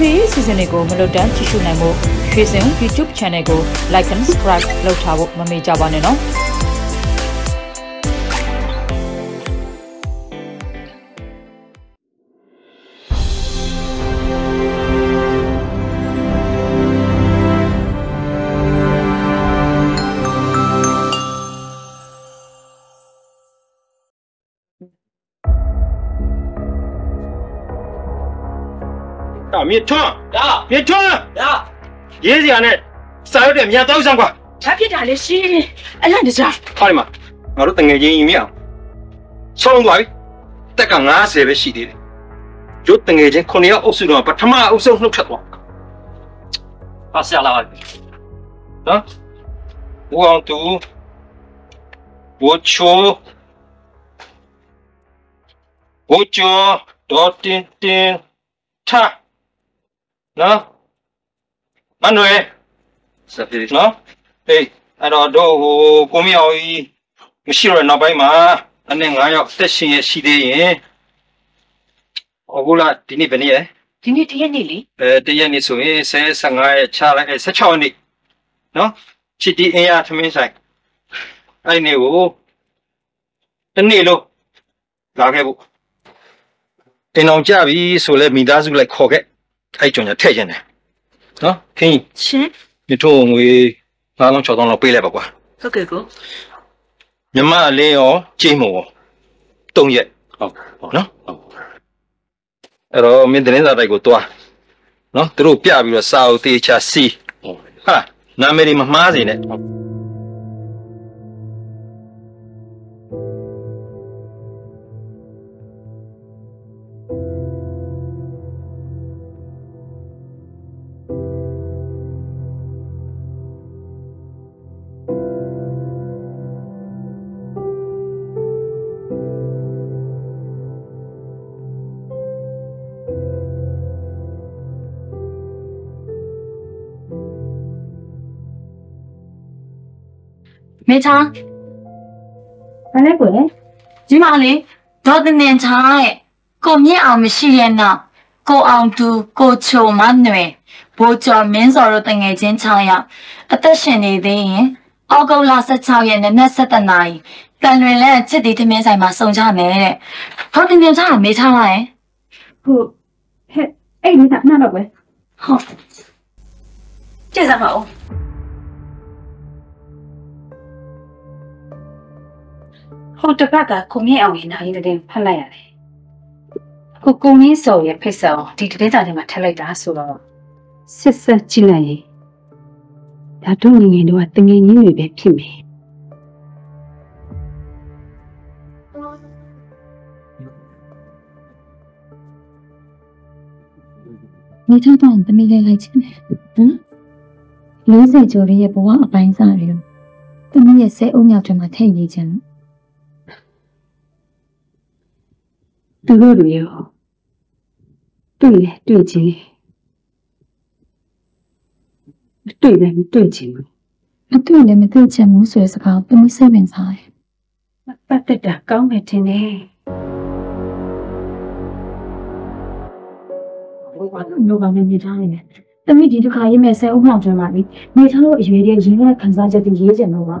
ဖျေးစီစဉ်တွေကိုမလွတ်တမ်းကြည့်ရှုနိုင်မှုရွှေစင် YouTube Channel ကို Like and Subscribe လုပ်ထားဖို့မမေ့ကြပါနဲ့နော် မြထွန်းဒါမြထွန်းဒါရေးစရာနဲ့စာရွက်တွေမြန်တောက်စမ်းကွာဖြတ်ဖြစ်တာလေရှင်အဲ့လိုက်တစားဟာဒီမှာငါတို့တငယ်ချင်းကြီးမြောင်ဆုံးသွားပြီတက်က90ပဲရှိသေးတယ်တို့တငယ်ချင်း9ယောက်အုပ်စုတော့ပထမအုပ်စုနှုတ်ထွက်သွားဟာဆရာလာပါပြီနော်ဘူအောင်သူဘူချိုဘူချိုဒေါ်တင်တင်ထား နော်အေးအဲ့တော့တို့ဟိုကိုမြောင်ကြီးမရှိတော့တဲ့နောက်ပိုင်းမှာအနည်း9ရောက်တက်ရှင်ရရှိသေးရင်ဟိုကလာဒီနေ့ဘယ်နေ့လဲဒီနေ့တရက်နေ့လေအဲတရက်နေ့ဆိုရင်15 15ရက်ချလိုက်အဲ16ရက်နေ့နော်ချစ်တီအင်းရသမင်းဆိုင်အဲ့ဒီနေ့ကိုတနေ့လို့လာခဲ့ဖို့တင်အောင်ကြပြီဆိုလဲမိသားစုလိုက်ခေါ်ခဲ့ အဲ့ကြောင့်ညထည့်ခြင်းတယ်နော်ခင်းကြီးရှင်မြထိုးငွေ9000 6000လောက်ပေးလိုက်ပါကွာဟုတ်ကဲ့ကိုမြမအလင်းရောကြိတ်မုံရောတုံးရက်ဟုတ်ဟုတ်နော်ဟုတ်အဲ့တော့မင်းတင်းစားတိုက်ကိုတွားနော်သူတို့ပြပြီးတော့စာအုပ်တေချာစီဟုတ်ဟာနာမည်တွေမမှားစေနဲ့ မေချာဘာလဲကွယ်ဒီမလေးဒေါ်တင်တင်ချာရဲ့ကိုမြင့်အောင်မရှိရဲ့နောက်ကိုအောင်သူကိုချိုမနွယ်ဘိုးကျော်မင်းစော်တို့တငယ်ချင်း6ယောက်အသက်ရှင်နေသေးရင်အောက်ဂုတ်လ16ရက်နေ့နဲ့17နာရီတန်လွင်လက်ချစ်တီသမင်းဆိုင်မှာစုံကြမယ်တဲ့ဒေါ်တင်တင်ချာကမေချာပါရဲ့ဟုတ်ဟဲ့အဲ့ဒီကနားတော့ကွယ်ဟုတ်ကျေးဇူးပါဦး ဟိုတစ်ပတ်ကကိုမြင့်အောင်ရင်နိုင်တဲ့ဖတ်လိုက်ရတယ်ကိုကုံရင်းစော်ရဲ့ဖိတ်ဆောင်ဒီတတိတာထဲမှာထည့်လိုက်တာဆိုတော့စစ်ဆက်ကြည့်လိုက်ရင်ဒါတို့ငယ်ငယ်တော့တငယ်ချင်းတွေပဲဖြစ်မယ်မိသားတော့တမီးလေးလိုက်ချင်တယ်ဟမ်40ကျော်ရဲ့ဘဝအပိုင်းစားတွေတမီးရဲ့ဆဲအုံမြောက်ထဲမှာထည့်ရေးချင်လို့ သူတို့တွေရောတွေ့လေတွေ့ချင်းမတွေ့လည်းမတွေ့ချင်းဘူးမတွေ့လည်းမတွေ့ချင်ဘူးဆိုတဲ့စကားကိုသမီးစိတ်ဝင်စားတယ်ပတ်သက်တာကောင်းမယ်ထင်တယ်ဘိုးကတော့ဘာလို့မြင်ထားနေလဲတမိဒီတစ်ခါရေးမဲ့ဆဲအုံအောင်ကျွမ်းပါပြီနေထားလို့အရွယ်ရဲ့ရင်းနဲ့ခံစားချက်တွေရေးချင်တော့ပါ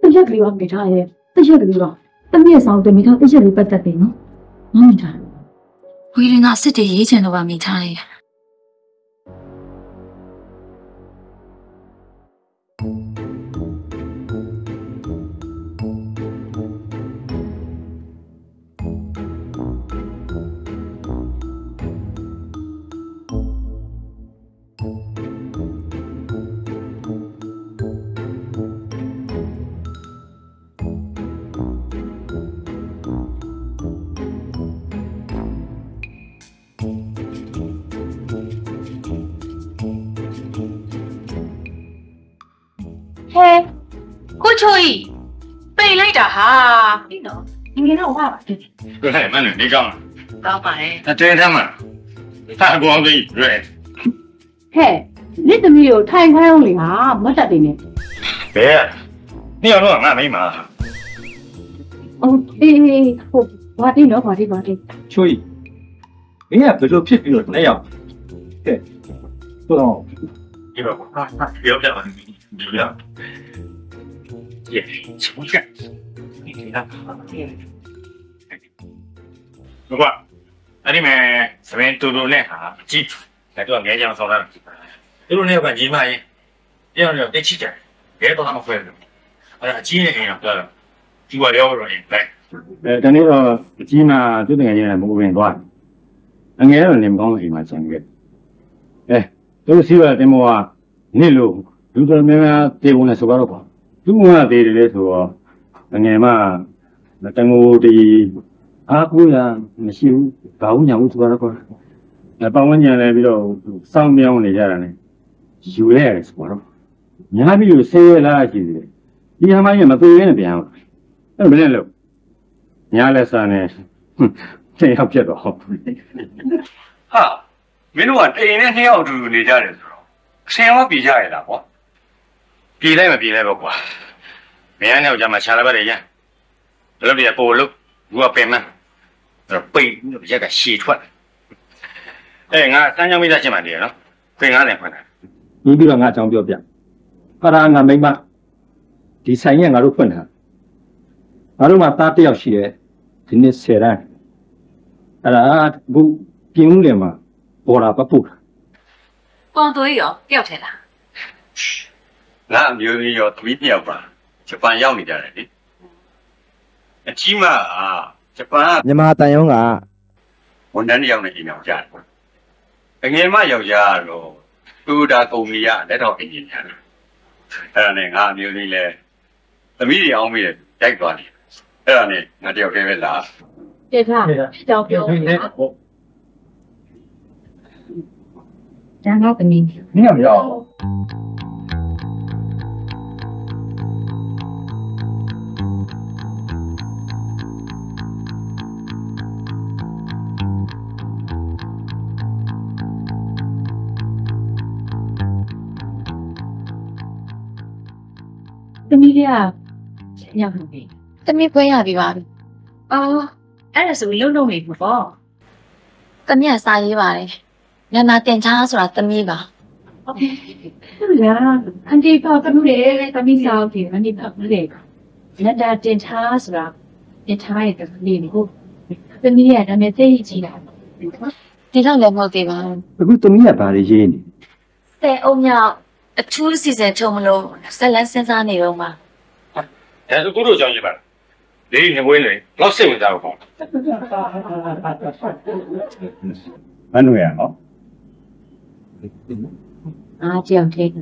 တရက်ကလေးကမိထားရဲ့တရက်ကလေးတော့တမိရဲ့ဆောင်တမိထားတရက်လေးပတ်သက်ပြီနော် မမိထားဝီရင်ကစစ်တေရေးချင်တော့ပါမိထားတ တော့ဝါပါတွေ့လိုက်မနဲ့နေကောင်းလားကောင်းပါလေတတဲထမ်းမှာသာကောင်းသေးရွယ်ဟဲ့လစ်သမီးကိုထိုင်ခိုင်းအောင်လေဟာမတ်တက်နေတယ်ဘယ်နေအောင်တော့ငါမိမှာအိုးအေးဟိုဘာတိနော်ဘာတိဘာတိချွေမင်းကဘယ်လိုဖြစ်ပြီးတော့လက်ရောက်ကဲတော့ဒီတော့ဟာဟာပြောပြပါပြောပြ Yeah, it's okay. Yeah. ဟုတ်ကဲ့အဲ့ဒီမဲ့သမင်းတူတူနဲ့ဟာကြည့်တယ်သူကငဲကြောင်ဆောင်တာသူတို့နဲ့ကညီမရင်ပြောင်းတော့တက်ချစ်တယ်ငဲတော့မဖွဲဘူးအဲ့ဒါအကြီးနဲ့အိမ်ရောက်တော့ဒီဝါရောက်တော့ရင်လိုက်အဲတနေ့တော့အကြီးမသူတကယ်ကြီးနဲ့မဟုတ်ရင်သွားတယ်အငဲတော့နေမကောင်းလို့အိမ်မှာဆန်ခဲ့အဲသူတို့စီးပါတင်မောကနေ့လို့လူတော်များများတေပုံနဲ့ဆိုတော့ကွာသူ့မှာတေတယ်လေဆိုတော့အငယ်မှတန်ငိုတီ အားကိုးရမရှိဘူးဘာဘူးညာဘူးဆိုတော့ကွာအဲပတ်ဝန်းကျင်လည်းပြီးတော့စောင့်မြောင်းနေကြတာ ਨੇ ယူရဲရတယ်ဆိုတော့ညာပြီးလို့ဆေးရလားရှိသေးတယ်ဒီဟာမကြီးမသေးရနဲ့ပြန်အောင်အဲ့ဘယ်နဲ့လို့ညာလက်စားနဲ့သိရောက်ပြတ်တော့ဟာမင်းတို့ကတိမ်နဲ့နှစ်ယောက်အတူတူနေကြတယ်ဆိုတော့အဆင်ရောပြေကြရလားကွာပြေးလိုက်မပြေးလိုက်ပေါ့ကွာမင်းနဲ့ကြောင့်မချလာပါလေရလို့ဒီပို့လို့ဘူးက ပင်မအဲ့ပိတ်ရက်ကရှည်ထွက်အဲငါစမ်းကြောင်းမိသားချင်းမှနေရနော်ပင်90ဖွင့်တာပြီးပြီးတော့ငါအကြောင်းပြောပြဟာရာငါမိမဒီဆိုင်ရဲ့ငါတို့ဖွင့်တာငါတို့မှာသားတစ်ယောက်ရှိတယ်ဒီနေ့ဆယ်ရန်အဲ့ဒါအခုပြင်းဦးတယ်မှာပေါ်လာပပုတ်ပေါ်သွေးရောပျောက်တယ်လားငါအမျိုးကြီးရောသမီးတစ်ယောက်ပါဂျပန်ရောက်နေကြတယ်လေအကြီးမအာ ဂျပန်ကမြန်မာတန်ယုံကဝန်ထမ်းတစ်ယောက်နဲ့အိမ်အောင်ကြတယ်အငယ်မယောက်ျားတော့တူတာကုမ္ပဏီကလက်တော့အင်ဂျင်နီယာအဲ့ဒါနဲ့ငါအမျိုးကြီးလဲသမီးတွေအောင်မိတယ်တိုက်သွားတယ်အဲ့ဒါနဲ့ငါတယောက်တည်းပဲလာပြေထားကြောက်ပြောတန်တော့သမီးမင်းရော လေးကရောက်နေပြီ။တမီးပွဲရပြီပါပြီအော်အဲ့ဒါဆိုလုံးလုံးနေပြီပေါ့။တမီးကစာရေးပါတယ်။ညနာတင်ချားဆိုတာတမီးပါဟုတ်လားအန်တီပေါ့ကမှုလေသမီးစားပြီအန်တီပေါ့ကမှုလေလက်တာတင်ထားဆိုတာတင်ထားရဲ့တမီးကိုသမီးရဲ့နာမည်သိကြည့်တာ။ဒီတော့လည်းမဟုတ်သေးပါဘူးအခုသမီးကဘာတွေရေးနေ။တဲ့အုံမြောက်အထူးစီစဉ်ချုံမလို့ဆက်လန်းစဉ်းစားနေတော့မှ အဲအခုတို့ကြောင်းရပါလေဒီငွေလေလောက်စိတ်ဝင်စားတော့ပေါ့မနှွေရနော်အားကြောက်တယ်တ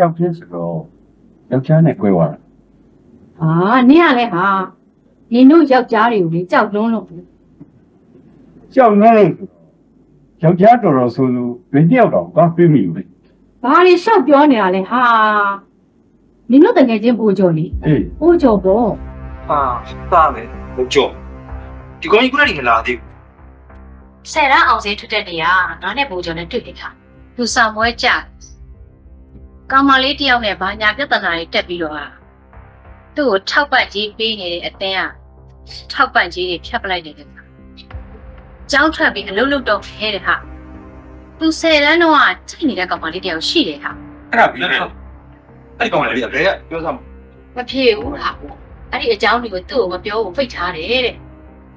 ယောက်ချင်းဆိုတော့ယောက်ျားနဲ့꿰သွားတာဟာနင်းရလဲဟာနင်တို့ယောက်ျားတွေကိုလေကြောက်လွန်းလို့ကြောက်နေလို့ယောက်ျားတော်တော်ဆိုလို့ဘယ်တယောက်တော့ကောင်းပြမိဘူးလေဘာလို့ရှောက်ပြောနေတာလဲဟာ နင်တို့တကယ်ချင်းပူကြလေအေးပူကြပေါ့ဟာသားမယ်ဟုတ်ကြောဒီကောင်ကြီးခုနကနေလာသေးဘူးဆယ်ရန်အောင်စေးထွက်တဲ့နေရာငါနဲ့ပူကြနဲ့တွေ့ပြီခါသူဆောင်မွဲကြကောင်မလေးတယောက်နဲ့ဘာညာပြဿနာတွေတက်ပြီးတော့ဟာသူ့ကိုထောက်ပံ့ကြီးပေးနေတဲ့အတင်းကထောက်ပံ့ကြီးတွေဖြတ်ပလိုက်တယ်ကွာကျောင်းထွက်ပြီးအလုပ်လုပ်တော့ခဲတယ်ဟာသူဆယ်ရန်တော့ကြည့်နေတဲ့ကောင်မလေးတယောက်ရှိတယ်ဟာအဲ့ဒါပြီးတယ် အဲ့ဒီကောင်လည်းဘယ်ကပြောစမ်းမဖြစ်ဘူးဟာအဲ့ဒီအကြောင်းတွေကိုသူ့ကိုမပြောဘူးဖိတ်ထားတယ်တဲ့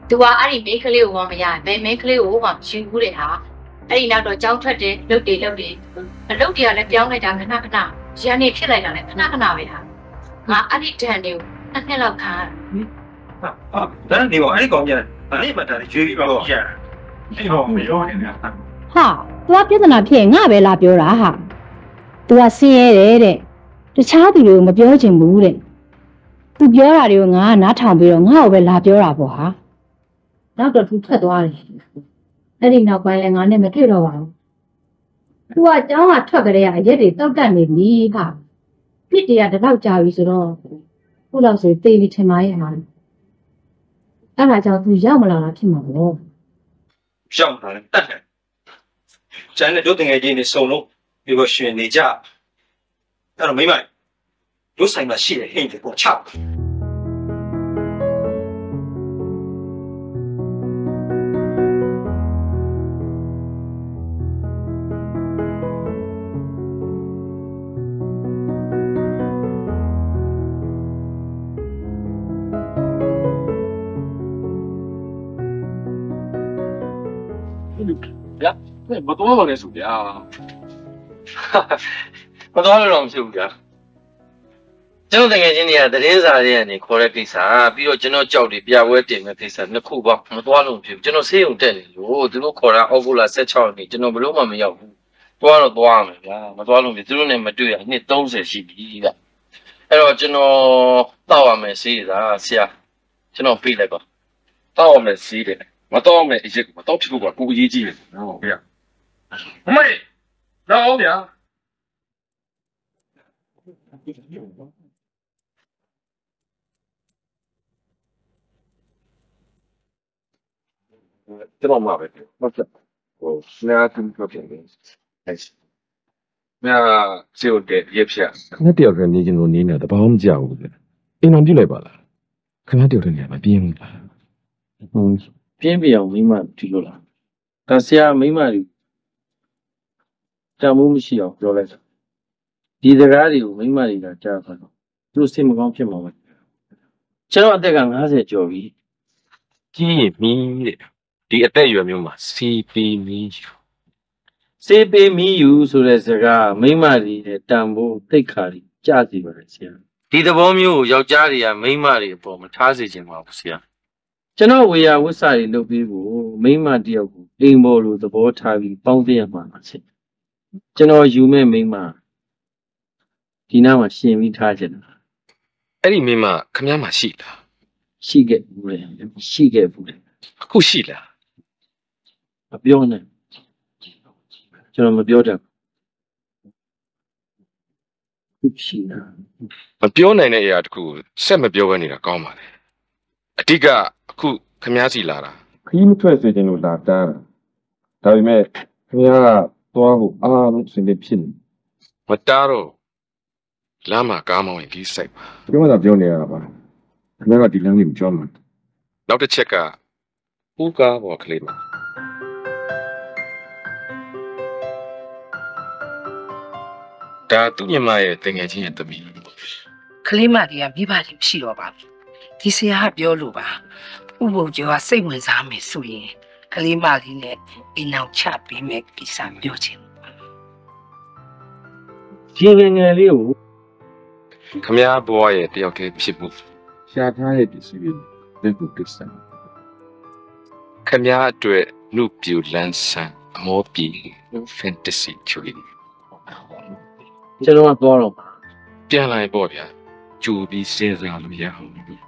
သူကအဲ့ဒီမိန်းကလေးကိုမှမရဘယ်မိန်းကလေးကိုမှမရှိဘူးတဲ့ဟာအဲ့ဒီနောက်တော့ကြောင်းထွက်တယ်လုတ်တယ်လုတ်တယ်အလုတ်တွေကလည်းပြောင်းလိုက်တာခဏခဏရန်နေဖြစ်လိုက်တာလည်းခဏခဏပဲဟာငါအဲ့ဒီတန်တွေကိုနှစ်နှစ်လောက်ခံရတာဟာဒါနဲ့ဒီကောင်အဲ့ဒီကောင်ကြီးအဲ့ဒီမှာဒါရွေးပြီးတော့ရအဲ့တော့မရောနေတယ်ဟာ तू ကပြဿနာဖြစ်ရင်ငါပဲလာပြောတာဟာ तू ကဆင်းရဲတယ်တဲ့ တခြားသူတွေကိုမပြောချင်ဘူးတဲ့သူပြောတာတွေကိုငါကနားထောင်ပြီးတော့ငါ့ကိုပဲလာပြောတာပေါ့ဟာနောက်တော့သူထွက်သွားတယ်အဲ့ဒီနောက်ပိုင်းလည်းငါနဲ့မတွေ့တော့ပါဘူးသူကကျောင်းကထွက်ကြတဲ့အရက်တွေတောက်တက်နေပြီဟာပြစ်တရားတလောက်ကြာပြီဆိုတော့ခုလောက်ဆိုသေပြီထင်ပါရဲ့ဟာအဲ့ဒါကြောင့်သူရောက်မလာတာဖြစ်မှာပေါ့ရောက်လာတယ်တတ်တယ်ကျန်တဲ့တို့တငယ်ချင်းတွေစုံလို့ဒီလိုရှင်နေကြ အဲ့တော့မိမတို့ဆိုင်မှာရှိတဲ့ဟိတ်တွေပေါ့ချောက်ဗျာမတော်ပါနဲ့ဆိုဗျာ မတော်လို့တော့မဖြစ်ဘူးဗျာကျွန်တော်တကယ်ချင်းတွေကသတင်းစာတွေကနေခေါ်တဲ့ကိစ္စပြီးတော့ကျွန်တော်ကြောက်တွေပြပွဲတင်မဲ့ကိစ္စနှစ်ခုပါမတော်လို့မဖြစ်ဘူးကျွန်တော်ဆေးရုံတက်နေလို့သူတို့ခေါ်တာအောက်ဂိုလာ16ရက်နေ့ကျွန်တော်ဘလို့မှမရောက်ဘူးသွားတော့သွားမယ်ဗျာမသွားလို့မဖြစ်သူတို့နဲ့မတွေ့ရနှစ်30ရှိပြီဗျအဲ့တော့ကျွန်တော်တောက်ရမယ်ဆေးတာဆရာကျွန်တော်ပြေးလိုက်ပါတောက်မယ်စီးတယ်မတော်မယ်အရေးကမတော်ဖြစ်ဖို့ကကိုအရေးကြီးတယ်ဟုတ်ဗျာအမေတော့ဗျာ ကျွန်တော်မှာပဲဟုတ်ကဲ့ဟိုနားတူပြောပြတယ်အဲ့မြာစီုတ်တဲ့ရဖြတ်ခင်ဗျားတယောက်တည်းနေချင်လို့နေနေတာတဘာမှမကြောက်ဘူးဗျအိမ်အောင်ပြုတ်လိုက်ပါလားခင်ဗျားတယောက်တည်းနေမှာပြင်းဘူးလားဟုတ်ပြင်းပြအောင်မိမဒီလိုလားဒါဆရာမိမတွေကြောင်မှုမရှိအောင်ပြောလိုက်တာ ဒီစကားတွေကိုမိမတွေကကြားပါတော့သူတို့စိတ်မကောင်းဖြစ်မှာပဲကျွန်တော်အသက်က90ကျော်ပြီကြီးရင်မီးတဲ့ဒီအသက်အရွယ်မျိုးမှာစီပီမီးစေးပေးမီယူဆိုတဲ့စကားမိမတွေရဲ့တန်ဖိုးတိတ်ခါတွေကြားစီပါတယ်ဆရာဒီသဘောမျိုးကိုယောက်ျားတွေကမိမတွေအပေါ်မှာထားစေချင်ပါဘူးဆရာကျွန်တော်ဝေယဝစ္စတွေလုပ်ပြီးဖို့မိမတယောက်ကိုအိမ်ပေါ်လိုသဘောထားပြီးပေါင်းသိရမှာပါဆရာကျွန်တော်ယူမဲ့မိမ ဒီနားမှာရှင်ပြီးထားချင်တာအဲ့ဒီမင်းမခင်ဗျားမှာရှိလားရှိခဲ့ဘူးလေရှိခဲ့ဘူးလေအခုရှိလားမပြောနဲ့ကျွန်တော်မပြောတတ်ဘူးရှိနာမပြောနိုင်တဲ့အရာတခုကိုဆက်မပြောဘဲနေတာကောင်းပါလေအဓိကအခုခင်ဗျားစီလာတာခရီးမထွက်စေချင်လို့လာတန်းဒါပေမဲ့ခင်ဗျားကသွားဖို့အားလုံးစင်နေဖြစ်နေမတားတော့ လမ်းမှာကားမောင်းရင်ဒီစိုက်ပါပြောမှသာပြောနေရတာပါခင်ဗျားကဒီလမ်းလေးမကြောက်မှနောက်တစ်ချက်ကဦးကားပေါ်ကလေးမှာဒါသူ့ညီမရဲ့တငယ်ချင်းရဲ့သမီးကလေးမတွေကမိဘတွေမရှိတော့ပါဘူးဒီဆရာကပြောလို့ပါဥပုပ်ကျော်ကစိတ်ဝင်စားမယ်ဆိုရင်ကလေးမလေးနဲ့အိမ်အောင်ချပေးမယ်ကိစ္စပြောချင်ရှင်ငယ်ငယ်လေးကို ခမည်းဘွားရဲ့တယောက်တည်းဖြစ်မှုရှာထားတဲ့ပစ္စည်းတွေလက်ကိုကိစ္စခမည်းအတွက်နှုတ်ပြူလန်းဆန်းအမောပြေဖန်တစီချူလီကျွန်တော်ကသွားတော့ပါပြန်လာရင်ပေါ့ဗျာကြူပြီးစဉ်းစားလို့ရအောင်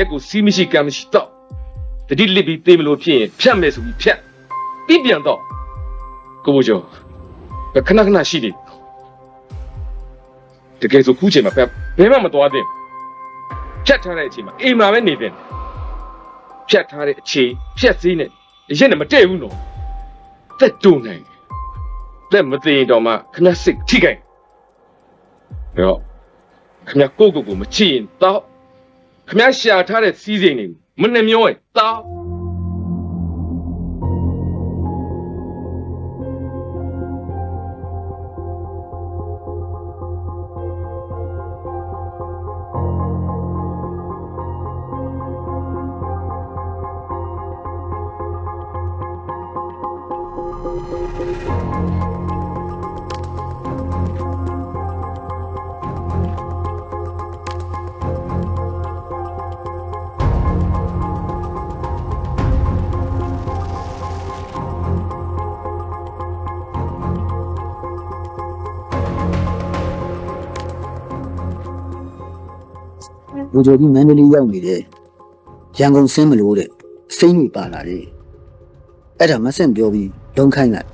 ရက်ကိုစီးမရှိကံမရှိတော့တတိလစ်ပြီးသေးမလို့ဖြစ်ရင်ဖြတ်မယ်ဆိုပြီးဖြတ်ပြီးပြန်တော့ကိုဘိုးကျော်ဘယ်ခဏခဏရှိနေတကယ်ဆိုခုချိန်မှာဘယ်မှမသွားသင့်ဖြတ်ထားတဲ့အချိန်မှာအိမ်မှာပဲနေသင့်ဖြတ်ထားတဲ့အချိန်ဖြတ်စည်းနဲ့ရက်နဲ့မတည့်ဘူးနော်တက်တုံနိုင်တယ်လက်မသိရင်တော့မှခဏစိတ်ထိခိုက်ဘယ်တော့ခမကိုကိုကိုမချစ်ရင်တော့ ခမရှာထားတဲ့စီးစိမ်တွေမနှမျောရင်တော့ ဘူဂျိုကြီးမန္တလေးရောက်နေတယ်ရန်ကုန်ဆင်းမလို့တဲ့စိမ့်တွေပါလာတယ်အဲ့ဒါမဆင့်ပြောပြီးလုံခိုင်းလိုက်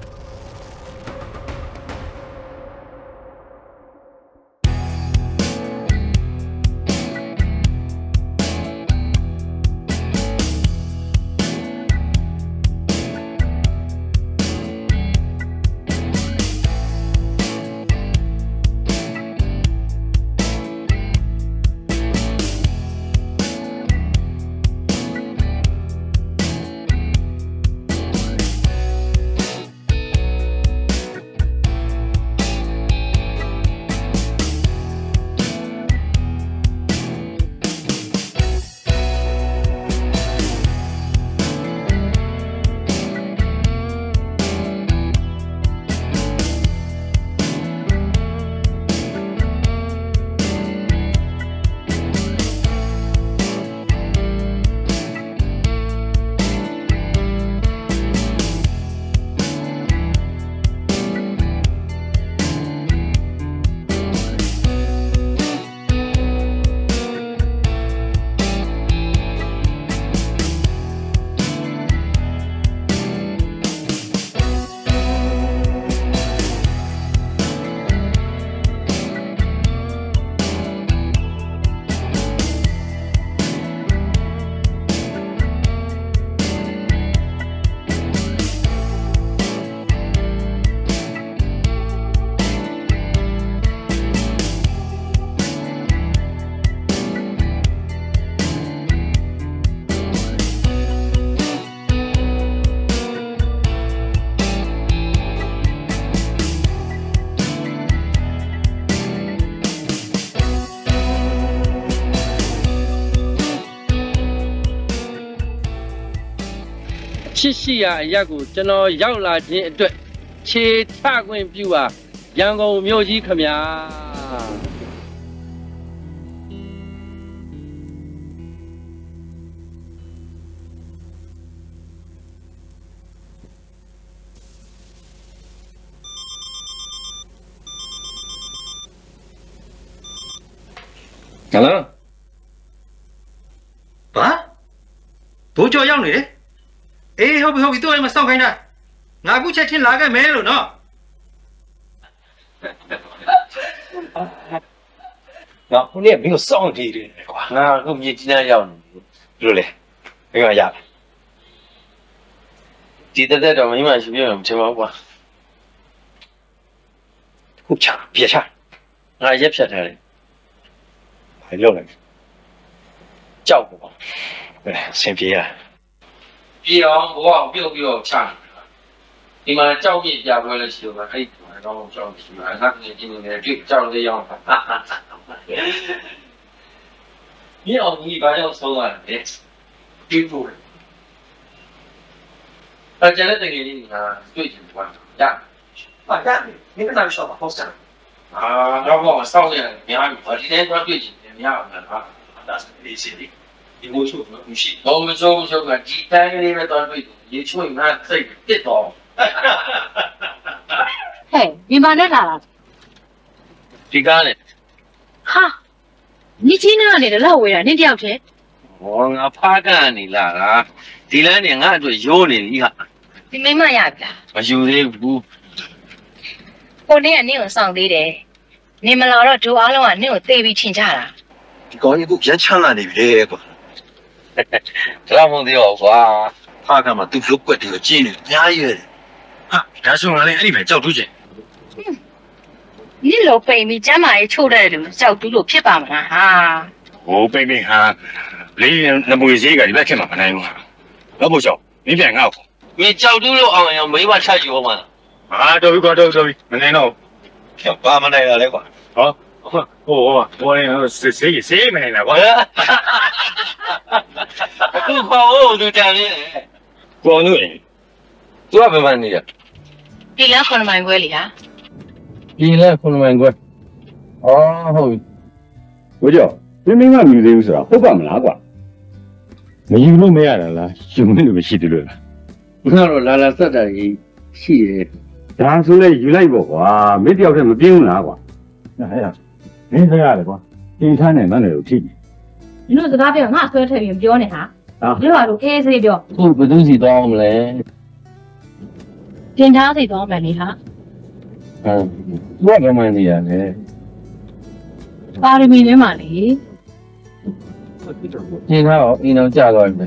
ချစ်ရှိရာအရက်ကိုကျွန်တော်ရောက်လာခြင်းအတွက်ခြေထခွင့်ပြုပါရန်ကုန်မြို့ကြီးခမညာဟယ်လိုဘာဘိုးကျော်ရောက်နေတယ် အေးဟုတ်ပြီဟုတ်ပြီသူ့အိမ်မှာစောင့်ခိုင်းတာငါအခုချက်ချင်းလာခဲ့မယ်လို့နော်ငါခုနေ့မင်းကိုစောင့်နေတယ်ကွာငါအခုမြေကြီးနှမ်းရောက်နေလို့လေမင်းကရဒီတက်တက်တော့မင်းမရှိပြမချင်ပါဘူးကွာခုချပြချငါရက်ဖြတ်ထားတယ်ဘာလုပ်လဲကြောက်ပေါ့အဲဆင်ပြေရ ပြေအောင်ဘဝကိုပြုတ်ပြီးတော့ချနေတာဒီမှာကြောက်ပြပြပွဲလို့ရှိတော့အဲ့ဒီတော့ကြောက်ရှိမှာအဲ့ဒါကနေဒီနေနဲ့တွေ့ကြောက်လေးရောက်တာမြေအောင်ကြီးဘာကြောင့်ဆုံးသွားလဲဒီဖို့အကျန်တဲ့တကယ်ကြီးကတွေ့ချင်သွားရပါရမင်းကတော့ရှော့ပါဟုတ်စမ်းအာတော့ဘောစောင့်ရတယ်များပြီဒီနေ့တော့တွေ့ချင်တယ်များအောင်လားဒါလေးစီလေး ဒီမို့ချုပ်လို့မရှိတော့မချုပ်မချုပ်ကဒီတိုင်းကလေးပဲတော့တွေ့ရေချွေငါစိတ်တစ်တော့ဟဲ့ညီမနဲ့လာတာဒီကားနဲ့ဟာညီချင်းနဲ့ကနေတော့ဝေးတာနင်းတယောက်တည်းဟဟောငါဖားကန်နေလာတာဒီလမ်းနေငါအတွက်ရိုးနေပြီဟာဒီမိမရပြီလားမယူသေးဘူးကိုနေ့ကနင့်ကိုစောင့်သေးတယ်နေမလာတော့ဒူအားလုံးကနင့်ကိုသေပြီးချင်ကြတာဒီကောင်ကြီးကရမ်းချမ်းလာနေပြီလေကွာ ဒါတော့မဟုတ်သေးပါဘူးကွာဖားကမှသူ့လုတ်ကွက်တွေကိုကျင်းနေအများကြီးပဲဟာဒါဆိုငါလည်းအဲ့ဒီပဲကြောက်တူးချင်နင့်လိုပိန်ပြီးကျမ်းမာရေးချို့တဲ့လူကြောက်တူးလို့ဖြစ်ပါမလားဟာဟိုပိမ့်ပိမ့်ဟာလေးနမွေစည်းကဒီဘက်ခင်မှာမနိုင်ဘူးဟာတော့ဖို့ချောင်းမင်းပြန်ငါ့ကိုမင်းကြောက်တူးလို့အောင်ရင်မိမချယူအောင်မလားဟာတော်ပြီကွာတော်ပြီတော်ပြီမနိုင်တော့ဖြတ်ပါမနိုင်ရလဲကွာဟော ဟိုဟိုဟိုရင်စေးစေးစေးမနိုင်လားကွာအခုခေါ်ဖို့သူတန်နေတယ်ကောင်းလို့ရင်သူကဘယ်မှနေရဒီလားခွန်မိုင်ခွဲလေဟာဒီလဲခုနမှန်ကွယ်အော်ဟုတ်ပြီဘိုးကျော်မင်းမင်းမမြူသေးဘူးဆိုတာဟုတ်ပါမလားကွာမယူလို့မရတာလားယူမလို့မရှိသေးလို့လားငါတော့လာလာဆက်တာကြီးရှိတယ်ဒါဆိုလဲယူလိုက်ပေါ့ကွာမင်းတယောက်တည်းမပြင်းဘူးလားကွာအဲ့ဒါ မင်းစကားလေကွာတင်ထားနေမှလည်းလို့ထိတယ်။ဒီလိုစကားပြောငါဆွဲထည့်ပြီးပြောနေဟာဟာ။ပြောရလို့အေးဆေးပြောခုဘယ်သူစီတောင်းမလဲ။တင်ထားစိတ်သွားမယ်လေဟာဟမ်သူကဘယ်မှနေရလဲ။ပါရမီထဲမှာလေနေတော့အင်းအောင်ကြာသွားပြီ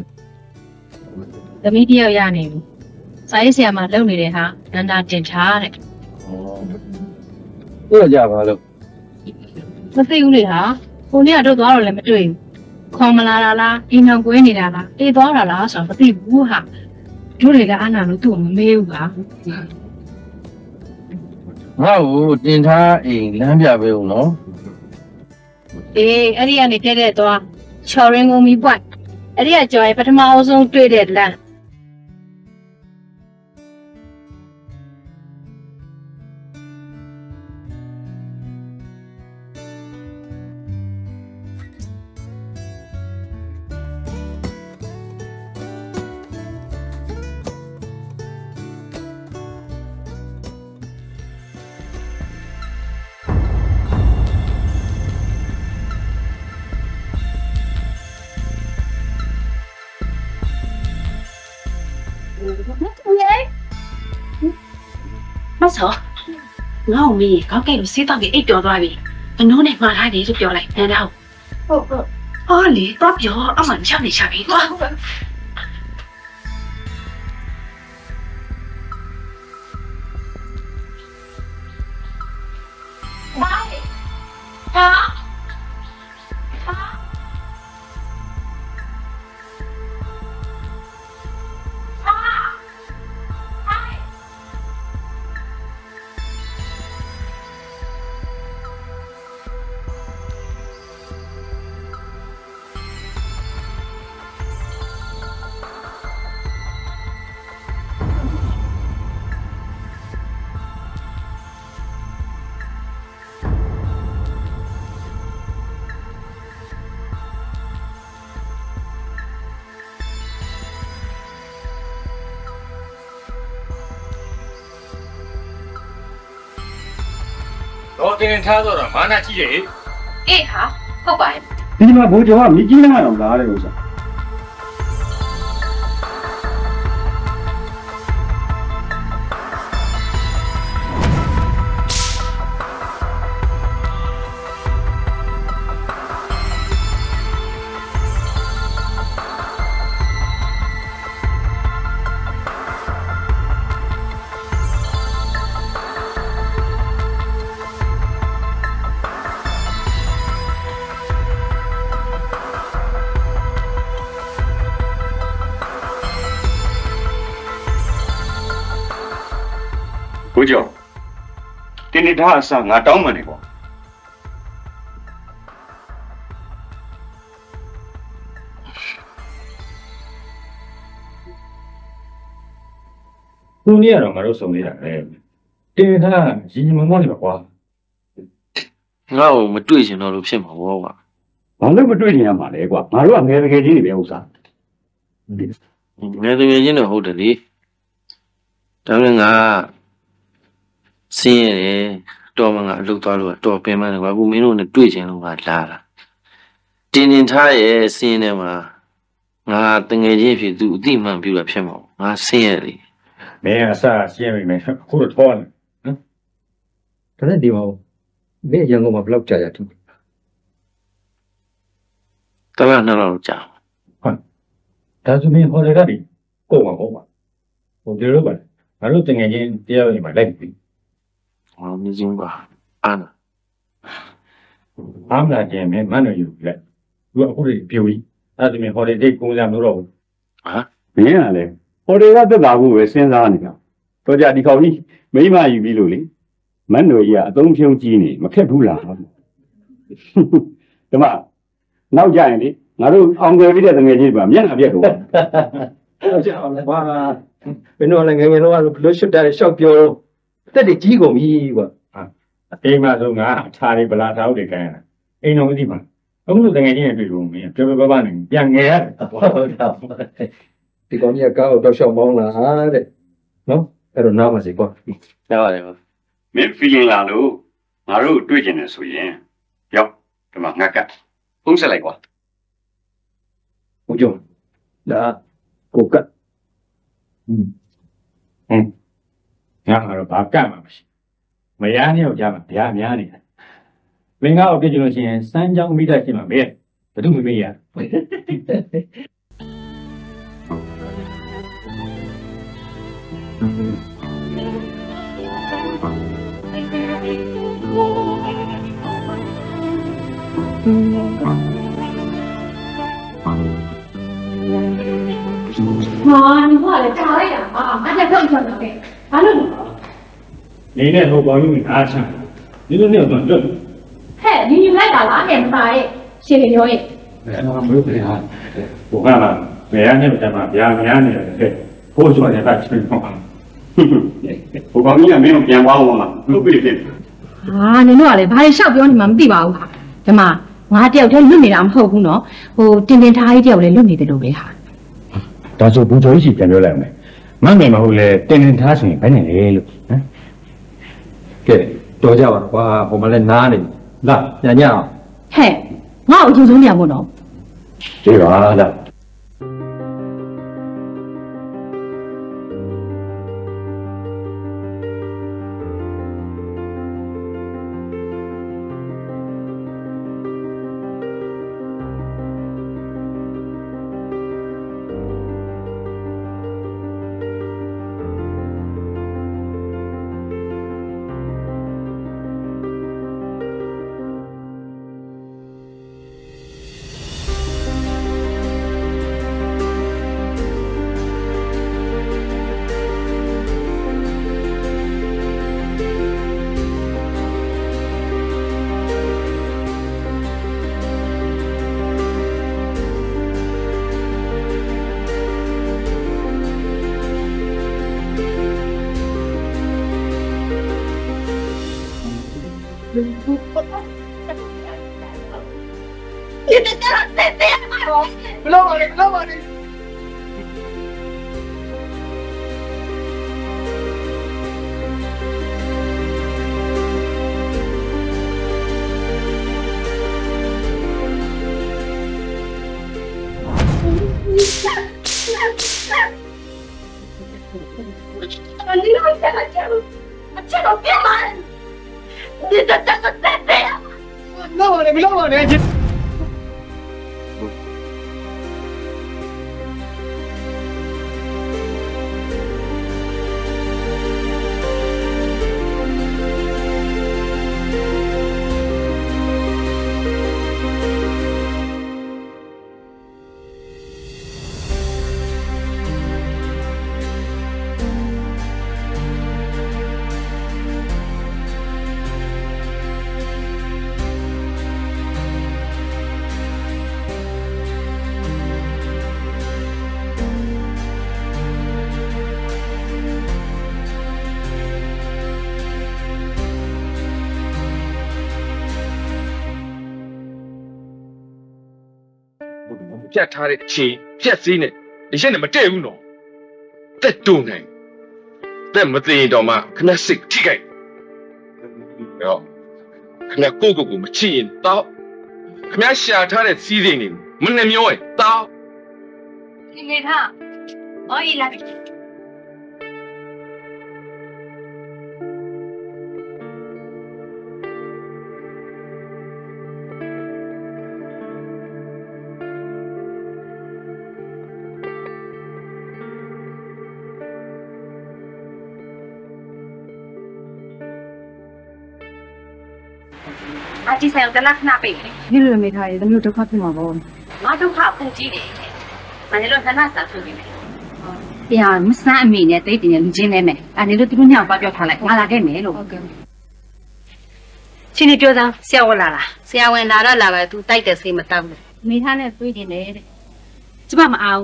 ။သမီးတယောက်ရနေပြီ။စာရေးဆရာမလုံနေတဲ့ဟာနန္ဒာတင်ထားတဲ့သူကကြာပါလို့။ မသိဘူးလေဟာ။ကိုနေ့ကတော့သွားတော့လည်းမတွေ့ဘူး။ခေါ်မလာတာလားအိမ်အောင်ကွေးနေတာလားအေးသွားတာလားဆိုတော့မသိဘူးဟာ။တို့တွေကအာနာလို့သူ့ကိုမမေးဘူးဟာငါ့ကိုတင်ထားအိမ်လမ်းပြပေးဦးနော်။အေးအဲ့ဒီကနေတက်တဲ့သွားချော်ရင်ကုန်ပြီပွတ်။အဲ့ဒီကကြော်ရင်ပထမအဆုံးတွေ့တဲ့လမ်းမ ငါ့ကိုမင်းကောက်ကဲလို့စေးတော့ပြီးအိတ်တော်သွားပြီအနိုးနဲ့မှားထားတယ်လို့ပြောလိုက်နန်းတော့ဟုတ်ဟုတ် တော့ပြောအမှန်ချနေချပြီတော့တော့တင်ထားတော့မာနာကြည့်ရဲ့အေးဟာဟုတ်ပါရဲ့ဒီမှာဘိုးကျော်ကမြကြီးနားအောင်လာတယ်ဥစ္စာ ဘိုးကျော်တင်းနေထားအစားငါတောင်းမှန်နေပေါ့သူနေရတော့ငါတို့စုံနေတာပဲတင်းနေထားရင်ရင်မမောနေပါကွာငါ့ကိုမတွေ့ချင်တော့လို့ဖြစ်မှာပေါ့ကွာဘာလို့မတွေ့နေရမှာလဲကွာငါတို့ကငယ်တကယ်ကြီးနေပဲဥစ္စာငယ်တကယ်ချင်းတော့ဟုတ်တယ်လေဒါပေမဲ့ငါ စင်းရတယ်တော်မှငါအလုပ်သွားလို့ကတော်ပင်မှန်းတယ်ကွာအခုမင်းတို့နဲ့တွေ့ချင်လို့ငါလာတာတင်တင်ထားရဲ့စင်းထဲမှာငါတငယ်ချင်းဖြစ်သူအတိအမှန်ပြတာဖြစ်မှာငါဆင်းရဲလေမင်းအစားရှင်းမိမယ်အခုတော့ထောနေဒါနဲ့ဒီမှာမင်းရန်ကုန်မှာဘယ်လောက်ကြာကြာထူတမန်နှစ်လောက်ကြာဒါဆိုမင်းဟိုတယ်ကနေကို့မှာပေါ့ပါဟိုပြောလို့ပါငါတို့တငယ်ချင်းတရားဝင်မှာလိုက်ပြီ ဟောမြင်းပါအာနာအားမလာခြင်းမင်းမန်တော်ယူလိုက်သူကအခုတည်းပြိုကြီးအဲ့ဒါမင်းဟိုတယ်ဒိတ်ကုန်းစားမျိုးတော့ဘူးဟာမင်းကလည်းဟိုတွေကတက်တာဖို့ပဲစဉ်းစားနေတာတော့ကြဒီကောင်ကြီးမိမယူပြီးလို့လေမန်တော်ကြီးကအသုံးဖြုံးကြီးနေမခက်ဘူးလားဓမ္မနောက်ကြရင်လေငါတို့အောင်ကြပြီးတဲ့တငယ်ချင်းတွေပါမျက်နှာပြက်တော့အဲ့ကြောင့်လည်းကွာဘယ်တော့လဲငယ်ငယ်တော့ဘလို့ရှုတ်တာရှောက်ပြောတော့ အသက်တွေကြီးကုန်ပြီကွာအိမ်မှာဆိုငါအထာလေးဗလာထားတွေခိုင်းရတာအိမ်တော်မသိပါအခုလိုတငယ်ချင်းတွေတွေ့လို့မင်းပြောပြပပနေပြန်ငယ်ရတယ်ဟုတ်တာဒီကောင်ကြီးကကားကိုတော့ရှောက်မောင်းလာတဲ့နော်အဲ့တော့နားပါစေကွာရပါတယ်ပါမင်း feeling လာလို့ငါတို့တွေ့ကျင်တယ်ဆိုရင်ရောက်ဒီမှာငါကပုံးဆက်လိုက်ကွာဟုတ်ကြဒါကိုကတ် ငါမှာတော့ဘာကတ်မှမရှိမရနဲ့ယောက်ျားမှာဗျာများနေတယ်မင်းကအပြစ်ကျလို့ရှိရင်စမ်းချောင်းမိတတ်ရှိမှာမေးဘယ်သူမမေးရမာနီကလည်းကြားလိုက်တာပါငါတက်ထုတ်ချင်တယ် ဘာလို့လဲနေနဲ့ဟိုပေါင်းကြီးငါးချမ်းဒီလိုနဲ့တော့တော့ဟဲ့ညီညီလိုက်ပါလားအဲ့မပါရဲ့ရှင်ပြောရဲ့အဲ့တော့မလို့ပြန်ဟာဟိုကလာဘယ်ရနဲ့တမဗျာများနေတယ်ဟဲ့ဟိုဆိုတဲ့ကချင်းပေါ့ဟိုပေါင်းကြီးကမင်းကိုပြန်သွားအောင်မလားသူ့ပြည့်ပြည့်ဟာနင်တို့ကလည်းဘာတွေရှောက်ပြောနေမှမသိပါဘူးဟာဒီမှာငါတယောက်တည်းလွတ်နေတာမဟုတ်ဘူးနော်ဟိုတင်တင်ထားကြီးတယောက်လည်းလွတ်နေတယ်လို့ပဲဟာဒါဆိုဘူကျော်ကြီးစီပြန်ပြောလိုက်အောင် မမေမဟုတ်လေတင်တင်ထားဆိုရင်ဘယ်နဲ့လဲလို့ဟမ်ကဲတော်ကြပါကွာဟိုမှာလဲနားနေလာညညအောင်ဟဲ့ငါ့ကိုအကျိုးဆုံးနေရမို့နော်ဒီပါလား ပြတ်ထားတဲ့အခြေပြက်စည်းနဲ့ဒီရက်နဲ့မတည့်ဘူးနော်တက်တုံနိုင်တက်မသိရင်တော့မှခဏစိတ်ထိခိုက်ရောခဏကိုကိုကိုမချစ်ရင်တော့ခဏရှာထားတဲ့စီးစိမ်တွေမနှမျောရင်တော့ဒီမေထားအော်ဤလာပြီ အာဒီဆိုင်ကလခဏပိတ်နေဒီလိုမိထားရသမီးတို့ဒုက္ခဖြစ်မှာပေါ့ငါဒုက္ခပူကြီးတယ်မနေ့လောခဏစာထုတ်နေတယ်ပြန်မဆန်းအမိနဲ့တိတ်တင်နဲ့လူချင်းလဲမယ်အာနေလို့သူတို့ညောင်ပါပြောထားလိုက်ငါလာခဲ့မယ်လို့ဟုတ်ကဲ့ချင်းနေပြောသားဆရာဝန်လာလားဆရာဝန်လာတော့လာပဲသူတိုက်တယ်စိတ်မတောက်ဘူးမိထားနဲ့တွေးနေတယ်တဲ့ကျမမအောင်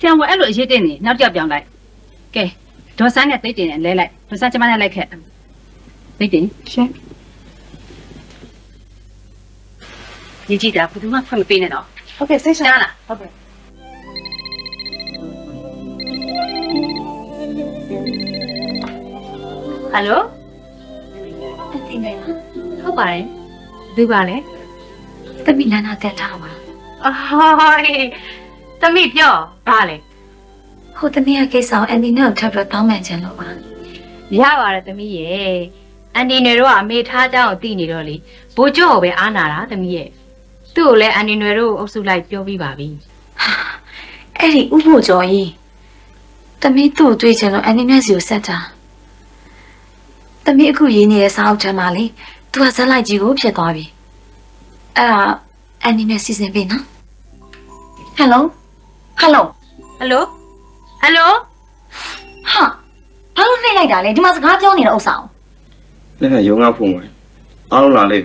ပြန်ဝအဲ့လိုအရေးတင်နေနောက်ကြောက်ပြောင်းလိုက်ကဲဒေါ်ဆန်းနဲ့တိတ်တင်နဲ့လဲလိုက်ဒေါ်ဆန်းကျမနဲ့လိုက်ခဲ့တိတ်တင်ရှင်း ရေးကြည့်တာဘယ်သူမှဖွင့်မပေးနဲ့တော့ဟုတ်ကဲ့စိတ်ချလားဟုတ်ကဲ့ဟယ်လိုတတိနေဟုတ်ပါတယ်ဘယ်ပါလဲတမိနန္ဒတက်ထားပါအဟိုးတမိပြောပါလေဟိုတမိရဲ့ကိစ္စကိုအန်ဒီနဲ့ထပ်ပြီးတောင်းပန်ချင်လို့ပါရပါတယ်တမိရဲ့အန်ဒီနဲ့တော့အမေထားအကြောင်းကိုသိနေတော့လေဘိုးကျော်ကိုပဲအားနာတာတမိရဲ့ သူ့ကိုလည်းအန်ဒီနယ်တို့ကိုအုပ်စုလိုက်ပြောပြီးပါပြီအဲ့ဒီဥဖို့ကျော်ကြီးတမီးသူ့ကိုတွေ့ချင်လို့အန်ဒီနဲ့စီကိုဆက်တာတမီးအခုရေးနေတဲ့စာအုပ်ထဲမှာလေသူကဇက်လိုက်ကြီးကိုဖြစ်သွားပြီအဲ့ဒါအန်ဒီနဲ့စီစဉ်ပေးနော်ဟယ်လိုဟယ်လိုဟယ်လိုဟယ်လိုဟာဘာလို့နှိမ့်လိုက်တာလဲဒီမှာစကားပြောနေတဲ့ဥစ္စာကိုလည်းရုံကဖုန်းဝင်အားလုံးလာလေ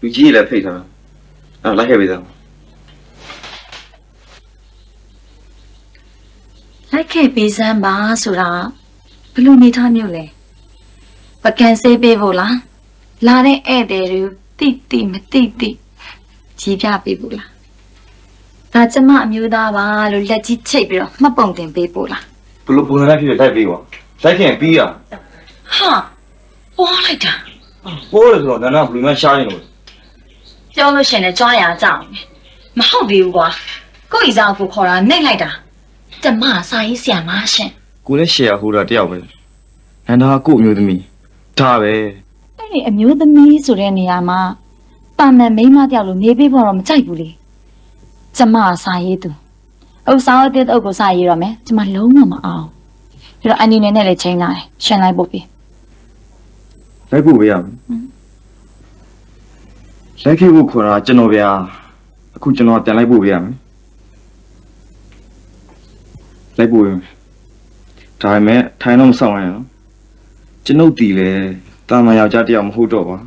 လူကြီးလည်းဖိတ်ထားတာ အဲ့လိုက်ခဲ့ပြီသားလိုက်ခဲ့ပေးစမ်းပါဆိုတာဘယ်လိုနေထားမျိုးလဲပကံဆေးပေးဖို့လားလာတဲ့ဧည့်သည်တွေတိတိမတိတိကြီးပြပေးဖို့လားဒါကျမအမျိုးသားပါလို့လက်ကြီးချိတ်ပြီးတော့မှတ်ပုံတင်ပေးဖို့လားဘလို့ပုံစံလိုက်ဖြစ်လိုက်ပြီးကွာလိုက်ခင်ပြီးရဟာပွားလိုက်တာပိုးလို့ဆိုတော့နာနာဘလူးမရှားနေလို့ ပြောလို့ရှရင်လည်းကြွားရကြအောင်မဟုတ်သေးဘူးကွာကိုယ့်ဤစားကိုခေါ်တာနှိမ့်လိုက်တာကျမစာရေးဆရာမရှင်ကိုလည်းရှယ်ယာဟိုတာတယောက်ပဲနန္ဒာကို့အမျိုးသမီးဒါပဲအဲ့ဒီအမျိုးသမီးဆိုတဲ့နေရာမှာပါမန်မိန်းမတယောက်လိုနေပေးဖို့တော့မကြိုက်ဘူးလေကျမစာရေးသူအုပ်ဆောင်တဲ့အုပ်ကိုစာရေးရမယ်ကျမလုံးဝမအောင်ပြီးတော့အန်ဒီနဲ့လည်းချိန်လာတယ်ရှင်လိုက်ဖို့ပြီလိုက်ဖို့ပဲရမယ် လိုက်ခဲ့ဖို့ခေါ်တာကျွန်တော်ဗျာအခုကျွန်တော်ပြန်လိုက်ဖို့ပဲရမယ်လိုက်ဖို့ရမယ်ဒါပေမဲ့ထိုင်တော့မဆောင်ရနော်ကျွန်ုပ်တီလေတာမန်ယောက်ျားတယောက်မဟုတ်တော့ပါ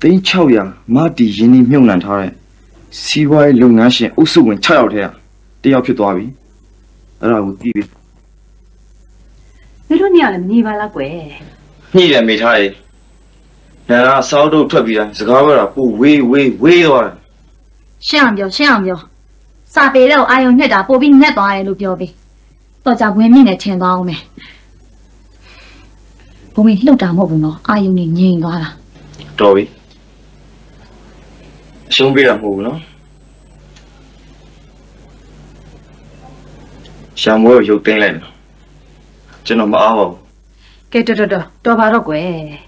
သိန်း600မတီရင်းနှီးမြုပ်နှံထားတဲ့စီးပွားရေးလုပ်ငန်းရှင်အုပ်စုဝင်6ယောက်ထဲကတယောက်ဖြစ်သွားပြီအဲ့ဒါကိုသိပြီမင်းတို့နေရာလည်းမနေပါလားကွယ်ညှိတယ်မိထားရေ နာနာစောက်တို့ထွက်ပြီးတိုင်းစကားပြောတာပိုဝေးဝေးဝေးသွားတယ်ရှင်းအောင်ပြောရှင်းအောင်ပြောစာပေတော့အာယုံနှစ်တာပို့ပြီးငက်သွားတယ်လို့ပြောပြီးတော့ကြဝင်းမြင့်နဲ့ထင်သွားအောင်မယ်ဘုံမင်းလှုပ်တာမဟုတ်ဘူးနော်အာယုံနေငြိမ်သွားတာတော်ပြီအရှုံးပေးတာမဟုတ်ဘူးနော်ရှာမွေးကိုရုပ်သိမ်းလိုက်တယ်ကျွန်တော်မအားပါဘူးကဲတော်တော်တော်တော်ပါတော့ကွယ်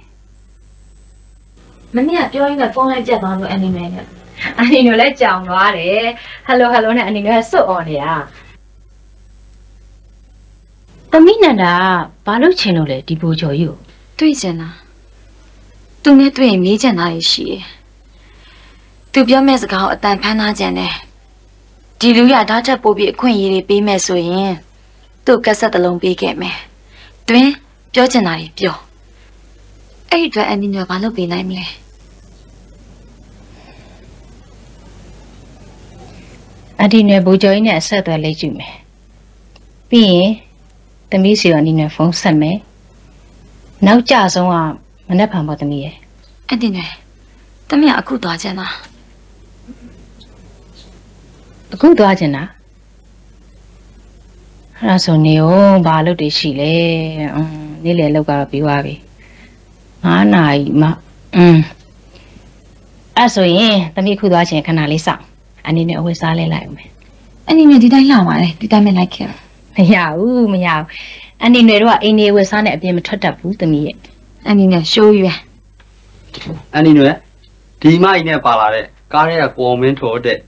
မနေ့ကပြောရင်းနဲ့ဖုန်းလိုက်ပြတ်သွားလို့အနေနဲ့အန်ဒီတို့လည်းကြောင်သွားတယ်ဟယ်လိုဟယ်လိုနဲ့အန်ဒီတို့ကစွတ်អော်နေတာတမိနန္ဒာဘာလို့ချင်လို့လဲဒီဘူချော်ကြီးကိုတွေ့ကျင်လားသူနဲ့တွေ့ရင်မေးချင်တာတွေရှိတယ်သူပြောမဲ့စကားကိုအတန်ဖမ်းသားကြတယ်ဒီလူရဓာတ်ချက်ပို့ပြီးအခွင့်အရေးတွေပေးမယ်ဆိုရင်သူ့ကက်ဆက်တစ်လုံးပေးခဲ့မယ်တွင်ပြောချင်တာတွေပြောအဲ့ဒီအတွက်အန်ဒီညောဘာလုပ်ပေးနိုင်မလဲ အန်ဒီနယ်ဘူချော်ကြီးနဲ့အဆက်အသွယ်လိုက်ကြည့်မယ်ပြီးရင်သမီးစီရောအန်ဒီနယ်ဖုန်းဆက်မယ်နောက်ကြဆုံးကမနေ့ဖန်ပေါ်သမီးရဲ့အန်ဒီနယ်တမီးကအခုသွားချင်တာအခုသွားချင်တာအဲ့ဒါဆိုနေဦးဘာလို့တည်ရှိလဲအင်းနေ့လေလောက်ကတော့ပြီးသွားပြီ9နာရီမှอืมအဲ့ဆိုရင်သမီးအခုသွားချင်ခဏလေးစောင့် အနေနဲ့အဝတ်စားလဲလိုက်အောင်မယ်အနေနဲ့ဒီတိုင်းလာပါလေဒီတိုင်းပဲလိုက်ခဲ့မရဘူးမရဘူးအန်ဒီနယ်တော့အိမ်နေဝယ်စားနဲ့အပြင်မထွက်တတ်ဘူးသမီးရဲ့အနေနဲ့ရှိုးရွယ်အန်ဒီနွယ်ဒီမကြီးနဲ့ပါလာတဲ့ကားထဲကပေါ်မင်းထော်တဲ့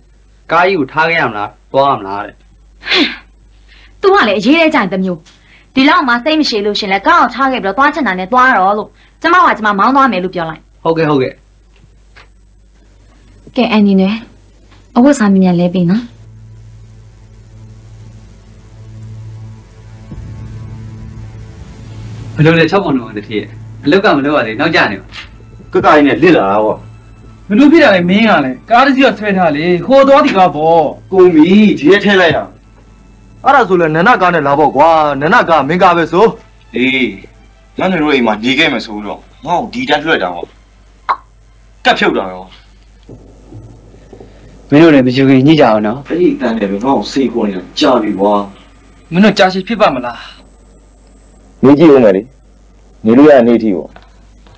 ကားကြီးကိုထားခဲ့ရမလားသွားရမလားတဲ့သူကလည်းအရေးလေးကြိုင်တစ်မျိုးဒီလောက်မှစိတ်မရှိလို့ရှင်လဲကောက်အောင်ထားခဲ့ပြီးတော့သွားချင်တာနဲ့သွားတော့လို့ကျမကကျမမောင်းသွားမယ်လို့ပြောလိုက်ဟုတ်ကဲ့ဟုတ်ကဲ့ကဲအနေနဲ့ အဝတ်စားမြင်မြန်လဲပြီနော်ဘယ်လိုလဲ6ပုံတော့တတိယအလုတ်ကမလုပ်ရသေးနောက်ကျနေပါကကကြီးနဲ့လစ်လာတာပေါ့ဘလို့ဖြစ်တာလဲမင်းကလည်းကားတစ်စီးကဆွဲထားလေဟိုသွားဒီကားပေါ့ကုန်ပြီဒီရက်ထဲလိုက်တာအဲ့ဒါဆိုလဲနနကားနဲ့လာပေါ့ကွာနနကားမင်းကားပဲဆိုအေးညနေတို့အိမ်မှာနေခဲ့မယ်ဆိုတော့ငါ့ကိုဒီတန်းလွှတ်တာပေါ့ကတ်ဖြုတ်တာရော မင်းတို့လည်းမကြုံခင်ညှိကြအောင်နော်အဲ့ဒီတန်းတယ်ပဲငါ့ကိုစိတ်ခေါ်နေတာကြာပြီကွာမင်းတို့ကြာရှည်ဖြစ်ပါမလားနေကြည့်ဦးမယ်လေနေလို့ရနေထီပေါ့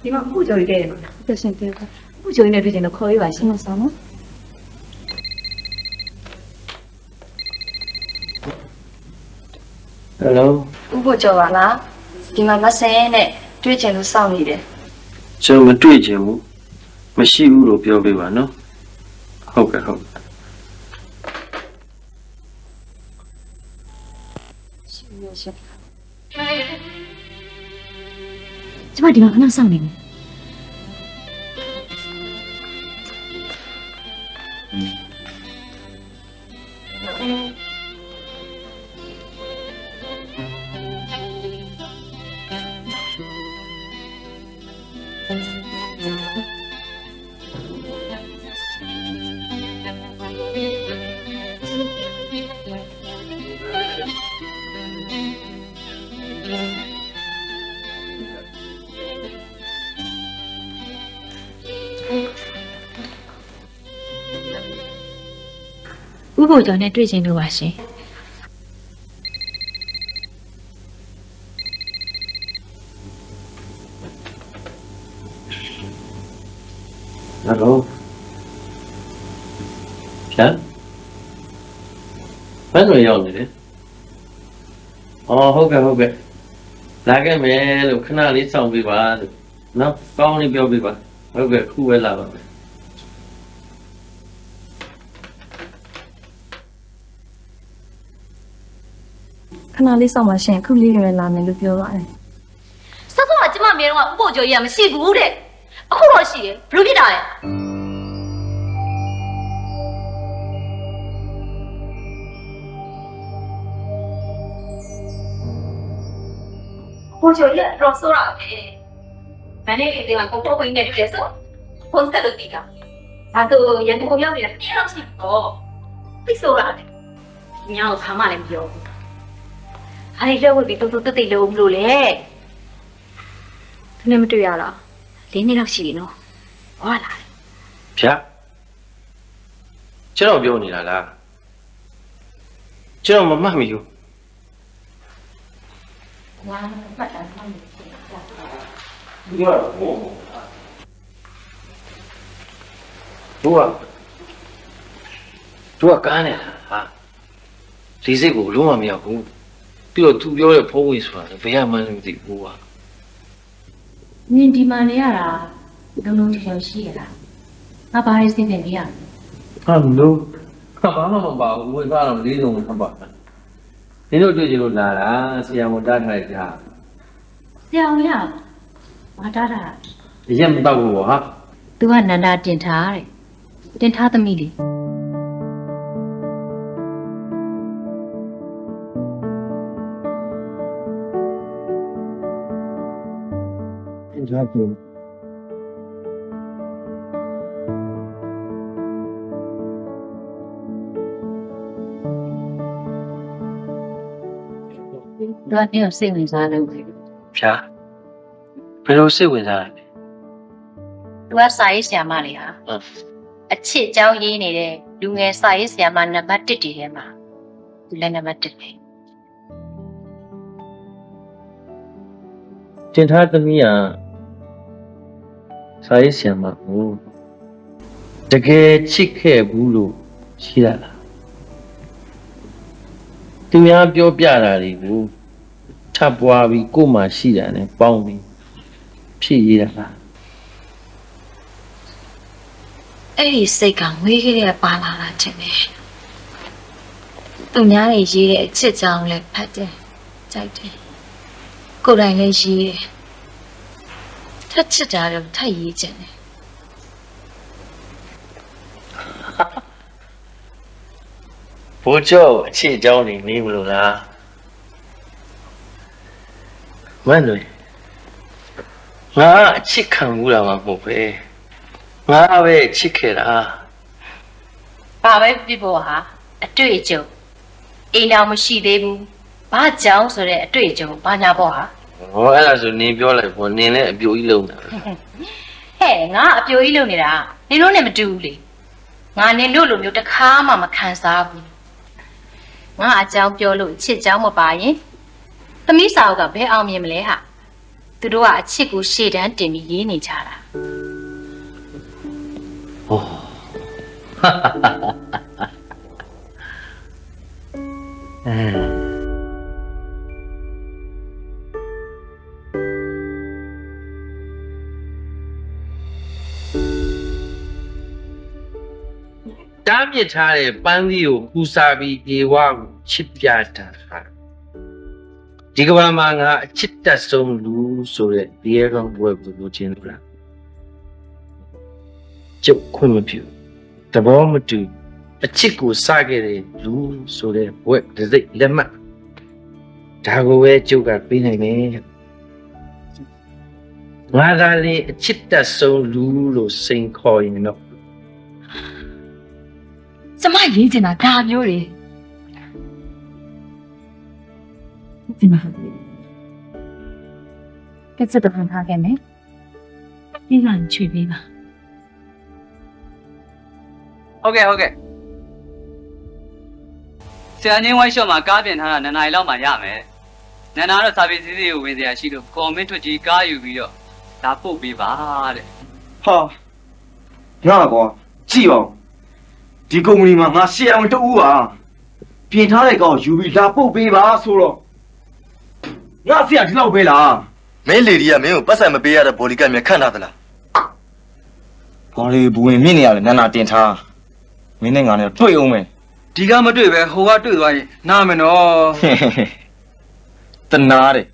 ဒီမှာခုကြော်ရတဲ့တက်ရှင်တဲ့ခုကြော်နေတဲ့ပြင်တော့ခေါ်ရပါရှင်းမဆောင်နော်ဟယ်လိုဥပ္ပကြော်ပါလားဒီမှာမဆင်းနဲ့တွေ့ချင်လို့စောင့်နေတယ်ကျွန်တော်မတွေ့ချင်ဘူးမရှိဘူးလို့ပြောပေးပါနော် ဟုတ်ကဲ့ဟုတ်ကဲ့ကျမဒီမှာခဏ ဥပ္ပိုလ်ကျော်နဲ့တွေ့ချင်လို့ပါရှင်ဟယ်လိုဖြတ်ဘယ်လိုရောက်နေလဲအော်ဟုတ်ကဲ့ဟုတ်ကဲ့လာခဲ့မယ်လို့ခဏလေးစောင့်ပေးပါလို့နော်ကောင်းလေးပြောပေးပါဟုတ်ကဲ့ခုပဲလာပါမယ် ခဏလေးစောင့်ပါရှင်ခုလေးရွယ်လာမယ်လို့ပြောပါတယ်စက်တော့ကကျမမေတော့ကဥပ္ပိုလ်ကျော်ကြီးကမရှိဘူးတဲ့အခုတော့ရှိတယ်ဘလို့ဖြစ်တာလဲကိုကျော်ကြီးကတော့ဆိုးတာပဲမနေ့ကတည်းကကိုပေါ့ကိုင်းနေတယ်ဆိုဖုန်းဆက်လို့တီးတာဒါဆိုရန်ကုန်ရောက်နေတာတည်းတော့ရှိတော့ပြစ်ဆိုးတာလေညောင်ဘာမှလည်းမပြောဘူး ဟာဒီလက်ဝတ်ပြီးတူတူတက်တက်လို့မလို့လေသူနဲ့မတွေ့ရတော့၄နှစ်လောက်ရှိပြီနော်ဟောလာဖြတ်ကျွန်တော်ပြောနေတာလားကျွန်တော်မမှတ်မိဘူးငါမှတ်တာမှတ်တယ်ဒီကတော့ဟိုတို့ကတို့ကကားနေတာဟာဒီစိတ်ကိုလုံးဝမရောက်ဘူး ပြီးတော့သူပြောတဲ့ဖုံးဝင်ဆိုတာလည်းဘယ်ရမှန်းမသိဘူးကွာနင်ဒီမှာနေရတာလုံးလုံးချောင်ရှိရတာငါဘာရေးစိတ်နေရဟာလို့ဘာမှမပါဘူးဝင်သွားတော့လေးလုံးမပါဘူးဒီလိုတွေ့ကြလို့လာတာဆရာမတားထားတဲ့ကြားဆရာအောင်ရမတားတာအရင်မတော့ဘူးပေါ့ဟာသူကနန္ဒာတင်ထားတဲ့တင်ထားသမီးလေ ကြာပြီသူကနေကိုစိတ်ဝင်စားလို့ဖြာဘယ်လိုစိတ်ဝင်စားလဲသူကစာရေးဆရာမလေးဟာအချစ်အကြောင်းရေးနေတဲ့လူငယ်စာရေးဆရာမနံပါတ်1တည်ထဲမှာသူလည်းနံပါတ်1ပဲတင်ထားသမီးက စာရေးဆရာမကိုတကယ်ချစ်ခဲ့ဘူးလို့ရှိရလားသူများပြောပြတာတွေကိုထပ်ပွားပြီးကိုယ်မှရှိတာနဲ့ပေါင်းပြီးဖြည့်ရတာလားအဲ့ဒီစိတ်ကငွေကြီးတဲ့ပါလာတာချင်းတယ်သူများတွေရေးတဲ့အချစ်ကြောင်လည်းဖတ်တယ်ကြိုက်တယ်ကိုယ်တိုင်လည်းရေးတယ် ထက်ချစ်တာတော့ထက်ရေးချင်တယ်ဘိုးကျော်အချစ်အကြောင်းနေနေမလို့လားမန်းလို့ငါအချစ်ခံဘူးလားမဟုတ်ပဲငါပဲချစ်ခဲ့တာဘာပဲဖြစ်ဖို့ဟာအတွေ့အကြုံအိမ်တော်မရှိသေးဘူးဘာကြောင့်ဆိုတဲ့အတွေ့အကြုံဘာညာပေါ့ဟာ ဟောအဲ့ဒါဆိုနင်းပြောလိုက်ပေါ့နင်းလည်းအပြိုကြီးလုံးတာပဲဟဲ့ငါအပြိုကြီးလုပ်နေတာနင်တို့နဲ့မတူဘူးလေငါနင်တို့လိုမျိုးတစ်ခါမှမခံစားဘူးငါအကြောင်းပြောလို့အချစ်ကြောင်းမပါရင်သမီးစာအုပ်ကဘယ်အောင်မြင်မလဲဟာသူတို့ကအချစ်ကိုရှေ့တန်းတင်ပြီးရေးနေကြတာဟောအဲ တားမြစ်ထားတဲ့ပန်းသီးကိုပူစာပြီးဧဝကိုချစ်ပြတာဟာဒီကဘာမှာငါအချစ်တက်ဆုံးလူဆိုတဲ့ဒီရကောင်ဘွယ်ကိုလိုချင်လို့လားကျုပ်ခွင့်မပြုသဘောမတူအချစ်ကိုစခဲ့တဲ့လူဆိုတဲ့ဘွယ်တစ်စိတ်လက်မှတ်ဒါကိုပဲကျုပ်ကပေးနိုင်တယ်ငါကလည်းအချစ်တက်ဆုံးလူလို့စိန်ခေါ်ရင်တော့ ကျမရေးချင်တာဒါမျိုးတွေဒီမှာကစ်စတော့ထားခဲ့မယ်ဒီကချွေပေးပါဟုတ်ကဲ့ဟုတ်ကဲ့ဆရာချင်းဝိုင်းရှော့မှာကားပြင်ထားတာနှစ်နာရီလောက်မှရမယ်နန္နာတော့စာပေစည်းစိမ်ကိုဝင်စရာရှိလို့ကွန်မန့်ထွက်ကြီးကားယူပြီးတော့ဒါပို့ပေးပါတဲ့ဟာငါကွာကြည့်ပါဦး ဒီကုမ္ပဏီမှာငါရှယ်အောင်တူပါပြင်ထားတဲ့ကောင်ယူပြီးလာပုတ်ပေးပါဆိုတော့ငါဆရာဒီလောက်ပဲလားမင်းလေဒီကမင်းကိုပတ်စံမပေးရတဲ့ဘော်လီကတ်မြခန့်တာသလားဘာလို့ဘူးဝင်မြင့်နေရလဲနာနာတင်ထားမင်းနဲ့ငါနဲ့တွေ့အောင်မယ်ဒီကမတွေ့ပဲဟိုကတွေ့သွားရင်နားမယ်နော်တနာတယ်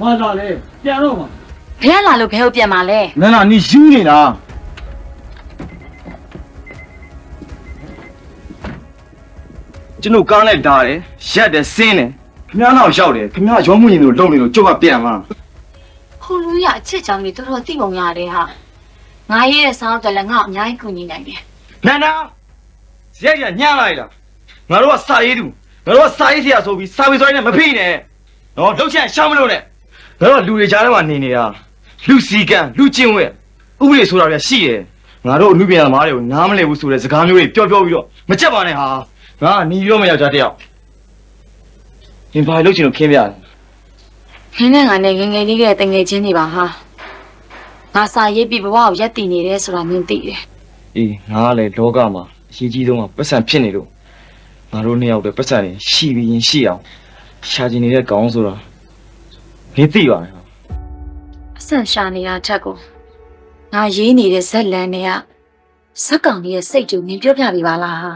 ဘာလာလဲပြန်တော့မှာ ဘယ်လာလို့ဘယ်ဟုတ်ပြန်มาလဲ နာနာနီယူနေလားကျွန်တော်ကားနဲ့ဓာတ်တယ်ရက်တယ်ဆင်းတယ်ခမ ्या နောက်ရောက်တယ်ခမ ्या ရောမှုရင်တို့လုံနေလို့ကျုပ်ကပြန်လာ ဟိုလူကြီးကအချစ်ကြောင်ကြီးတော်တော်သိပုံရတယ်ဟာငါရဲ့ဆောင်းတယ်လည်းငါ့ကိုအများကြီးကူညီနိုင်တယ် နာနာရက်ရညှလိုက်လားငါတို့ကစာရေးသူငါတို့ကစာရေးဆရာဆိုပြီးစာပေဆိုရင်လည်းမဖိနဲ့နော်လှုပ်ချင်ရှောင်းမလို့နဲ့ ငါတို့ကလူတွေကြားထဲမှာနေနေတာလူစီကံလူကျင့်ဝဲဥပဒေဆိုတာတွေရှိတယ်ငါတို့အမှုပြန်သမားတွေကိုနားမလည်ဘူးဆိုတဲ့စကားမျိုးတွေပြောပြောပြီးတော့မကြက်ပါနဲ့ဟာငါကหนีပြောမယောက်ျားတစ်ယောက်သင်ဘာလို့ချင်လို့ခင်းပြတယ်ခင်းနဲ့ငါနဲ့ငယ်ငယ်လေးကတငယ်ချင်းနေပါဟာငါစာရေးပြီးဘဝကိုရက်တည်နေတယ်ဆိုတာနင်သိတယ်အေးငါကလည်းလောကမှာအရေးကြီးဆုံးကပတ်စံဖြစ်နေလို့ငါတို့နှစ်ယောက်တည်းပတ်စံနေရှိပြီးရင်ရှိအောင်ရှာကျင်နေတဲ့ကောင်းဆိုတာ နေသိပါတယ်ဟာအဆက်ရှာနေတာချက်ကိုငါရေးနေတဲ့ဇက်လန်တွေကဇက်ကောင်ကြီးရဲ့စိတ်တူနင်ပြောပြပြပါလားဟာ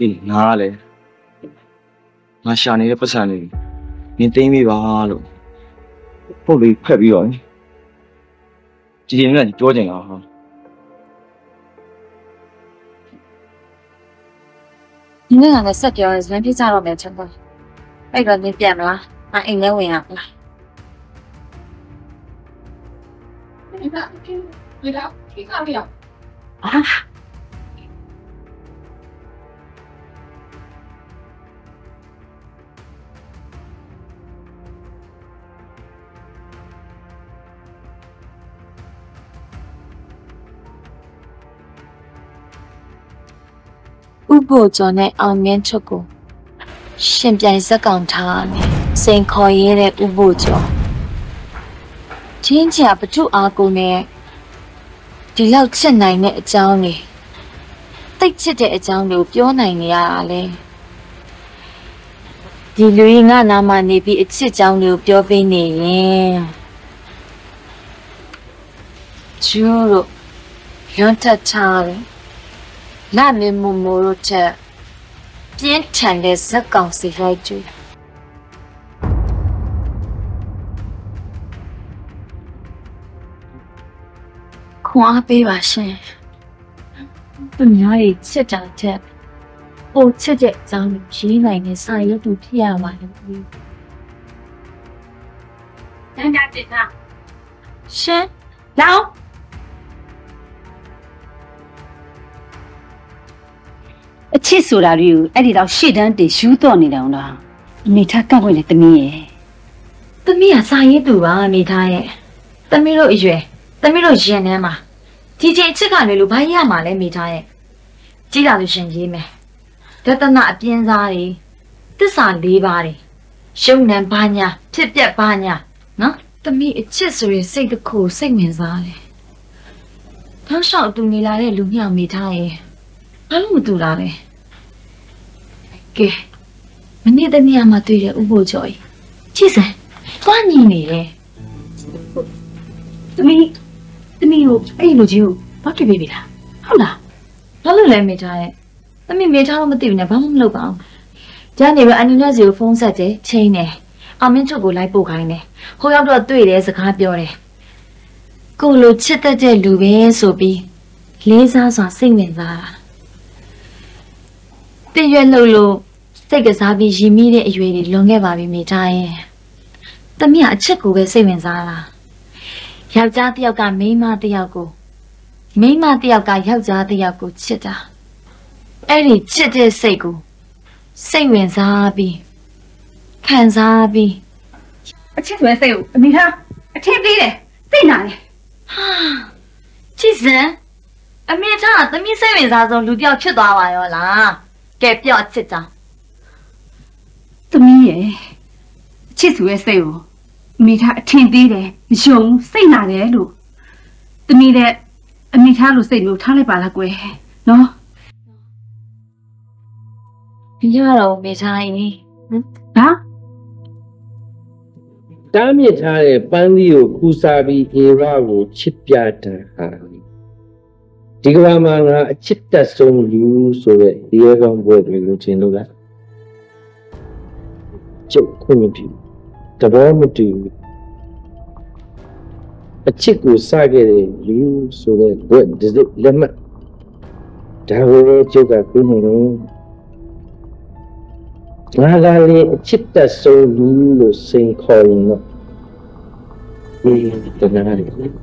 အေးငါကလည်းငါရှာနေတဲ့ပတ်စံလေးနင်သိမ့်မိပါလို့ပုတ်လေးဖက်ပြီးတော့ကြည်ရင်လည်းပြောချင်တာဟာဒီနေ့ကလည်းဆက်ပြောရင်ဇလန်ပြကြတော့မယ်ချက်တော့အဲ့တော့နင်ပြန်မလားငါအိမ်ထဲဝင်ရမလား 你看，你看，你看没有？ အာ ဥပ္ပိုလ်ကျော်နဲ့အောင်မြင့်ချုပ်ကိုရှင်ပြိုင်ဇက်ကောင်ထားတယ်စိန်ခေါ်ရဲတဲ့ဥပ္ပိုလ်ကျော် ချင်းချာပထုအားကုန်နဲ့ဒီလောက်ချစ်နိုင်တဲ့အကြောင်းတွေတိတ်ချစ်တဲ့အကြောင်းတွေကိုပြောနိုင်နေရတာလေဒီလူကြီးငါနာမနေပြီးအချစ်ကြောင်းတွေကိုပြောပေးနေရင်ကျိုးတို့လွန်ထက်ချတယ်လာမေမမိုတို့ချက်ပြင်းထန်တဲ့ဇက်ကောင်စီလိုက်ကြ ခွန်အားပေးပါရှင်။သူများရဲ့ချစ်တာချက်ဟိုချစ်တဲ့အကြောင်းကိုရေးနိုင်တဲ့စာရုပ်တူဖြစ်ရပါလိမ့်မယ်။တန်တာတင်တာရှင်လောင်းအချစ်ဆိုတာတွေကိုအဲ့ဒီတော့ရှေ့တန်းတင်ယူတော့နေတယ်လားအမိထားကန့်ခွင့်နဲ့တမီးရဲ့တမီးကစာရေးသူပါအမိထားရဲ့တမီးတို့အရွယ် သမီးတို့ရင်ထဲမှာဒီချိန်အချစ်ကလည်းလို့ဘာရမှာလဲမိသားရဲ့ကြီးလာလို့ရှင်ရေးမယ်ဒသနာအပြင်းစားတွေတစ္ဆာ၄ပါးတွေရှုံနံဘာညာဖြစ်ပျက်ဘာညာနော်သမီးအချစ်ဆိုရင်စိတ်တစ်ခုစိတ်ဝင်စားတယ်ထောင်းလျှောက်တူနေလာတဲ့လူမြောက်မိသားရဲ့ဘာလို့မတူတာလဲကဲမနေ့တနေ့မှတွေ့တဲ့ဥဖို့ကျော်ကြီးကြည့်စမ်းတွားညီနေတယ်တမီး တမီးကိုအဲ့ဒီလူကြီးကိုဘာတွေ့ပေးပြီလားဟုတ်လားဘာလို့လဲမိသားရဲ့သမီးမိသားတော့မသိဘူးနဲ့ဘာမှမလုပ်ပါဘူးကျန်နေပဲအန်နီနဲ့စီကိုဖုန်းဆက်တယ်ချိန်တယ်အောင်မင်းချုပ်ကိုလိုက်ပို့ခိုင်းတယ်ဟိုရောက်တော့တွေ့တယ်စကားပြောတယ်ကိုလိုချစ်တတ်တဲ့လူပဲဆိုပြီးလေးစားစွာစိတ်ဝင်စားတာတည့်ရွက်လို့လို့စိတ်ကစားပြီးရီမိတဲ့အရွယ်တွေလွန်ခဲ့ပါပြီမိသားရဲ့သမီးကအချစ်ကိုပဲစိတ်ဝင်စားတာ ယောက်ျားတစ်ယောက်ကမိန်းမတစ်ယောက်ကိုမိန်းမတစ်ယောက်ကယောက်ျားတစ်ယောက်ကိုချစ်တာအဲ့ဒီချစ်တဲ့စိတ်ကိုစိတ်ဝင်စားပြီးခံစားပြီးအချစ်ဆိုတဲ့စိတ်ကိုအမိထားအထင်သေးတယ်သိနာတယ်ဟာချစ်စံအမေထားကသမီးစိတ်ဝင်စားဆုံးလူတစ်ယောက်ဖြစ်သွားပါရောလားကဲပြော့ချစ်တာတမီးရဲ့အချစ်ဆိုတဲ့စိတ်ကိုအ မိထားအထင်သေးတယ်မယုံစိတ်နာတယ်လို့တမီးတဲ့အမိထားလို့စိတ်မျိုးထားလိုက်ပါလားကွယ်နော်မရတော့ဘူးမေထားရင်ဟာတားမြစ်ထားတဲ့ပန်းသီးကိုခူစားပြီးဧရကိုချစ်ပြတာဟာဒီကဘာမှာငါအချစ်တက်ဆုံးလူဆိုတဲ့ဒီရဲကောင်းဘွဲတွေလို့ထင်လို့လားကျုပ်ခွင့်မပြု တဘောမတူဘူးအချစ်ကိုစခဲ့တဲ့လူဆိုတဲ့ဘွဲဒီလိုလက်မှတ်ဒါကိုကျုပ်ကခွင့်မလို့ငါကလည်းအချစ်တက်ဆုံးလူလို့စိန်ခေါ်ရင်တော့ဒီတနာရီဟယ်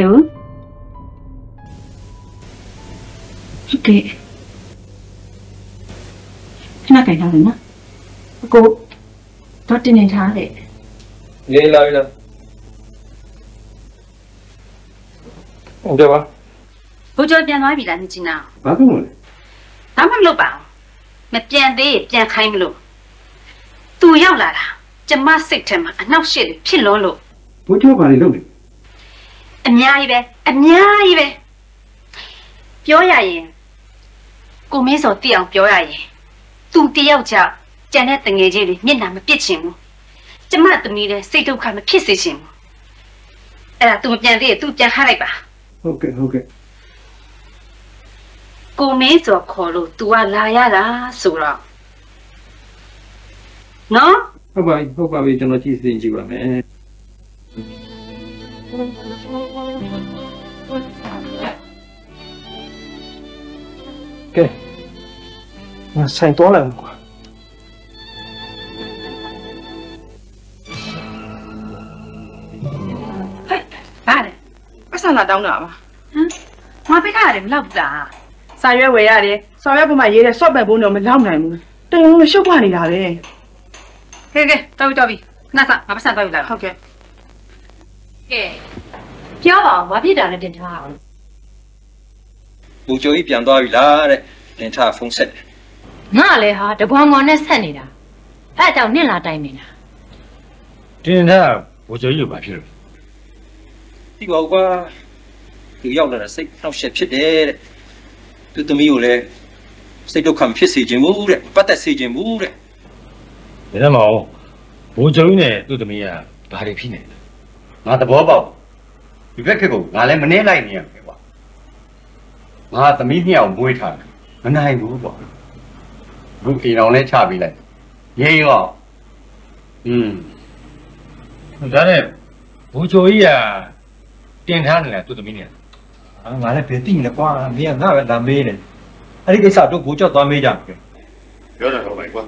လိုဟုတ်ကဲ့ခဏကြိုင်ထားတယ်နော်အကိုတော့တင်နေထားတယ်လေးလာပြီလားဟုတ်တယ်ပါဘိုးကျော်ပြန်သွားပြီလားမြင်ချင်တာဘာဖြစ်လို့လဲဘာမှမလုပ်ပါဘူးမပြန်သေးရင်ပြန်ခိုင်းမလို့သူရောက်လာတာကျမစိတ်ထဲမှာအနှောက်အယှက်တွေဖြစ်လို့လို့ဘိုးကျော်ဘာတွေလုပ်လဲ အများကြီးပဲအများကြီးပဲပြောရရင်ကိုမင်းစောတိအောင်ပြောရရင်သူတယောက်ကြောင့်ကြံတဲ့တငယ်ချင်းတွေမျက်နှာမပစ်ချင်ဘူးကျမသမီးလည်းစိတ်ဒုက္ခမဖြစ်စေချင်ဘူးအဲ့ဒါ तू မပြန်သေးရင် तू ပြန်ခါလိုက်ပါ ဟုတ်ကဲ့ဟုတ်ကဲ့ ကိုမင်းစောခေါ်လို့ तू ကလာရတာဆိုတော့နော် ဟုတ်ပါပြီဟုတ်ပါပြီကျွန်တော်ကြည့်စင်ကြည့်ပါမယ် ကဲငါဆိုင်သွားလိုက်ကွာဗါတယ်ပတ်စံလာတောင်းတာပါငါပိတ်ခရတယ်မလောက်ဘူးလားစာရွက်ဝယ်ရတယ်စာရွက်ပေါ်မှာရေးတဲ့ soft ဘက်ဘုံတော့မလောက်နိုင်ဘူးတရုံလုံးရှုပ်ခွနေတာပဲကဲကဲတော်ပြီတော်ပြီခဏစငါပတ်စံတော့ယူလိုက်ဟုတ်ကဲ့ ကဲပြောပါအောင်ဘာဖြစ်တာလဲတင်ထားအောင်ဘူကျော်ကြီးပြန်သွားပြီလားတဲ့လင်ထားဖုန်းဆက်တယ်ငါလည်းဟာတကွန်ကွန်နဲ့ဆက်နေတာအဲ့အကြောင့်နင့်လာတိုင်နေတာတင်ထားဘိုးကျော်ကြီးလိုပါဖြစ်လို့ဒီပါကွာသူရောက်လာတာစိတ်နှောက်ယှက်ဖြစ်တယ်တဲ့သူသမီးကိုလည်းစိတ်ဒုက္ခမဖြစ်စေခြင်းဘူးတဲ့ပတ်သက်စေခြင်းဘူးတဲ့ဒါနဲ့မဟုတ်ဘိုးကျော်ကြီးနဲ့သူ့သမီးကဘာတွေဖြစ်နေလဲ ငါသဘောပေါက်ဒီဘက်ခက်ကငါလည်းမနှဲလိုက်နေရမယ်ကွာငါသမီးနှစ်ယောက်မွေးထားတယ်မနိုင်ဘူးကွာဘုအိမ်တော်လဲချပေးလိုက်ရင်းရောอืมဒါနဲ့ဘိုးကျော်ကြီးကတင်ထားနေလားသူ့သမီးနဲ့အာငါလည်းဘယ်သိနေလဲကွာမင်းကငါပဲလာမေးတယ်အဲ့ဒီကိစ္စတော့ဘူကျော်သွားမေးကြမယ်ပြောတာတော့ပဲကွာ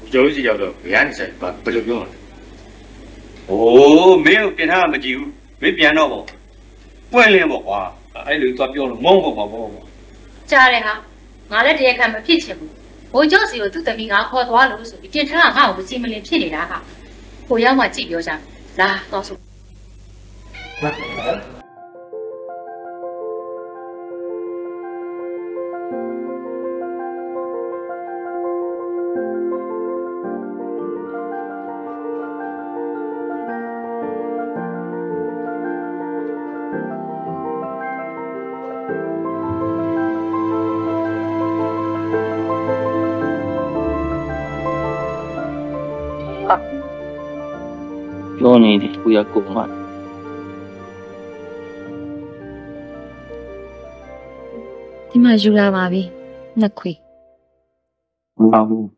ဘိုးကျော်ကြီးစီရောက်တော့ဘယ်ကနေဆိုင်ဘာဘယ်လိုပြောလဲ โอ้မင်းကိုပြင်ထားမကြည့်ဘူးမင်းပြန်တော့ပေါ့ပွင့်လင်းပေါ့ကွာအဲ့လိုသွားပြောလို့မုန်းပေါ့ပေါ့ပေါ့ကြားတယ်ဟာငါလည်းတရားခံမဖြစ်ချင်ဘူးဘိုးကျော်စီကိုသူ့သမီးကခေါ်သွားလို့ဆိုပြီးတင်ထားကငါ့ကိုမစီမလင်ဖြစ်နေတာဟာကိုရောက်မှကြည့်ပြောကြမယ်လာတော့ဆိုပြောနေတ ယ်ကိုရကိုမဒီမှာယူလာပါပြီနှစ်ခွေမဟုတ်ဘူး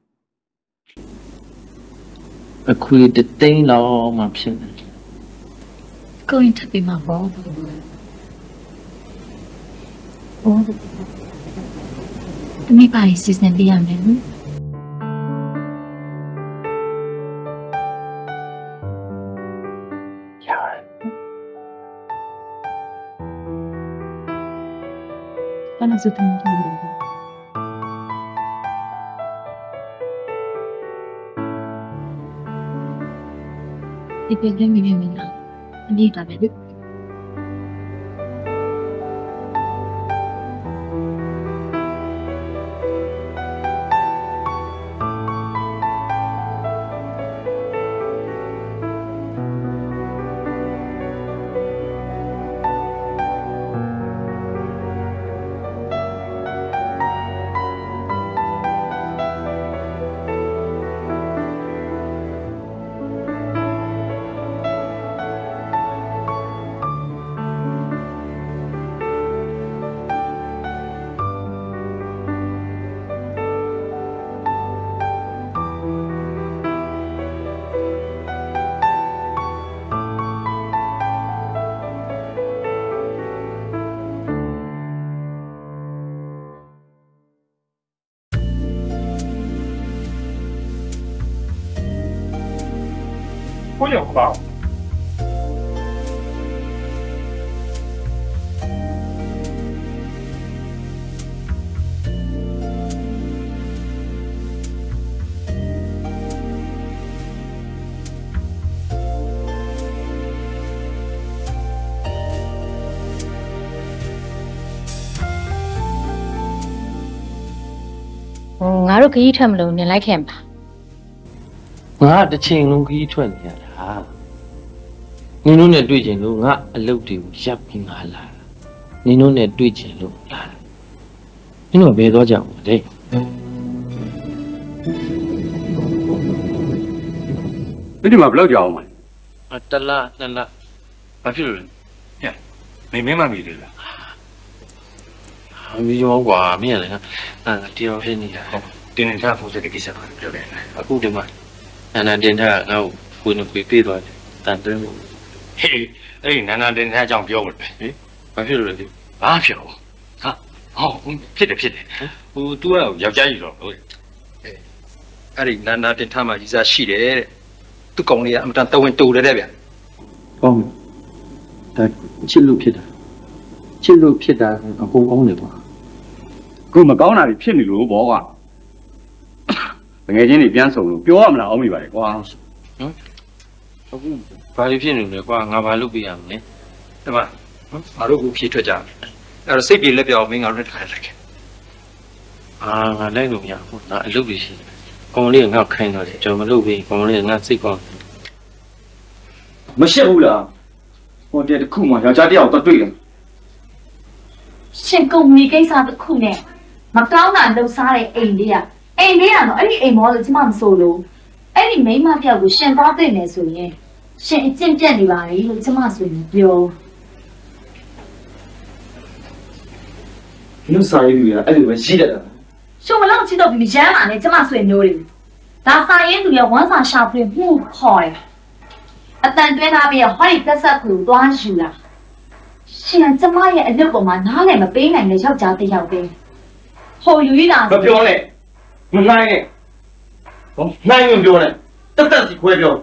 အခုတသိန်းလောက်မှဖြစ်တယ်ကိုရင်ထပ်ပြီးမှာပေါ့โอ้ဒီမိပါစီစဉ်ပေးရမယ် နော်ဘာလို့စတဲ့နေလဲဒီပြ လားအမြင့်တာပဲလေကိုရောက်ပါဟိုငါတို့ခကြီးထွက်မလို့နင်လိုက်ခဲ့မလားငါတစ်ချိန်လုံးကြီးထွက်နေရတာ နင်တို့နဲ့တွေ့ချင်လို့ငါအလုပ်တွေကိုရပ်ပြီးငါလာတာနင်တို့နဲ့တွေ့ချင်လို့လာတာနင်တို့ဘယ်သွားကြမလဲဒီဒီမှာဘယ်လောက်ကြာအောင်မလဲအတလားနှစ်လားဘာဖြစ်လို့လဲမိမင်းမမီလေလားဟပြီးရောကွာမင်းကလည်းအာတရားဖြစ်နေတာဟုတ်တင်းနေထားဖို့တဲ့ကိစ္စကိုပြောတယ်အခုဒီမှာအနန္တင်ထားငါ့ကို ကိုယ်နဲ့ကိုယ်ပြေးသွားတယ်တန်သွင်းဖို့ဟေးအဲ့ဒီနန္ဒတင်ထားအကြောင်းပြောမယ်ဟင်ဘာဖြစ်လို့လဲဒီဘာဖြစ်လို့ဟာဟောဖြစ်တယ်ဖြစ်တယ်ဟို तू ကယောက်ျားကြီးတော့ဟုတ်အဲ့ဒီနာနာတင်ထားမှကြီးစားရှိတယ်တဲ့သူ့ကောင်လေးကအမတန်တဝင်းတူတယ်တဲ့ဗျကောင်းတယ်ဒါချစ်လို့ဖြစ်တာချစ်လို့ဖြစ်တာအကုန်ကောင်းတယ်ကွာခုမကောင်းတာတွေဖြစ်နေလို့ဘောကွာတကယ်ချင်းတွေပြန်ဆုံလို့ပြောရမလားအောင်မိပါလေကွာ အခုဘာလို့ဖြစ်နေလဲကွာငါဘာလုပ်ပြရမလဲဒီမှာနော်ငါတို့ကဖြေထွက်ကြတယ်အဲ့တော့စိတ်ပြေလက်ပြောင်းမင်းငါတို့နဲ့တခါလိုက်ခဲ့အာငါလိုက်လို့မရဘူးငါအလုပ်တွေရှိတယ်ကောင်လေးကငါ့ခိုင်းတော့တယ်ကျွန်တော်မလုပ်ဘူးကောင်လေးကငါစိတ်ကောင်းမရှက်ဘူးလားဟိုတည်းတစ်ခုမှယောက်ျားတစ်ယောက်တော့တွေ့တယ်ရှင်ကုမ္ပဏီကိစ္စတစ်ခုနဲ့မကောင်းတာလှုပ်ရှားတဲ့အိမ်လေးကအိမ်လေးကတော့အဲ့ဒီအိမ်မောလို့ကျမမဆိုလို့အဲ့ဒီမိန်းမပြောက်ကိုရှင်သွားသိနေဆိုရင် ရှင်အကျင့်ပြတ်နေပါလေလို့ကျမဆိုရင်ပြောလူစားရည်တွေကအဲ့လိုပဲရှိတတ်တာရှင်မလောက်ချစ်တော့ပြီးရမ်းလာနေကျမဆိုရင်မျိုးတွေဒါစာရင်သူရဝမ်းစာရှာဖွေမှုခေါ်တယ်အတန်တွဲထားပြီးဟောဒီတက်ဆက်ကူသွားယူလာရှင်ကျမရဲ့အလုပ်ပေါ်မှာနားလည်းမပေးနိုင်တဲ့ယောက်ျားတစ်ယောက်ပဲဟိုယူရတာမပြောနဲ့မနိုင်နဲ့ဟောနိုင်ရင်ပြောနဲ့တက်တက်စီခွဲပြော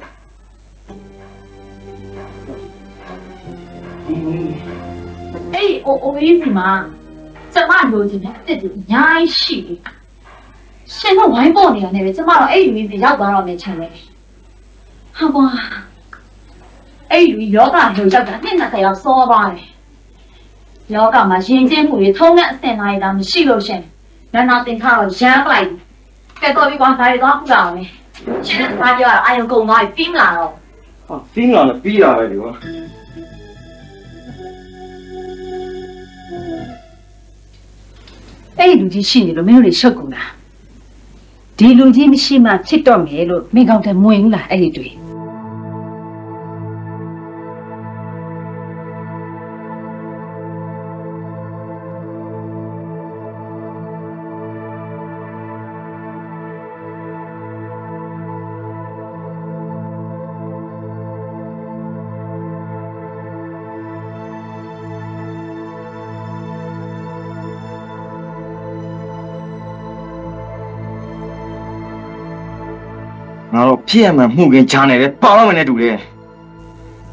အဲ့ဒီအိုအိုရေးစီမှာကျမလိုချင်တဲ့အစ်စ်တွေအများကြီးရှိတယ်ရှင်တော့ဝိုင်းပေါ်နေရတယ်ပဲကျမတော့အဲ့ဒီယူစီရောက်သွားတော့မယ်ချင်တယ်ဟာကွာအဲ့ဒီယောဂလိုရောက်တာနှစ်20ရောက်စောသွားတယ်ယောဂမှာရင်ကျင်းမှုတွေထုံးတဲ့အစင်လိုက်တာမရှိလို့ရှင်နာနာတင်ခါတော့ရမ်းပလိုက်ကဲတော့ပြီးကွာဒါတွေတော့ခုလာအောင်လေရှင်ကဘာပြောအာယုံကုန်သွားပြီပြီးမလာတော့ဟာပြီးငါလည်းပြီးတာပဲဒီကွာ အဲ့ဒီလူကြီးရှိနေလို့မင်းတို့တွေရှုပ်ကုန်လားဒီလူကြီးမရှိမှချစ်တော့မယ်လို့မင်းကောင်းတယ်မဝင်ဘူးလားအဲ့ဒီတွေ ဖြစ်ရမှန်မှုကင်းချာနေတယ်ပေါအောင်မနေတူတယ်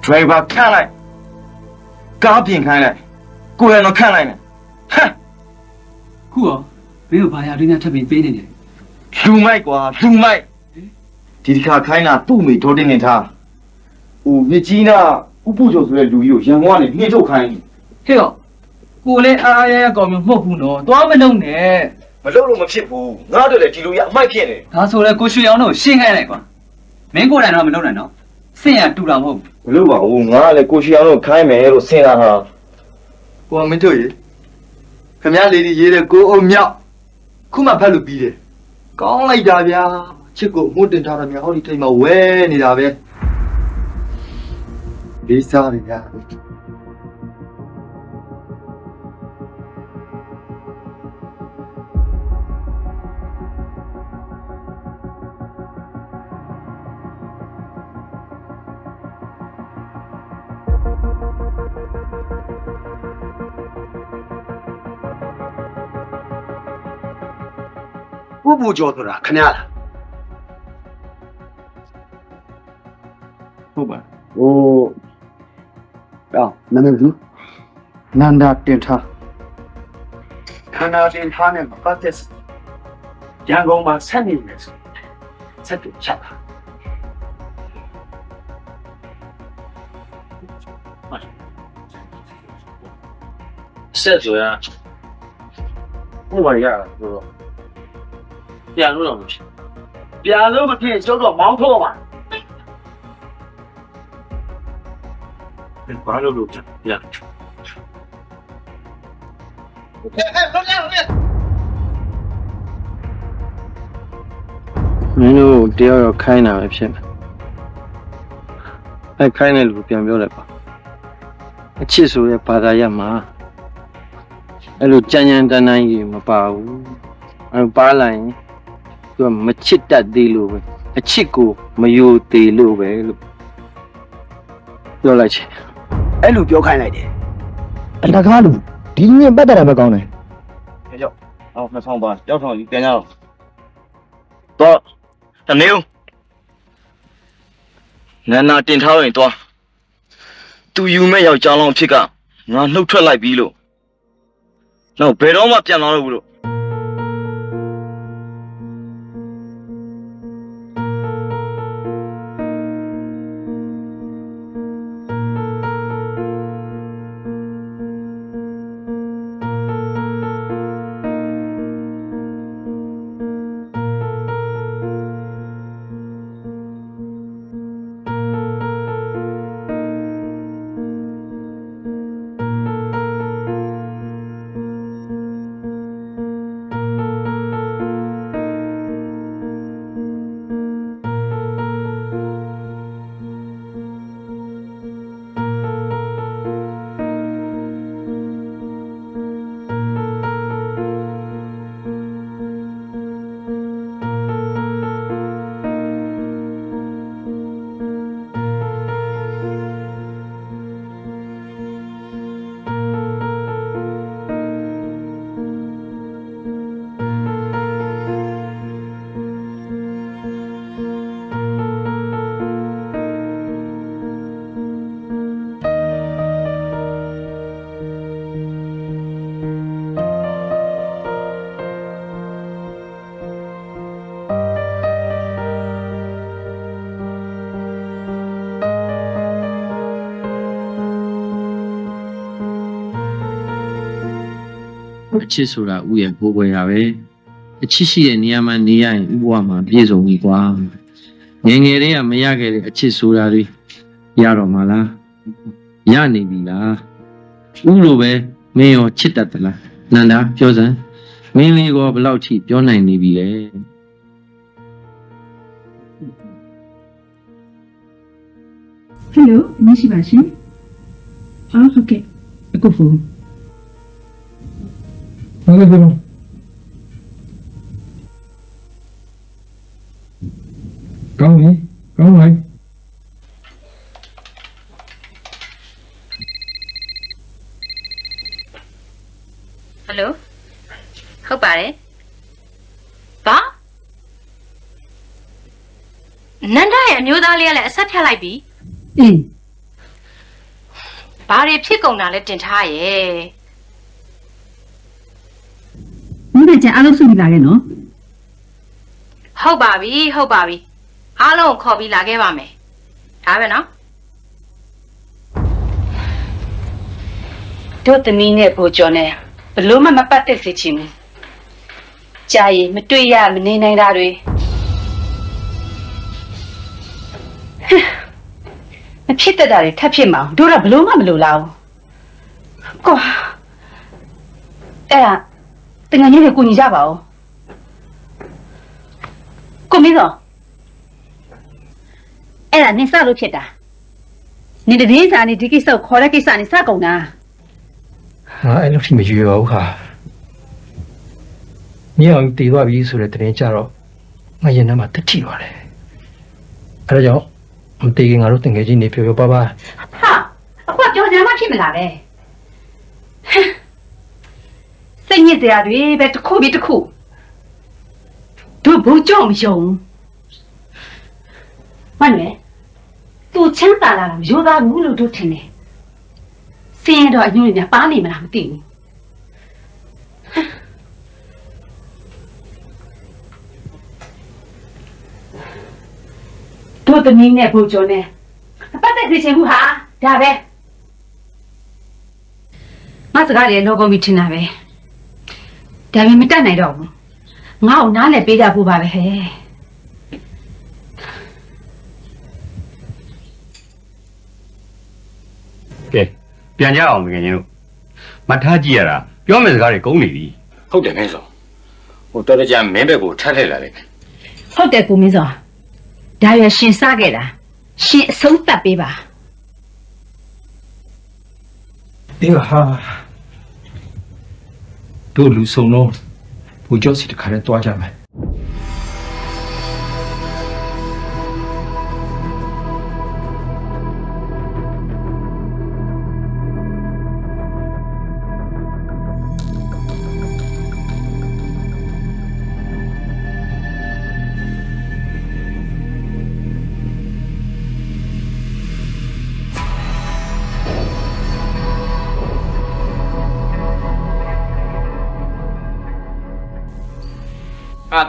ဒရိုင်ဘာခန့်လိုက်ကားပြင်ခိုင်းလိုက်ကိုယ်ရတော့ခန့်လိုက်မယ်ခုရောမင်းတို့ဘာရလေးနဲ့ထပ်ပြီးပေးနေတယ်လူမိုက်ကွာလူမိုက်ဒီတစ်ခါခိုင်းတာသူ့မိဒေါ်တင်နေထားဟိုမြကြီးနာဥပုကျော်ဆိုတဲ့လူကြီးကိုရန်ကုန်ကနေနှိမ့်ထုတ်ခိုင်းဟဲ့ရောကိုလည်းအားအားရရကောင်းမျိုးမဟုတ်ဘူးနော်သွားမလုံးနဲ့မလုပ်လို့မဖြစ်ဘူးငါတို့လည်းဒီလူကြီးအမိုက်ဖြစ်နေဒါဆိုလဲကိုရွှေအောင်တို့ရှင်းခိုင်းလိုက်ကွာ မင်းကိုယ်တိုင်တော့မလုံးနဲ့နော်စင်ရတူတာမဟုတ်ဘူးမလုပ်ပါဘူးငါကလည်းကိုရှိအောင်လို့ခိုင်းမယ်လို့စဉ်းစားတာကိုမင်းတို့ရေခမရလေးဒီရေးတဲ့ကိုအုံမြောက်ခုမှဖတ်လို့ပြီးတယ်ကောင်းလိုက်တာဗျာချစ်ကိုမှုတင်ထားတာများဟောဒီထိတ်မှာဝဲနေတာပဲလေးစားပြီဗျာ ဥပူကျော်ဆိုတာခဏလားဟုတ်ပါဟိုအော်နာမည်ဘူးနန္ဒာတင်ထားခန္ဓာတင်ထားနဲ့ပတ်သက်ရန်ကုန်မှာဆက်နေမယ်ဆိုဆက်တူချက်ပါဆက်ဆိုရဟိုဘာရတာဆိုတော့ ပြန်လို့တော့မဖြစ်ပြန်လို့မဖြစ်ကျုပ်တော့မောင်းထိုးပါဘူးဘာလို့လို့ပြန်မင်းတို့တရားတော့ခိုင်းတာပဲဖြစ်မယ်အဲခိုင်းတဲ့လူပြန်ပြောလိုက်ပါအချစ်ဆိုရဲ့ဘာသာရပ်မှာအဲ့လိုကြမ်းကြမ်းတမ်းတမ်းကြီးမပါဘူးအဲ့လိုပါလာရင် သူကမချစ်တတ်သေးလို့ပဲအချစ်ကိုမယိုသေးလို့ပဲလို့ပြောလိုက်ချင်အဲ့လိုပြောခိုင်းလိုက်တယ်အလကားလူဒီညင်ပတ်တာပဲကောင်းတယ်ကြောက်အော်နှစ်ဆောင်ပါရောက်ဆောင်ကြီးပြန်ကြတော့တော့တနေဦးနာနာတင်ထားရင်တော့သူယူမဲ့ယောက်ျားလောင်းအဖြစ်ကငါနှုတ်ထွက်လိုက်ပြီလို့နောက်ဘယ်တော့မှပြန်လာတော့ဘူးလို့ အချစ်ဆိုတာဥရဲ့ကိုယ်ွယ်ရပဲအချစ်ရှိတဲ့နေရာမှာနေရရင်ဥဘဝမှာပြည့်စုံပြီကွာငယ်ငယ်လေးကမရခဲ့တဲ့အချစ်ဆိုတာတွေရတော့မှာလားရနေပြီလားဥလိုပဲမင်းရောချစ်တတ်သလားနန္ဒာပြောစမ်းမင်းလေးကဘယ်လောက်ထိပြောနိုင်နေပြီလဲဟယ်လိုမရှိပါရှင်အော်ဟုတ်ကဲ့အခုဖုန်း ဟုတ်ကဲ့ပြောကောင်းပြီကောင်းပါပြီဟယ်လိုဟုတ်ပါတယ်ဘာနန္ဒရဲ့အမျိုးသားလေးကလည်းအဆက်ဖြတ်လိုက်ပြီအေးဘာတွေဖြစ်ကုန်တာလဲတင်ထားရဲ့ အားလုံးစုပြီးလာခဲ့နော်ဟုတ်ပါပြီဟုတ်ပါပြီအားလုံးကိုခေါ်ပြီးလာခဲ့ပါမယ်ဒါပဲနော်တို့သမီးနဲ့ဘိုးကျော်နဲ့ဘလို့မှမပတ်သက်စေချင်ဘူးကြာရင်မတွေ့ရမနေနိုင်တာတွေဟမ်မဖြစ်တတ်တာတွေထပ်ဖြစ်မအောင်တို့ကဘလို့မှမလိုလားဘူးကွာအဲ့ဒါတ ငယ်ချင်းတွေကိုညီကြပါဦးကိုမင်းတော့အဲ့ဒါနင်စလို့ဖြစ်တာနင်တည်င်းစာနေဒီကိစ္စကိုခေါ်တဲ့ကိစ္စနေစကုန်တာဟာအဲ့လိုထိမရွေပါဘူးဟာမြေအောင်တည်သွားပြီဆိုတဲ့တရင်ကြတော့ငါရင်ထဲမှာတတိသွားတယ်အဲ့ဒါကြောင့်မတည်ခင်ငါတို့တငယ်ချင်းနေပြောပြောပါပါဟာအခုကကြော်ကြမ်းမှဖြစ်မလားပဲဟမ် စိတ်ညစ်တရားတွေပဲတစ်ခုပြီးတစ်ခုတို့ဘူးကြောက်မယုံမနွယ်သူချမ်းသာလာတာမရိုးသားဘူးလို့တို့ထင်တယ်စင်းရတော့အညွန့်တွေများပါနေမလားမသိဘူးတို့တနည်းနဲ့ဘူကျော်နဲ့အပတ်သက်ကြချင်ဘူးဟာဒါပဲမစကားလေလောကုန်ပြီထင်တာပဲ ဒါပေမဲ့မတတ်နိုင်တော့ဘူးငါ့ကိုနားလည်ပေးကြဖို့ပါပဲဟဲ့ကဲပြန်ကြအောင်ငယ်ချင်းတို့မထားကြည့်ရတာပြောမယ့်စကားတွေကုန်နေပြီဟုတ်တယ်မင်းစောဟိုတော်တော်ကြာမင်းဘက်ကိုထပ်ထည့်လာလိုက်မယ်ဟုတ်တယ်ကိုမင်းစောဒါရရှင်စခဲ့တာရှင်အဆုံးသတ်ပေးပါဒီဟာ တို့လူစုံလုံးဘူကျော်စီတခါတည်းတွားကြမယ်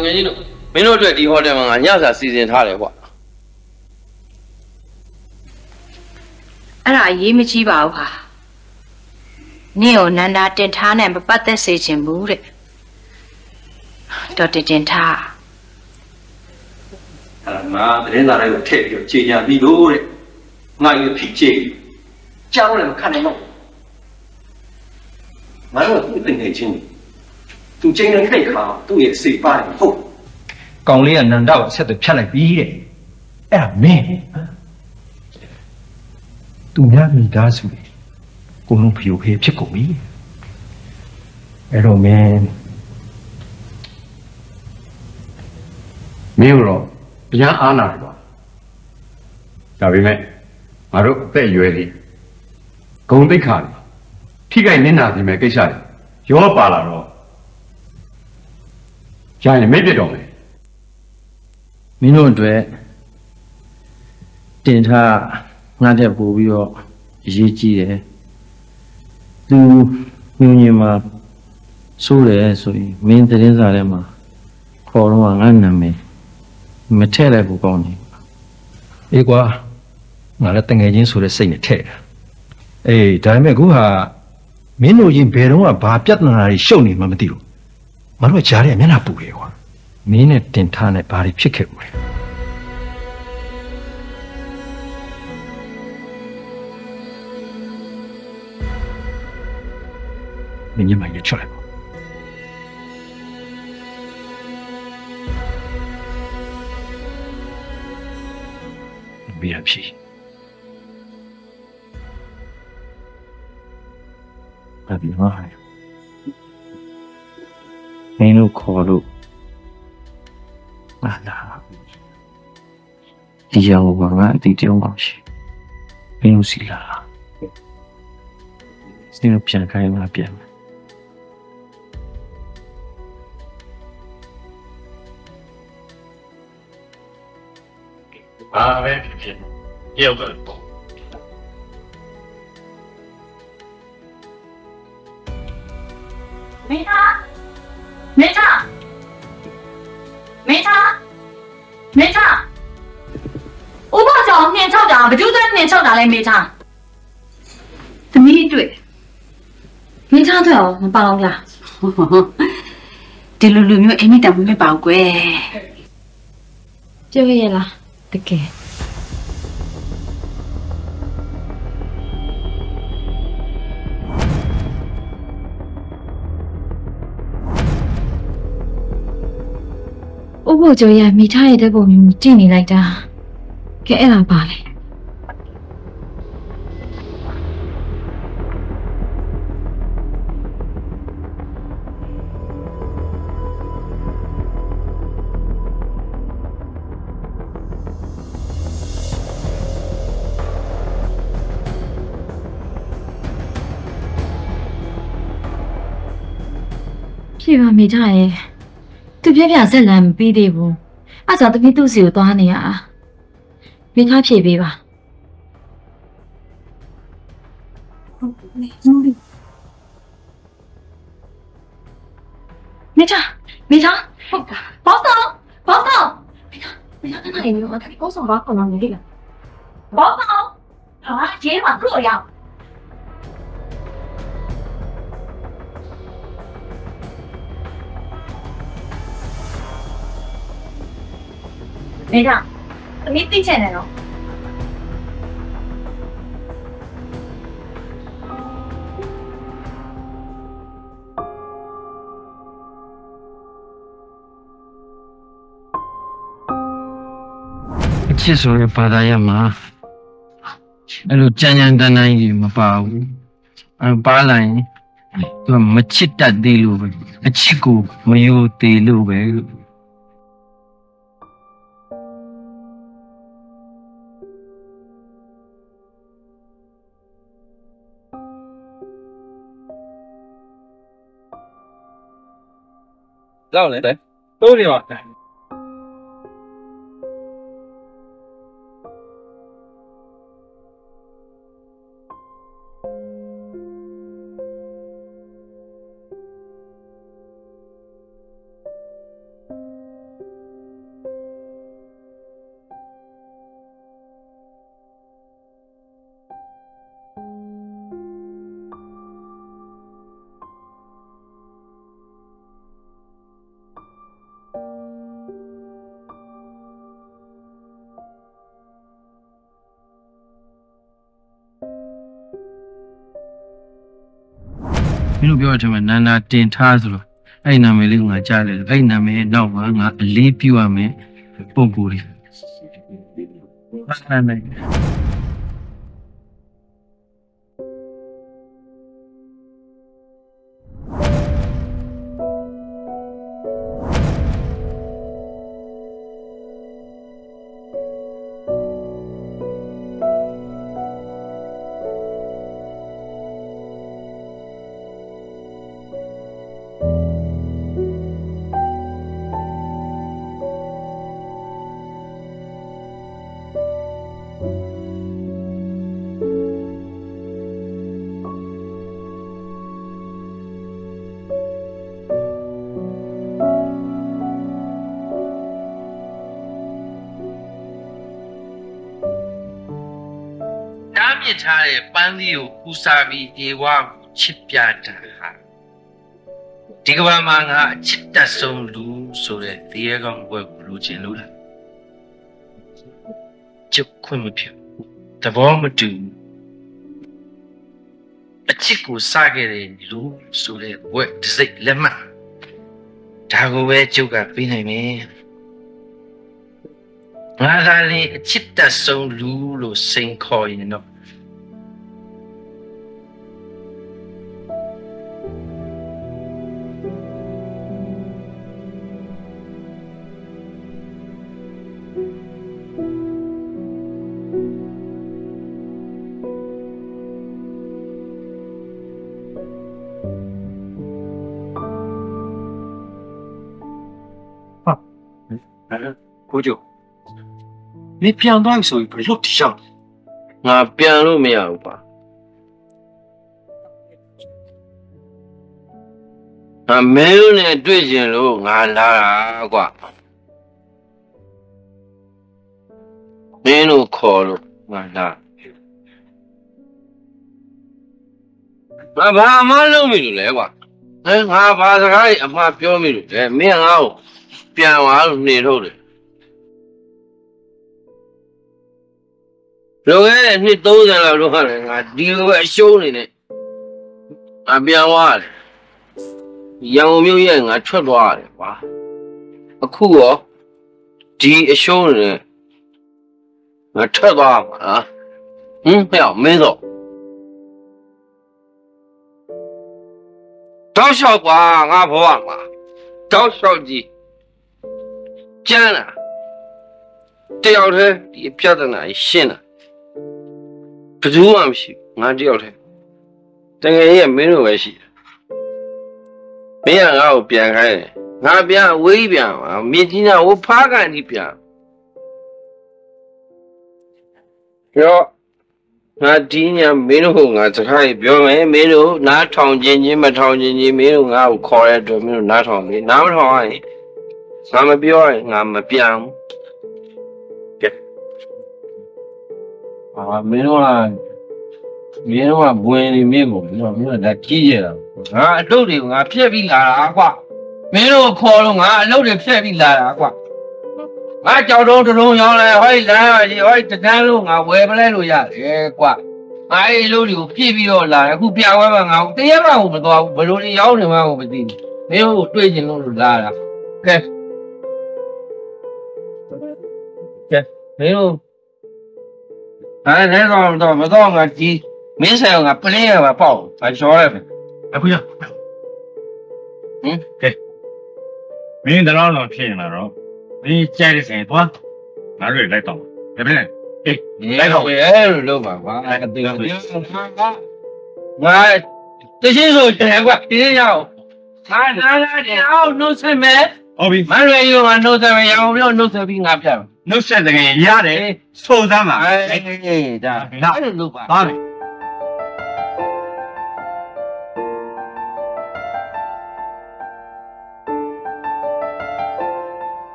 အာတကယ်ကြီးတို့မင်းတို့အတွက်ဒီဟိုတယ်မှာငါညစာစီစဉ်ထားတယ်ကွာအဲ့ဒါအရေးမကြီးပါဘူးဟာနင့်ကိုနန္ဒာတင်ထားနဲ့မပတ်သက်စေချင်ဘူးတဲ့တော်တင်တင်ထားအဲ့ဒါငါသတင်းစာတွေကိုထည့်ပြီးတော့ကြေညာပြီးလို့တဲ့ငါကြီးဖိကြေးကြောင်းလည်းမခံနိုင်တော့ငါတို့ကသူ့တင်နေချင်း သူချိန်နေခိုက်ခါသူ့ရဲ့စိတ်ပါတယ်ဟုတ်ကောင်လေးကနန္ဒကိုဆက်သွယ်ဖြတ်လိုက်ပြီးတဲ့အဲ့ဒါမင်းသူများမိသားစုတွေကိုလုံးဖျို့ဖေးဖြစ်ကုန်ပြီအဲ့တော့မင်းမင်းတော့ဗျာအားနာတယ်ကွာဒါပေမဲ့ငါတို့အသက်အရွယ်လေးဂုံတိတ်ခါလေးထိခိုက်နစ်နာခြင်းပဲကိစ္စတွေရောပါလာတော့ ကြာရင်မိတ်ပြစ်တော်မယ်မင်းတို့အတွက်တင်ထားငါတဲ့ပို့ပြီးတော့အရေးကြီးတယ်သူညဉ့်ညင်မှာစိုးတယ်ဆိုရင်မင်းသတင်းစာထဲမှာခေါ်တော့ငါနာမည်မထည့်လိုက်ဘူးကောင်းတယ်အေးကွာငါလည်းတငယ်ချင်းဆိုတဲ့စိတ်နဲ့ထဲ့တာအေးဒါပေမဲ့အခုဟာမင်းတို့ရင်ဘယ်တော့မှဘာပြဿနာတွေရှုပ်နေမှမသိဘူး မတို့ကကြားရမျက်နှာပူတယ်ကွာမင်းနဲ့တင်ထားနဲ့ဘာတွေဖြစ်ခဲ့ဘူးလဲမင်းညမရချလိုက်ပါဘီရဖြီဘာပြီးမှာလဲ မင်းတို့ခေါ်လို့ဟာလာဒီရောဘာငါအတီတုံးအောင်ရှိမင်းတို့စီလာစင်းတို့ပြန်ခိုင်းမှာပြန်မယ်ဘာပဲဖြစ်ဖြစ်တယောက် ဘယ်သူသက်နှင်ချောက်တာလဲမင်းသားသမီးတွေ့မင်းသားတော့မပေါအောင်လားဒီလူလူမျိုးအိမ်မိတောင်မပါဘူးကွယ်ပြောရလားတကယ်ဥပ္ပိုလ်ကျော်ရမိထားရတဲ့ပုံမျိုးကြည့်နေလိုက်တာကဲအဲ့ဒါပါလေ ဖြေပါမိထားရဲ့သူပြပြဆက်လမ်းမပြီးသေးဘူးအဲ့ဒါသမီးသူ့စီကိုသွားနေရတာမိထားဖြေပေးပါမင်းသားမင်းသားဟုတ်တာဘောက်တော့ဘောက်တော့မင်းသားမင်းသားကနေရောဘောက်ဆောင်ဘာကောင်းနေလဲဘောက်တော့ဟာဂျေးမှာကိုရောက် မင်းသားသမီးသိချင်တယ်နော်အချစ်ဆိုတဲ့ဘာသာရပ်မှာအဲ့လိုကြမ်းကြမ်းတမ်းတမ်းကြီးမပါဘူးအဲ့ပါလိုက်ရင်သူကမချစ်တတ်သေးလို့ပဲအချစ်ကိုမယိုသေးလို့ပဲလို့ လောက်လေတိုးနေပါမ ပြောတဲ့အချိန်မှာနန္ဒာတင်ထားဆိုတော့အဲ့ဒီနာမည်လေးကိုငါကြားတယ်အဲ့ဒီနာမည်ရဲ့နောက်မှာငါအလေးပြုရမယ်ပုံကိုယ်လေးဘာနာမည်တားမြ စ်ထားတဲ့ပန်းသီးကိုပူစာပြီးဧဝကိုချစ်ပြတာဟာဒီကဘာမှာငါအချစ်တက်ဆုံးလူဆိုတဲ့တရားကောင်းဘွဲကိုလိုချင်လို့လားချစ်ခွင့်မဖြစ်သဘောမတူအချစ်ကိုစခဲ့တဲ့လူဆိုတဲ့ဘွဲတစ်စိတ်လက်မှတ်ဒါကိုပဲကျုပ်ကပြီးနိုင်မယ်ငါကလည်းအချစ်တက်ဆုံးလူလို့စိန်ခေါ်ရင်တော့ နေပြန်သွားပြီဆိုရင်ဘယ်လိုတည်ရောက်လဲငါပြန်လို့မရဘူးပါငါမဲလို့နဲ့တွေ့ကျင်လို့ငါလာတာကွာမင်းတို့ခေါ်လို့ငါလာငါဘာမှလုပ်မိလို့လဲကွာအဲငါဘာစကားကြီးအမှားပြောမိလို့လဲမင်းငါ့ကိုပြန်သွားလို့နေထုတ်တယ် လောကရဲ့နှစ်30လောက်တော့ဟာလေငါဒီလိုပဲအရှုံးနေနဲ့ငါပြန်သွားတယ်ရန်ကုန်မြို့ရဲ့ငါထွက်သွားတယ်ကွာအခုရောဒီအရှုံးနေငါထွက်သွားမှာလားဟင်းဖျောက်မင်းတော့တောက်လျှောက်ကွာငါဘဝမှာတောက်လျှောက်ကြီးကျန်းလာတယောက်တည်းဒီပြဿနာကြီးရှင်းလာ ဘယ်သူမှမရှိဘူးငါတယောက်တည်းတကယ်ကြီးကမင်းတို့ပဲရှိတယ်မင်းကငါ့ကိုပြန်ခိုင်းတယ်ငါပြန်အဝေးပြန်ပါမြင့်ကြီးနာဟိုဖားကန်ကြီးပြန်ပြောငါဒီညမင်းတို့ကငါစကားကြီးပြောမယ်မင်းတို့နားထောင်ခြင်းချင်းမထောင်ခြင်းချင်းမင်းတို့ငါ့ကိုခေါ်ရတဲ့အတွက်မင်းတို့နားထောင်ပြီနားမထောင်ရင်ငါမပြောရင်ငါမပြန်ဘူး အာမင်းတို့ကမင်းတို့ကဘွင်နေမင်းကိုမင်းတို့မင်းတို့လက်ကြီးရတာငါအလုပ်တွေကိုငါဖျက်ပြီးလာတာကွာမင်းတို့ခေါ်လို့ငါအလုပ်တွေဖျက်ပြီးလာတာကွာငါကြောက်တုံးတုံးရောင်းလဲဟောဒီလမ်းပါကြီးဟောဒီတန်းလို့ငါဝယ်ပလဲလို့ရတယ်ကွာငါအဲ့အလုပ်တွေကိုပြည့်ပြီးတော့လာတယ်အခုပြဝဲမှာငါတရားမှမသွားဘူးဘယ်လိုနေရောက်နေမှကိုမသိဘူးမင်းတို့တွေ့ကျင်လို့လာတာကဲကဲမင်းတို့ အဲ့ဒါတော့တော့မတော့ငါကြီးမင်းဆိုင်ကပလင်းရပါပေါ့ငါချော်ရမယ်အခုရဟင်ကဲမင်းတလောက်တော့ဖြစ်နေတော့မင်းကြိုက်တဲ့ဆိုင်သွားငါတို့လိုက်တော့ဒါပဲအေးလိုက်တော့ပဲအဲ့လိုလုပ်ပါကွာအတူတူငါတချင်းဆိုတယ်ကွာပြင်းရအောင်ဟာနာနာတင်အောင် နှုတ်ဆက်မယ် ဟုတ်ပြီ မရွယ်ရောကနှုတ်ဆက်မယ်ရအောင်ပြောနှုတ်ဆက်ပြီးငါပြမယ် နှုတ်ဆက်တကယ်ရတယ်ဆိုစမ်းပါ အေးဒါအဲ့လိုလုပ်ပါ သွားမယ်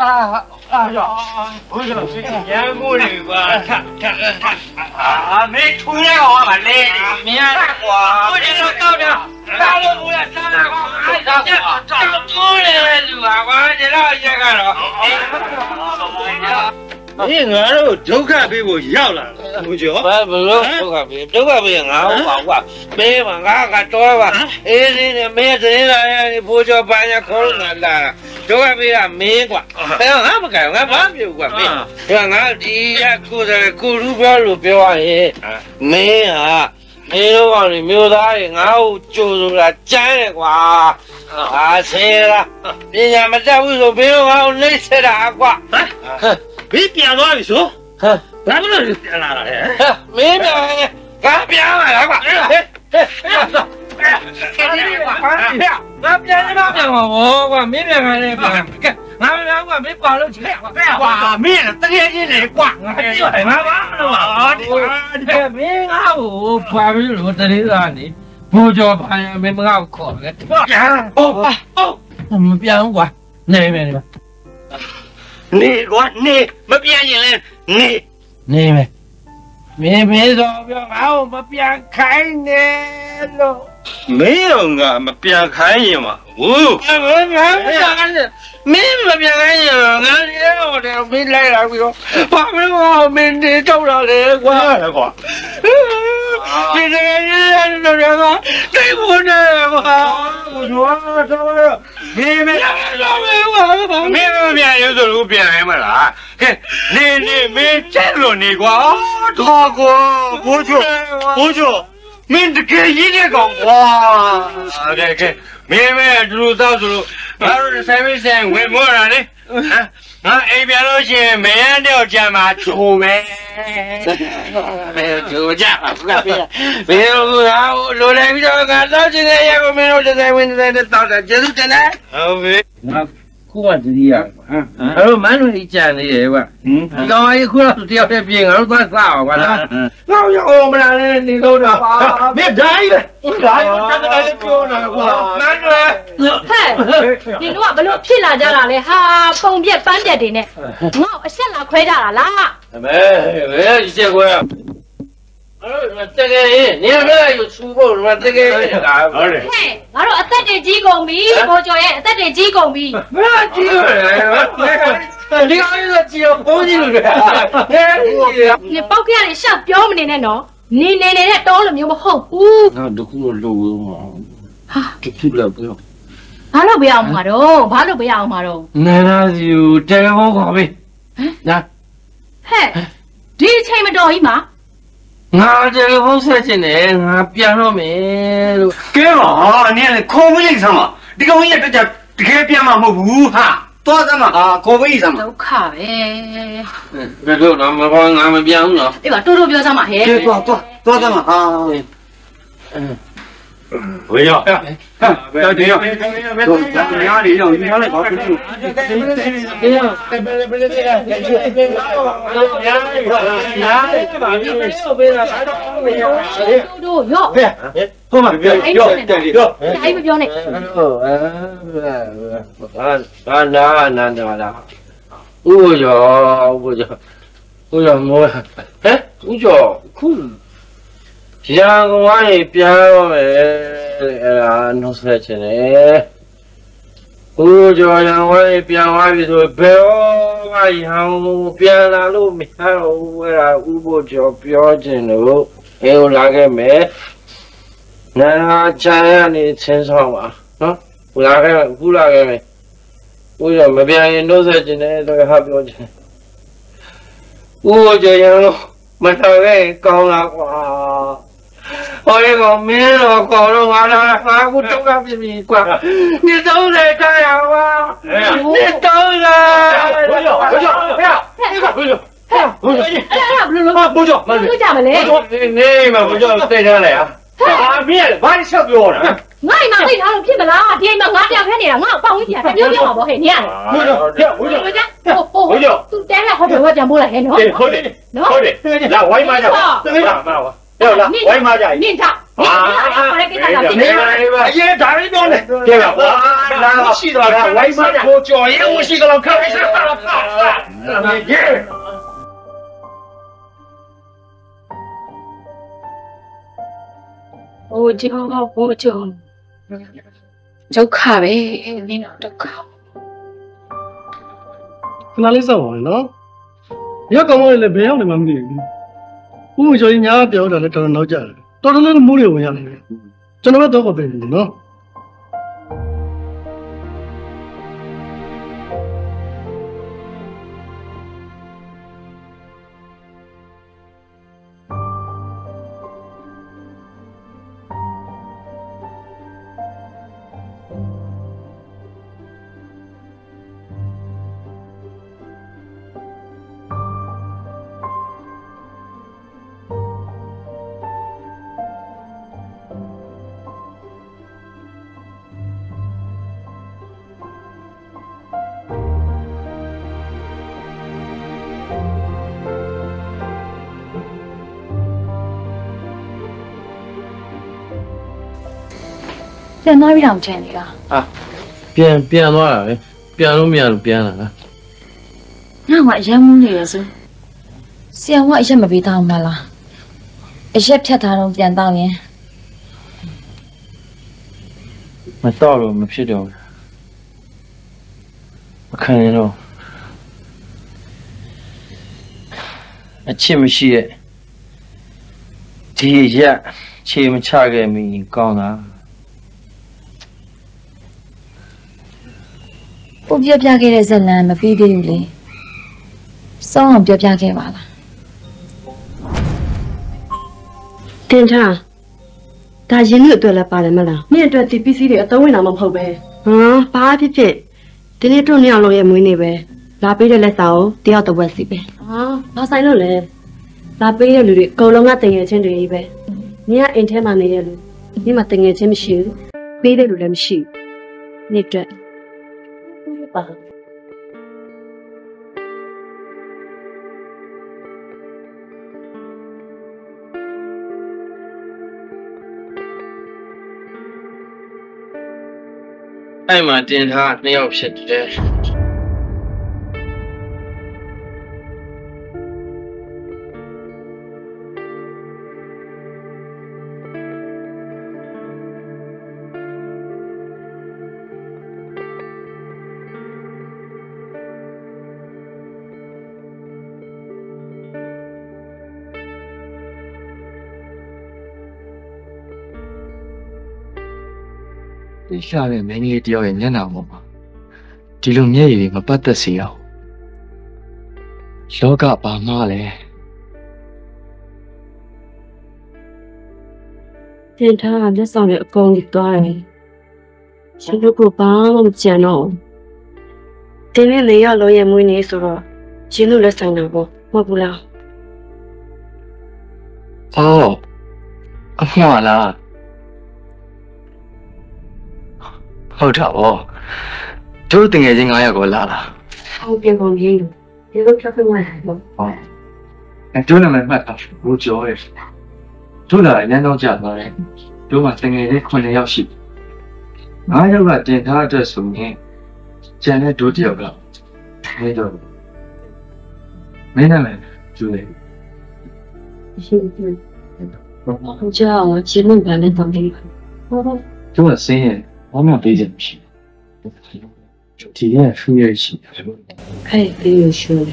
အာ အာရောဘုရားရန်ကိုလေကွာထထထအာမင်းထွေးရအောင်ပါလေမင်းရကွာဘုရားတော့တော့တာလို့ဘုရားစားတာကွာအဲ့ဒါတော့တိုးလေလူပါကွာဒီတော့ရက်ကတော့ မင်းငါတို့ဒုက္ခပေးဖို့ရောက်လာဘုရားဘာဘလို့ဒုက္ခပေးဒုက္ခပေးငါဟုတ်ပါကွာပေးပါငါကတော့ပါအေးလေးနဲ့မင်းသတင်းလာရင်ဘိုးကျော်ပန်းရခေါ်လာလာဒုက္ခပေးတာမင်းကွာဘယ်ငါမကငါဘာပြုတ်ကွာမင်းဒါငါဒီရကိုယ်တိုင်ကိုလူပြောလို့ပြောရရင်မင်းဟာမင်းတို့ကောင်တွေမျိုးသားတွေငါ့ကိုကြိုဆိုတာကြမ်းတယ်ကွာအာဆေးလားပညာမတတ်ဘူးဆိုမင်းတို့ငါ့ကိုနှိမ့်ဆက်တာကွာဟမ် မင်းပြန်သွားပြီဆိုဟမ်ဘာလို့ပြန်လာတာလဲမင်းပြန်ငါပြန်လာတာကွာဟဲ့ဟဲ့ငါပြန်နေတော့ပြန်မှာဘောကွာမင်းပြန်ခိုင်းနေပြန်ကဲငါမပြောကွာမင်းပါလို့ချက်ကွာကွာမင်းတကယ်ချင်းလေကွာငါကြည့်ငါဘာလို့ပါဒီကမင်းငါ့ကိုပါပြီးလို့တရေသားနေဘူကျော်ပါရမင်းငါ့ကိုခေါ်တယ်ပြန်ဟုတ်ပါဟုတ်မပြန်ကွာနေမယ်နေ နေကွာနေမပြန်ရင်လဲနေနေမယ်မင်းမင်းဆိုပြောငါ့ကိုမပြန်ခိုင်းနဲ့လို့ မင်းတော့ငါမပြန်ခိုင်းရင်မဟုတ်ငါငါမပြန်ခိုင်းနဲ့မင်းမပြန်ခိုင်းရင်ငါဒီတော့တယ်မင်းလိုက်လာပြီးတော့ဘာမလို့မင်းတေတော့လာလေကွာကွာဒီနေရတော့ရကတိတ်ဖို့နေကွာဘုရားတော့မင်းမတော့မင်းကွာမင်းမပြန်ရဆိုလို့ပြန်ရမလားကဲနေနေမင်းကျက်လို့နေကွာတော့ကွာဘိုးချိုဘိုးချို မင်းတကယ်ရင်းနေကောင်ကွာကဲကဲမင်းမဲအတူတူတော့ဆိုလို့ငါတို့ဆိုင်မဆိုင်ဝင်မောတာလေဟမ်ငါအိမ်ပြန်လို့ရှိရင်မရန်တော့ကြမှာချိုးမယ်မင်းတို့ကြပါဘူးလားမင်းတို့ကလိုလိုက်ပြီးတော့ငါတော့ချင်တဲ့ရက်ကိုမင်းတို့တစ်ဆိုင်ဝင်တစ်ဆိုင်နဲ့တောက်တာကျေးဇူးတင်တယ်ဟုတ်ပြီငါ ခုမှတတိယဟမ်အဲ့တော့မန်းတို့ကြီးကြံနေတယ်ကွာဒီကောင်ကြီးခုတော့တယောက်တည်းပြင်ငါတို့သွားစားအောင်ကွာနော်ငါရောက်မလားလေနေတော့တော့မင်းဒိုင်းပဲဒိုင်းပဲတကယ်ပြောနေတာကွာမန်းတို့ဟဲ့ဒီတို့ကဘလို့ဖြစ်လာကြတာလဲဟာပုံပြက်ပန်းပြက်တွေနဲ့ငါ့ကိုအဆက်လာခွဲကြတာလားမဲမဲဒီကွာအဲ့ တကယ်နေရမယ်ယူချူဖို့တကယ်ဟုတ်တယ်ဟဲ့ငါတို့အသက်တွေကြီးကုန်ပြီဘိုးကျော်ရဲ့အသက်တွေကြီးကုန်ပြီမကြည့်ရဒီကောင်ကြီးကကြည့်တော့ဘုန်းကြီးလိုပဲဟဲ့ဒီကနေပေါက်ကြရရှောက်ပြောမနေနဲ့နော်နေနေနေတဲ့တောလိုမျိုးမဟုတ်ဘူးငါတခုလို့လို့ဟာတခုလို့ပြောဘာလို့ပြရအောင်မှာတော့ဘာလို့ပြရအောင်မှာတော့နာနာစီကိုတယ်လီဖုန်းခေါ်ပြီနာဟဲ့ဒီအချိန်မတော်ကြီးမှာ ငါတယ်လီဖုန်းဆက်ချင်တယ်ငါပြန်တော့မယ်လို့ကဲပါဟာနင်လည်းခေါ်မလိုက်စမ်းပါဒီကောင်ကြီးကတကယ်ပြန်မှာမဟုတ်ဘူးဟာသွားစမ်းပါဟာခေါ်ပေးစမ်းပါဒုက္ခပဲဘယ်လိုတော့မခေါ်ငါမပြန်ဘူးနော်အေးပါတိုးတိုးပြောစမ်းပါဟဲ့ကဲသွားသွားသွားစမ်းပါဟာ ဝေးရောတော်တယ်ရောတော့ညာလေးတော့ညာလိုက်ပါဘူးအေးဘယ်ဘယ်တဲ့ကဘယ်ညာညာပါပြီဘယ်လာတော့မရောတိုးတိုးရော့ဟုတ်ပါပြီရောတယ်ရောအဲ့မပြောနဲ့ဟုတ်အဲဘာနာနာနာလာဥပယောဥပယောဥပယောမောဟဲ့ဥကျော်ခု ရန်ကုန်ကနေပြန်တော့မယ်အဲ့ဒါနှုတ်ဆက်ချင်တယ်ဥကျော်ရန်ကုန်ကနေပြန်သွားပြီဆိုဘယ်တော့မှရန်ကုန်ပြန်လာလို့မရတော့ဘူးအဲ့ဒါဥပကျော်ပြောချင်လို့အဲလာခဲ့မယ်နာနာချာရနေချင်းဆောင်ပါနော်ဘူးလာခဲ့မယ်ဘူးလာခဲ့မယ်ဘူးရမပြန်ရင်နှုတ်ဆက်ခြင်းနဲ့တော့ဟာပြောခြင်းဦးကြရင်လို့မတော်ခဲ့ကောင်းလားကွာ ဟောရင်ကမင်းတော့ကော်တော့ငါလာငါကူတုံးတာပြင်းပြင်းကွာနေတော့လေကြာရပါနေတော့လာဘုရားဘုရားဘုရားဘုရားဘုရားဘုရားအဲ့ဒါဘလို့လို့ဘုရားမလို့ကြမလဲဘုရားနေမှာဘုရားတိတ်ထားလိုက်ဟာဘာမြဲဘာရှောက်ပြောတာငါ့မှာသိထားလို့ဖြစ်မလားဒီမှာငါပြောင်းခဲနေတာငါ့ပေါင်းကြီးပြပြောပြောပါဘောဟဲ့နေရဘုရားဘုရားဘုရားဟိုဟိုသူတဲလာဟောပြောကြံပို့လိုက်ဟဲ့နော်ဟုတ်တယ်နော်ဟုတ်တယ်လာဝိုင်းမလာသမီးလာမလာ ပြောလားဝိုင်းမကြိုက်နင့်ထားဟာဘာလဲကိစ္စလားဒီနေပါအရေးဒါရင်းပြောနေကြည့်ပါဘာလာရှိတော့ကဝိုင်းမကိုကြော်ရဲဝရှိတော့ခက်ခက်ပါပါဟာရေโอ้จองโอ้จองဒုက္ခပဲနင်းတော့ဒုက္ခခဏလေးစောင့်ပါနော်ရောက်ကောင်းမလို့လည်းဘယ်ရောက်နေမှမသိဘူး ဥပကျော်ကြီးညာပြောတာလည်းတော်တော်နောက်ကျတယ်တော်တော်လေးမိုးတွေဝင်ရနေတယ်ကျွန်တော်ကတော့ပဲပြီနော် ပြန်သွားပြီးတော့ထင်နေတာဟာပြန်ပြန်သွားတာပဲပြန်လို့မရလို့ပြန်လာတာငါကအရင်မူးနေရဆိုဆရာကအရက်မပေးတော့မလားအရက်ဖြတ်ထားတော့ပြန်တော့ရင်မတော့လို့မဖြစ်တော့ဘူးမခံရတော့အချစ်မရှိရဲ့ဒီရက်ခြေမချခဲ့မိရင်ကောင်းတာ ကိုပြပြခဲ့တဲ့ဇက်လန်မပြီးသေးဘူးလေစောင်းအောင်ပြပြခဲ့ပါလားတင်ထားဒါရင်းနှုတ်အတွက်လည်းပါတယ်မလားနင့်အတွက်ဒီပစ္စည်းတွေအသုံးဝင်တာမဟုတ်ပဲဟမ်ဘာဖြစ်ဖြစ်ဒီနေ့တို့နှစ်ယောက်လုံးရဲ့မွေးနေ့ပဲလာပေးတဲ့လက်စာကိုတယောက်တစ်ဝက်စီပဲဟာဘာဆိုင်လို့လဲလာပေးတဲ့လူတွေအကုန်လုံးကတင်ငယ်ချင်းတွေကြီးပဲနင်ကအိမ်ထဲမှာနေတဲ့လူနင်မှာတင်ငယ်ချင်းမရှိဘူးပေးတဲ့လူလည်းမရှိဘူးနင့်အတွက် ပါအဲ့မှာတင်ထားနှစ်ယောက် ဖြစ်တယ်ဒီရှာတဲ့မင်းကြီးတယောက်ရဲ့မျက်နှာပေါ်မှာဒီလိုမျက်ရည်တွေမပတ်သက်စေအောင်လောကဘာမှလဲတင်ထားကလက်ဆောင်တွေအကုန်ကြီးသွားတယ်ရှင်တို့ကဘာမှမကြံတော့ဘူးတင်းနဲ့နေရလို့ရဲ့မွေးနေဆိုတော့ရှင်တို့လက်ဆိုင်တာပေါ့မဟုတ်ဘူးလားဟောအမှားလား ဟုတ်တာဗောတို့တငယ်ချင်း9ယောက်ကိုလာလာဟုတ်ပြန်ကုန်ကြီးလို့ဒီလိုချက်ခွင့်ရတယ်ပေါ့ဟောအဲတို့နာမည်မှတ်တာဘူကျော်ရဲ့တို့လာအញ្ញမ်းတော့ကြာသွားတယ်တို့မှာတငယ်ချင်း9ယောက်ရှိ9ယောက်ကတင်ထားအတွက်ဆိုရင်ကျန်တဲ့တို့တယောက်ကမင်းတို့မင်းနာမည်ကျူလေရှင်တို့ဟုတ်ကြအောင်ရှင်တို့ကလည်းတောင်းတယ်ဟုတ်ဟုတ်တို့ကစင်းရဲ့ ဘာမှပေးချက်မရှိဘူးဒီကဖူးရရှိတယ်အဲ့ဒီလိုရှိုး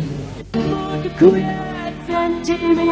တို့ Sentimi,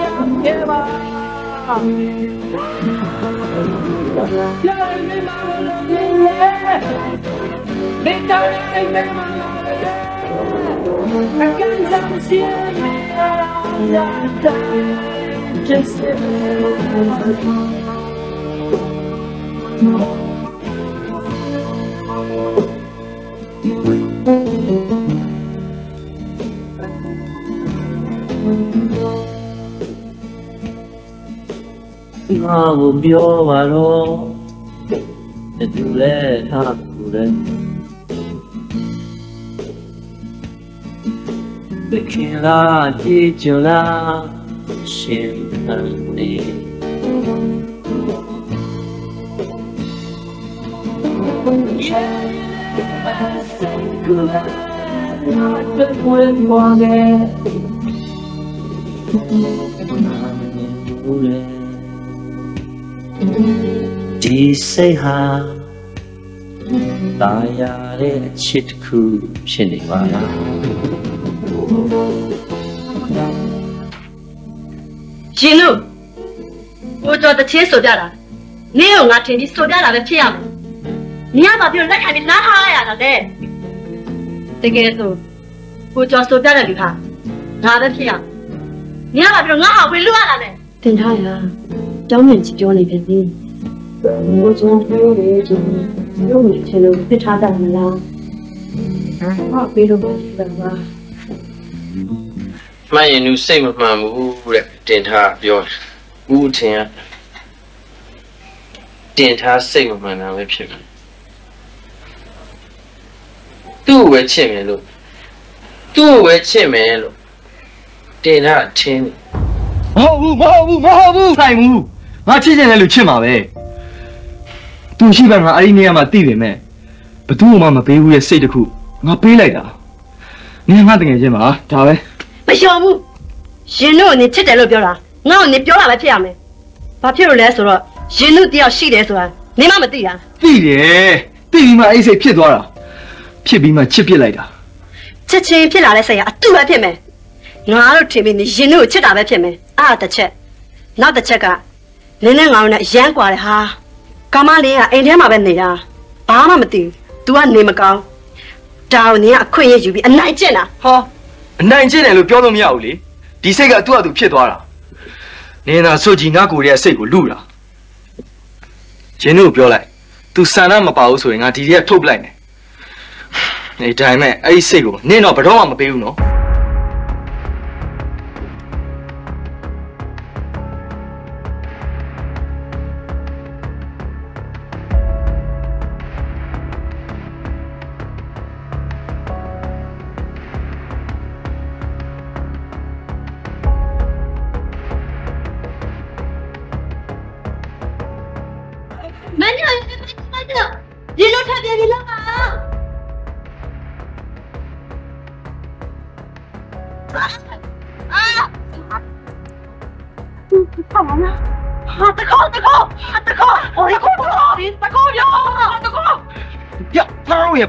ငါကိုပြောပါတော့တူလဲထားကူလဲပြခင်လာကြည်ကြလာရှင်ဖန်နေ ဒီစိတ်ဟာตายရတဲ့အချစ်တစ်ခုဖြစ်နေပါလား ရှင်တို့ကိုကျော်တချင်းဆိုပြတာနင်းကိုငါထင်ပြီးဆိုပြတာပဲဖြစ်ရမယ် နင်ကဘာပြောလက်ခံပြီးနားထားရတာလဲတကယ်ဆိုကိုကျော်ဆိုပြတဲ့လူဟာငါပဲဖြစ်ရနင်ကဘာပြောငါ့ဟာဝင်လို့ရတာလဲတင်ထားရကျောင်းမြင့်ချပြောနေပြန်ပြီဘိုးကျော်ပြောလေကျုံရုပ်မြင်ချင်လို့ပြစ်ထားတယ်မလားဟာပြီးတော့ပါပါမှန်ရင်လူစိတ်မမှန်ဘူးတဲ့တင်ထားပြောဦးထင်ကတင်ထားစိတ်မမှန်တာပဲဖြစ်တယ် သူ့ကိုပဲချစ်မယ်လို့သူ့ကိုပဲချစ်မယ်လို့တင်ထားထင်းတယ်မဟုတ်ဘူးမဟုတ်ဘူးမဟုတ်ဘူးဆိုင်ဘူးငါချစ်ချင်တဲ့လူချစ်မှာပဲသူရှိပါငါအဲ့ဒီနေရာမှာတည်တယ်မဲ့ဘသူ့မှမပေးဘူးရဲ့စိတ်တစ်ခုငါပေးလိုက်တာနင်ငါတကယ်ချင်းပါဒါပဲမလျှော်ဘူးရှင်တို့ကနင်ချစ်တယ်လို့ပြောတာငါ့ကိုနင်ပြောတာပဲဖြစ်ရမယ်ဘာဖြစ်လို့လဲဆိုတော့ရှင်တို့တယောက်ရှိတယ်ဆိုတာနင်မမသိတာတည်တယ်တည်ပြီးမှအဲ့စိတ်ဖြစ်သွားတာ ဖြစ်ပြီးမှချစ်ပြစ်လိုက်တာချက်ချင်းဖြစ်လာတဲ့ဆိုင်ကအတူပဲဖြစ်မယ်ငါတို့ထင်ပြီးနေရင်တို့ချစ်တာပဲဖြစ်မယ်အားတစ်ချက်နောက်တစ်ချက်ကလင်းနဲ့ငါတို့နဲ့ရမ်းကွာတယ်ဟာကမလင်းကအိမ်ထဲမှာပဲနေတာဘာမှမသိဘူး तू ကနေမကောင်းဒါကိုနင်ကအခွင့်အရေးယူပြီးအနိုင်ကျင့်တာဟောအနိုင်ကျင့်တယ်လို့ပြောလို့မရဘူးလေဒီစိတ်ကသူ့အတူဖြစ်သွားတာနင်သာစုကြည်ငါကိုယ်ရဲ့စိတ်ကိုလူတာရှင်တို့ပြောလိုက် तू ဆန္ဒမပါဘူးဆိုရင်ငါဒီရက်ထုတ်ပလိုက်မယ် နေတိုင်းမဲ့အဲ့ဒီစိတ်ကိုနင်တော့ဘယ်တော့မှမပေးဘူးနော်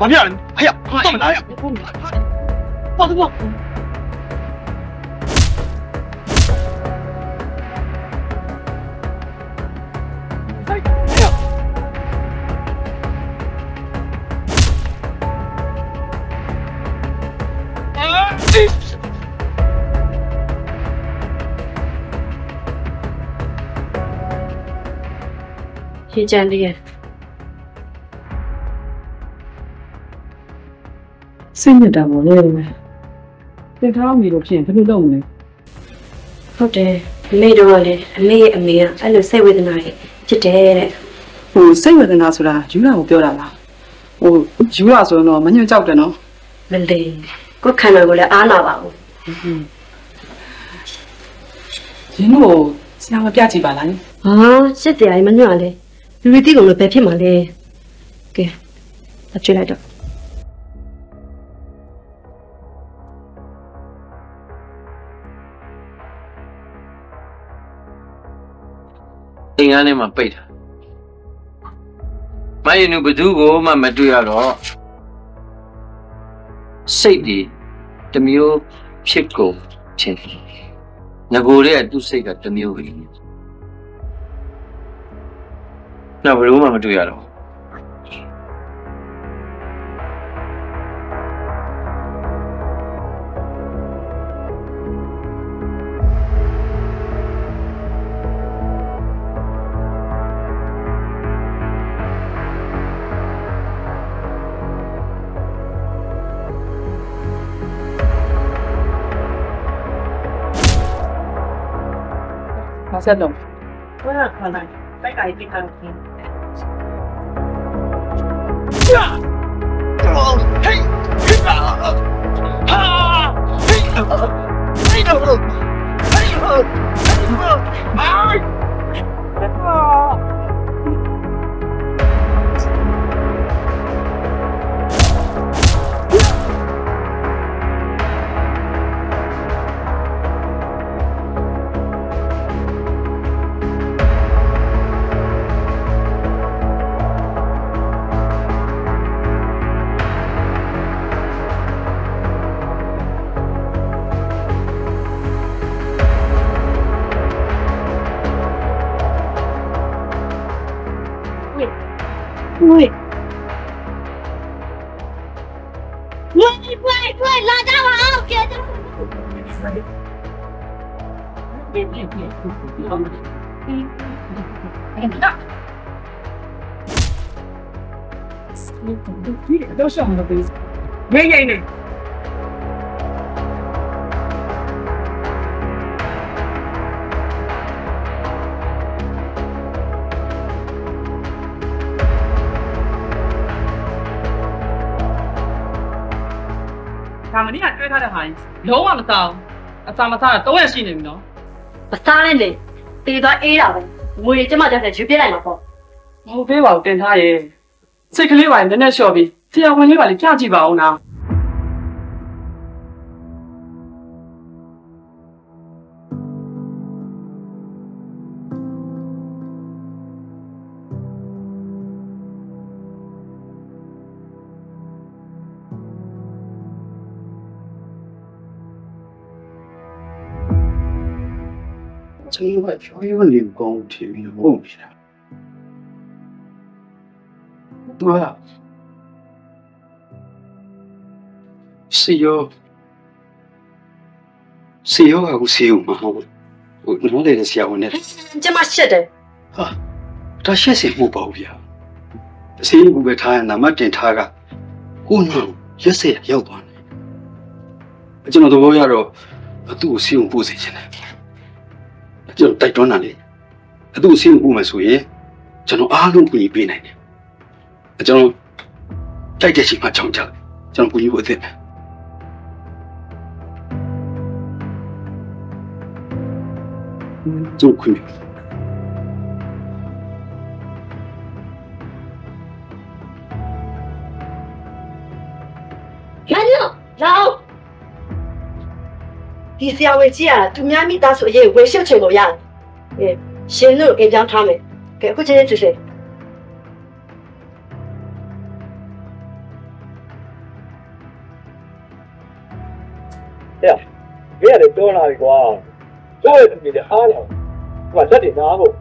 妈逼人！哎呀，他们来呀！妈的，妈的，啊！ စိတ်ညစ်တာပေါ့လေတင်ထားမိလို့ဖြစ်ရင်ဘယ်လိုလုပ်မလဲဟုတ်တယ်အမေတို့ကလည်းအမေရဲ့အမေကအဲ့လိုစိတ်ဝေဒနာကြီးဖြစ်တယ်တဲ့ဟိုစိတ်ဝေဒနာဆိုတာယူလာကိုပြောတာလားဟိုယူလာဆိုရင်တော့မညွန့်ကြောက်တယ်နော်မလေးကိုယ်ခန္ဓာကိုယ်လည်းအားနာပါဘူးရင်းတို့ဆရာမပြကြည့်ပါလားဟာစစ်တရားကြီးမညွန့်လေလူတွေတိကုန်လို့ပဲဖြစ်မှာလေကဲအကျွေးလိုက်တော့ င်ကန်းထဲမှာပိတ်တာမယင်နုဘသူကိုမှမတွေ့ရတော့စိတ်ဒီတမျိုးဖြစ်ကုန်ခြင်းငကိုရဲ့သူ့စိတ်ကတမျိုးပဲနောက်ဘယ်လိုမှမတွေ့ရတော့ မဆက်တော့ဘယ်ကခဏတို အတော့ရှောင်မလို့ပေးရိတ်ရိတ်နေဒါမင်းကတွဲထားတဲ့ဟာကြီးလုံးဝမစားဘူးအစာမစားတာတော့ရရှိနေပြီနော်မစားနဲ့လေတေသွားအေးတာပဲငွေကျမကြောက်တယ်ယူပြလိုက်မှာပေါ့မဟုတ်ပေးပါဘူးတင်ထားရဲ့စိတ်ကလေးပါနည်းနည်းလျှော်ပြီး ဆရာဝန်လေးပါလေပြကြည့်ပါဦးနာကျွန်တော်ကကျော်ရွံ့နေကောင်းထင်ပြီးဟုတ်ပြီ စီယောစီယောကကိုစီယောမဟုတ်ဘူးဟိုနော်လေဆရာဝန်နဲ့ကျမရှက်တယ်ဒါရှက်စင်မှုပေါ့ဗျာအစီအကူပဲထားရင်နံပါတ်တင်ထားကကိုနော်ရက်စက်ရောက်သွားတယ်ကျွန်တော်သဘောရတော့သူ့ကိုစီယုံပို့စေချင်တယ်ကျွန်တော်တိုက်တွန်းတာလေအသူ့စီယုံပို့မယ်ဆိုရင်ကျွန်တော်အားလုံးပြင်ပေးနိုင်တယ်ကျွန်တော်တိုက်တဲ့ချိန်မှာချောင်းချတယ်ကျွန်တော်ပြင်ဖို့အသင့်တယ် ကျွန်တော်ခွင့်ပြုရညလောင်းဒီဆရာဝန်ကြီးကသူများမိသားစုအရေးဝေရှုပ်ချင်လို့ရတယ်အဲရှင်တို့အိမ်ပြောင်းထားမယ်ကဲအခုချင်းချင်းစစ်။ဟဲ့။မင်းရတယ်ပြောလာပြီကွာ။ ကျောက်ရဲ့တမီလည်းအားနေအောင်။ဒီမှာလက်တွေနားဖို့။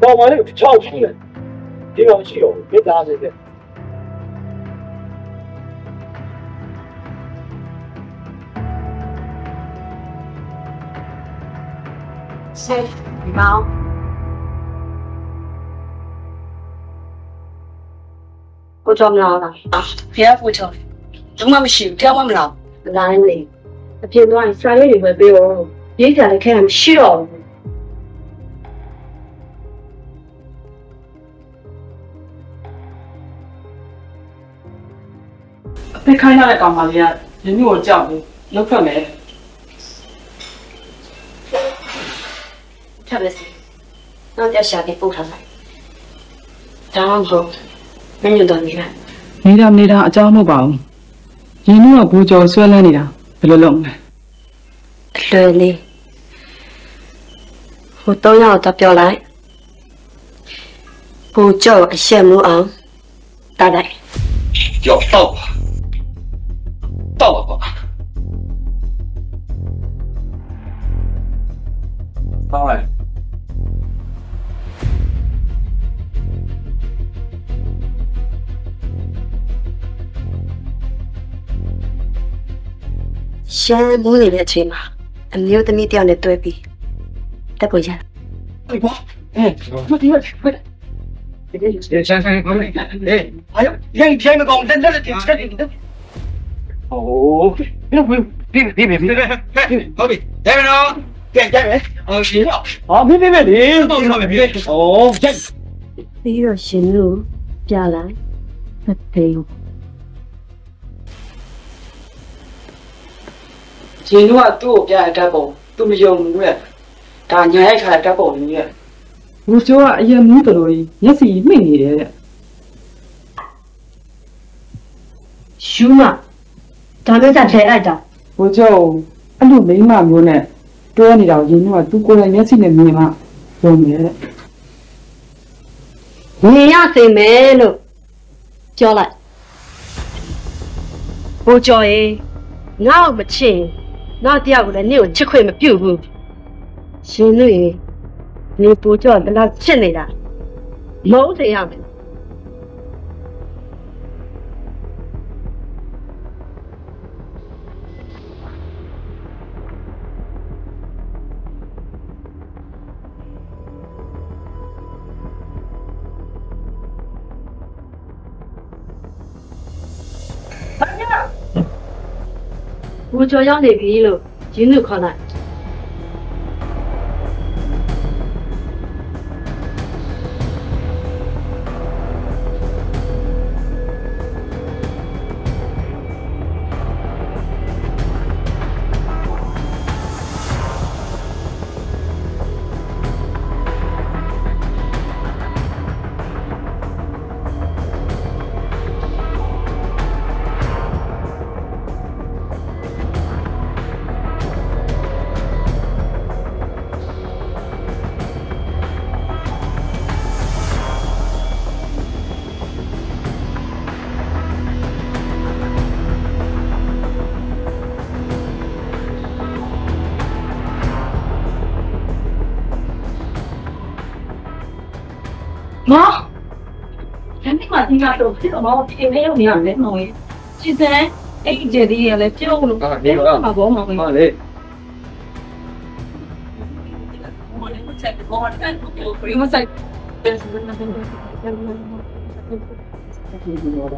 ပေါ်မလေးချောက်ရှိတယ်။ဒီကောင်ရှိတော့မိသားစုတဲ့ဆက်ဒီမောင်ကိုကြောင်လာတာဖះပူချောလုံးဝမရှိဘူးတရားမှမလား လိုင်းလေးအပြင်သွားရင်စာရွက်တွေပဲပေးတော့ရေးကြလည်းခဲတာမရှိတော့ဘူးအသက်ခိုင်းရတဲ့ကောင်မလေးကရင်းနှီးကိုကြောက်ဘူးလောက်ထွက်မယ်ထပ်ပဲစီနောက်ကြရှာပြီးပို့ထားလိုက်ဒါမှမဟုတ်မင်းညတော့နေလိုက်နေတာနေတာအကြောင်းမဟုတ်ပါဘူး ရင်းနှီးကဘူကျော်ဆွဲလန်းနေတာဘယ်လိုလုပ်မလဲအလွယ်လေးဟိုတော့ရောက်တော့ပြောလိုက်ဘူကြောအရှက်မှုအောင်တားလိုက်ကြောက်တော့ပါတော့ပါဟုတ် ရှမ်းမိုးနေတဲ့အချိန်မှာအမျိုးသမီးတယောက်နဲ့တွေ့ပြီးတက်ပေါ်ရတာ။အေးအေးမတိရဖက်။ဒီကိစ္စရှမ်းဆိုင်ကောင်းနေ။အေးအာယရင်ပြိုင်မကောင်းလက်လက်တင်ချက်တယ်။အိုးဘယ်ဘယ်ဒီဒီဒီဟုတ်ပြီ။ဒါမနော်ပြန်ကြမယ်။ဟုတ်ပြီ။ဟာမင်းမင်းမလေးတော့ထားမယ်ပြီ။အိုးကြိုက်။ဒီရရှင်လို့ပြလိုက်မသိဘူး။ ရှင်တို့ကသူ့ကိုပြတဲ့ဓာတ်ပုံသူမယုံဘူးတဲ့ဒါညာရိုက်ထားတဲ့ဓာတ်ပုံလေးရဲ့ဘူကျော်ကအရင်မူးတော်ကြီးမျက်စိမှိတ်နေတယ်တဲ့ရှူးမဒါမျိုးကြထဲလိုက်တာဘူကျော်အဲ့လိုမိန်းမမျိုးနဲ့တွဲနေတာကိုရင်တို့ကသူကိုယ်တိုင်မျက်စိနဲ့မြင်မှယုံတယ်တဲ့မြင်ရစေမယ်လို့ပြောလိုက်ဘိုးကျော်ရေငါ့ကိုမချင် ငါတယောက်ကိုလည်းနင့်ကိုချစ်ခွင့်မပြုဘူးရှင်တို့ရေနေဘိုးကျော်တလားချစ်နေတာမဟုတ်စေရမယ် ဘူကျော်ရောက်နေပြီလို့ရင်းသူ မလမ်းမမှာသင်ကတော့ဖြစ်တော့မအောင်ပြင်နေရုံနေရမယ်မောင်ရဲ့စစ်စမ်းအဲ့ဒီကျသေးရလဲပြုတ်လို့အာနေပါမှာပေါ့မောင်ရဲ့ဟုတ်လေဒီမဆိုင်ပြန်ပြန်ပြန်ပြန်ပြန်ပြန်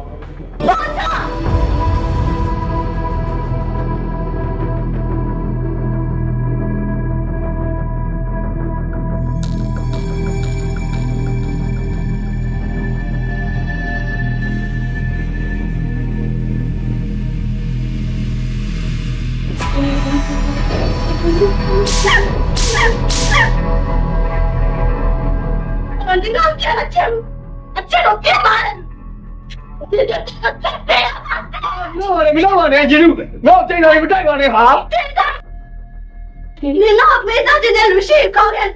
တော်တွေဟာနင်တော့မေးသားတဲ့လူရှိကောင်းရဲ့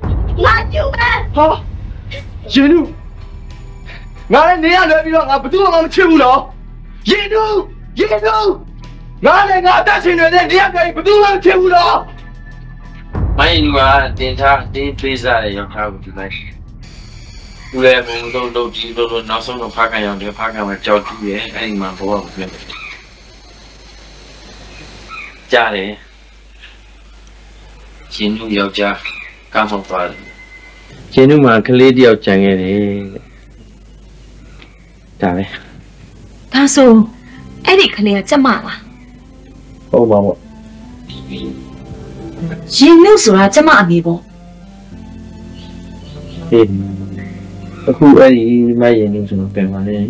ငါကျူပဲဟာရင်နုငါလည်းနေရလွယ်ပြီးတော့ငါဘသူမှမချစ်ဘူးနော်ရင်နုရင်နုငါလည်းငါအသက်ရှင်နေတဲ့တရားကြိုင်ဘသူမှမချစ်ဘူးနော်မိုင်းကတင်ထားတင်ပေးစားတဲ့ရောက်ထားဘူးဒီလိုက်သူလည်းဘုံတို့တို့ဒီလိုလိုနောက်ဆုံးတော့ဖခင်ရောက်တယ်ဖခင်ကကြောက်ကြည့်ရဲ့အဲ့ဒီမှာဘောကပြန်တယ် ကြားတယ်ရှင်တို့ယောက်ျားကမ်းဆောင်သွားတယ်ရှင်တို့မှာကလေးတယောက်ကြံခဲ့တယ်ဒါပဲဒါဆိုအဲ့ဒီကလေးကကြက်မလားဟုတ်ပါပေါ့ရင်နှုတ်ဆိုတာကြက်မအမေပေါ့ဟေးအခုအဲ့ဒီမရင်လို့ဆိုတော့ပြန်ပါလေဟာ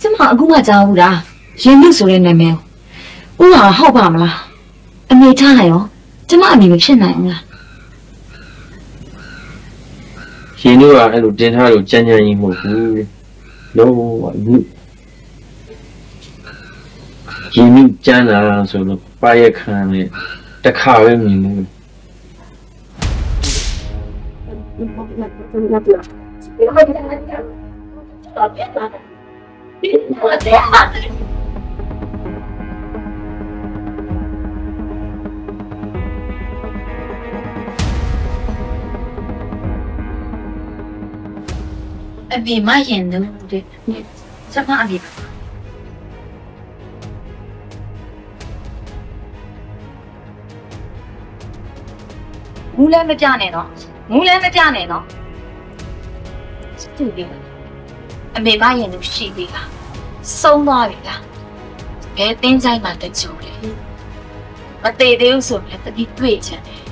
ကြက်မအခုမှကြားဘူးလားရင်နှုတ်ဆိုတဲ့နာမည်ကို ဥဟာဟုတ်ပါမလားအမေချလိုက်ရောကျမအမေမဖြစ်နိုင်ဘူးလားရှင်တို့ကအဲ့လိုတင်ထားလို့ကြမ်းကြမ်းကြီးမဟုတ်ဘူးလုံးဝလူရှင်တို့ကြမ်းလာဆိုလို့ပါရခံနဲ့တခါပဲမြင်တယ်ဒီမှာဒီမှာဒီမှာ အဖေမရင်သူတဲ့ကျမအဖေမူးလည်းမပြနဲ့နော်မူးလည်းမပြနဲ့နော်သူလေးအမေမရင်သူရှိသေးလားဆုံးသွားပြီလားဘယ်တင်းဆိုင်မှာတကြိုလဲမသေးသေးဘူးဆိုရင်တတိတွေ့ချင်တယ်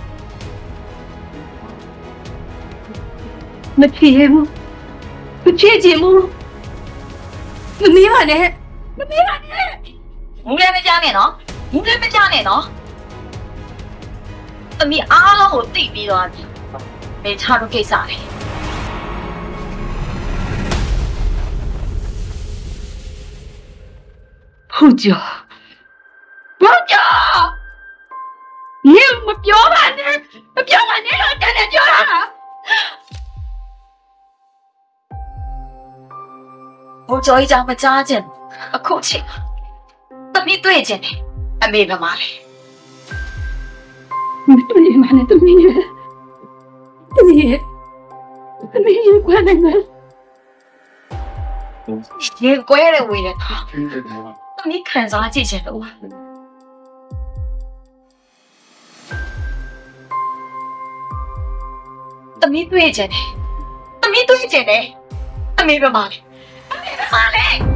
မဖြစ်ဘူး ဖြစ်ချင်ဘူးမမေးပါနဲ့မမေးပါနဲ့မူးလည်းမပြနဲ့နော်မူးလည်းမပြနဲ့နော်အမေအားလုံးကိုသိပြီးတော့ဘယ်ချတော့ကိစ္စလဲဟုတ်ကြဟုတ်ကြ你မပြောပါနဲ့မပြောပါနဲ့တော့တန်တယ်ပြော ဘိုးကျော်ကြီးကြောင့်မကြားချင်အခုချိန်သမီးတွေ့ချင်တယ်အမေဘယ်မှာလဲမတွေ့ရမှနဲ့တမီးရဲ့တမီးရဲ့တမီးရဲ့ကွယ်နေမယ်ရေကွဲတယ်ဝေးတယ်သမီးခံစားကြည့်ချင်လို့သမီးတွေ့ချင်တယ်သမီးတွေ့ချင်တယ်အမေဘယ်မှာလဲ အမေ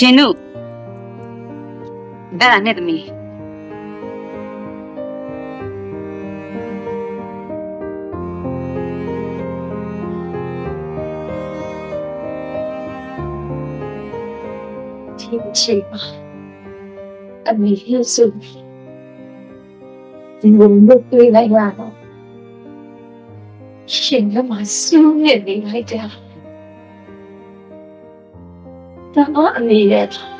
Genut. Bel Anatomy. Thiên trị Âm lý hiệu sự Nguồn được tuy lại là Chuyện là mà siêu hiện đến hay thế တွေ့လိုက်ရတော့ရှင်ကမဆူးနေနေ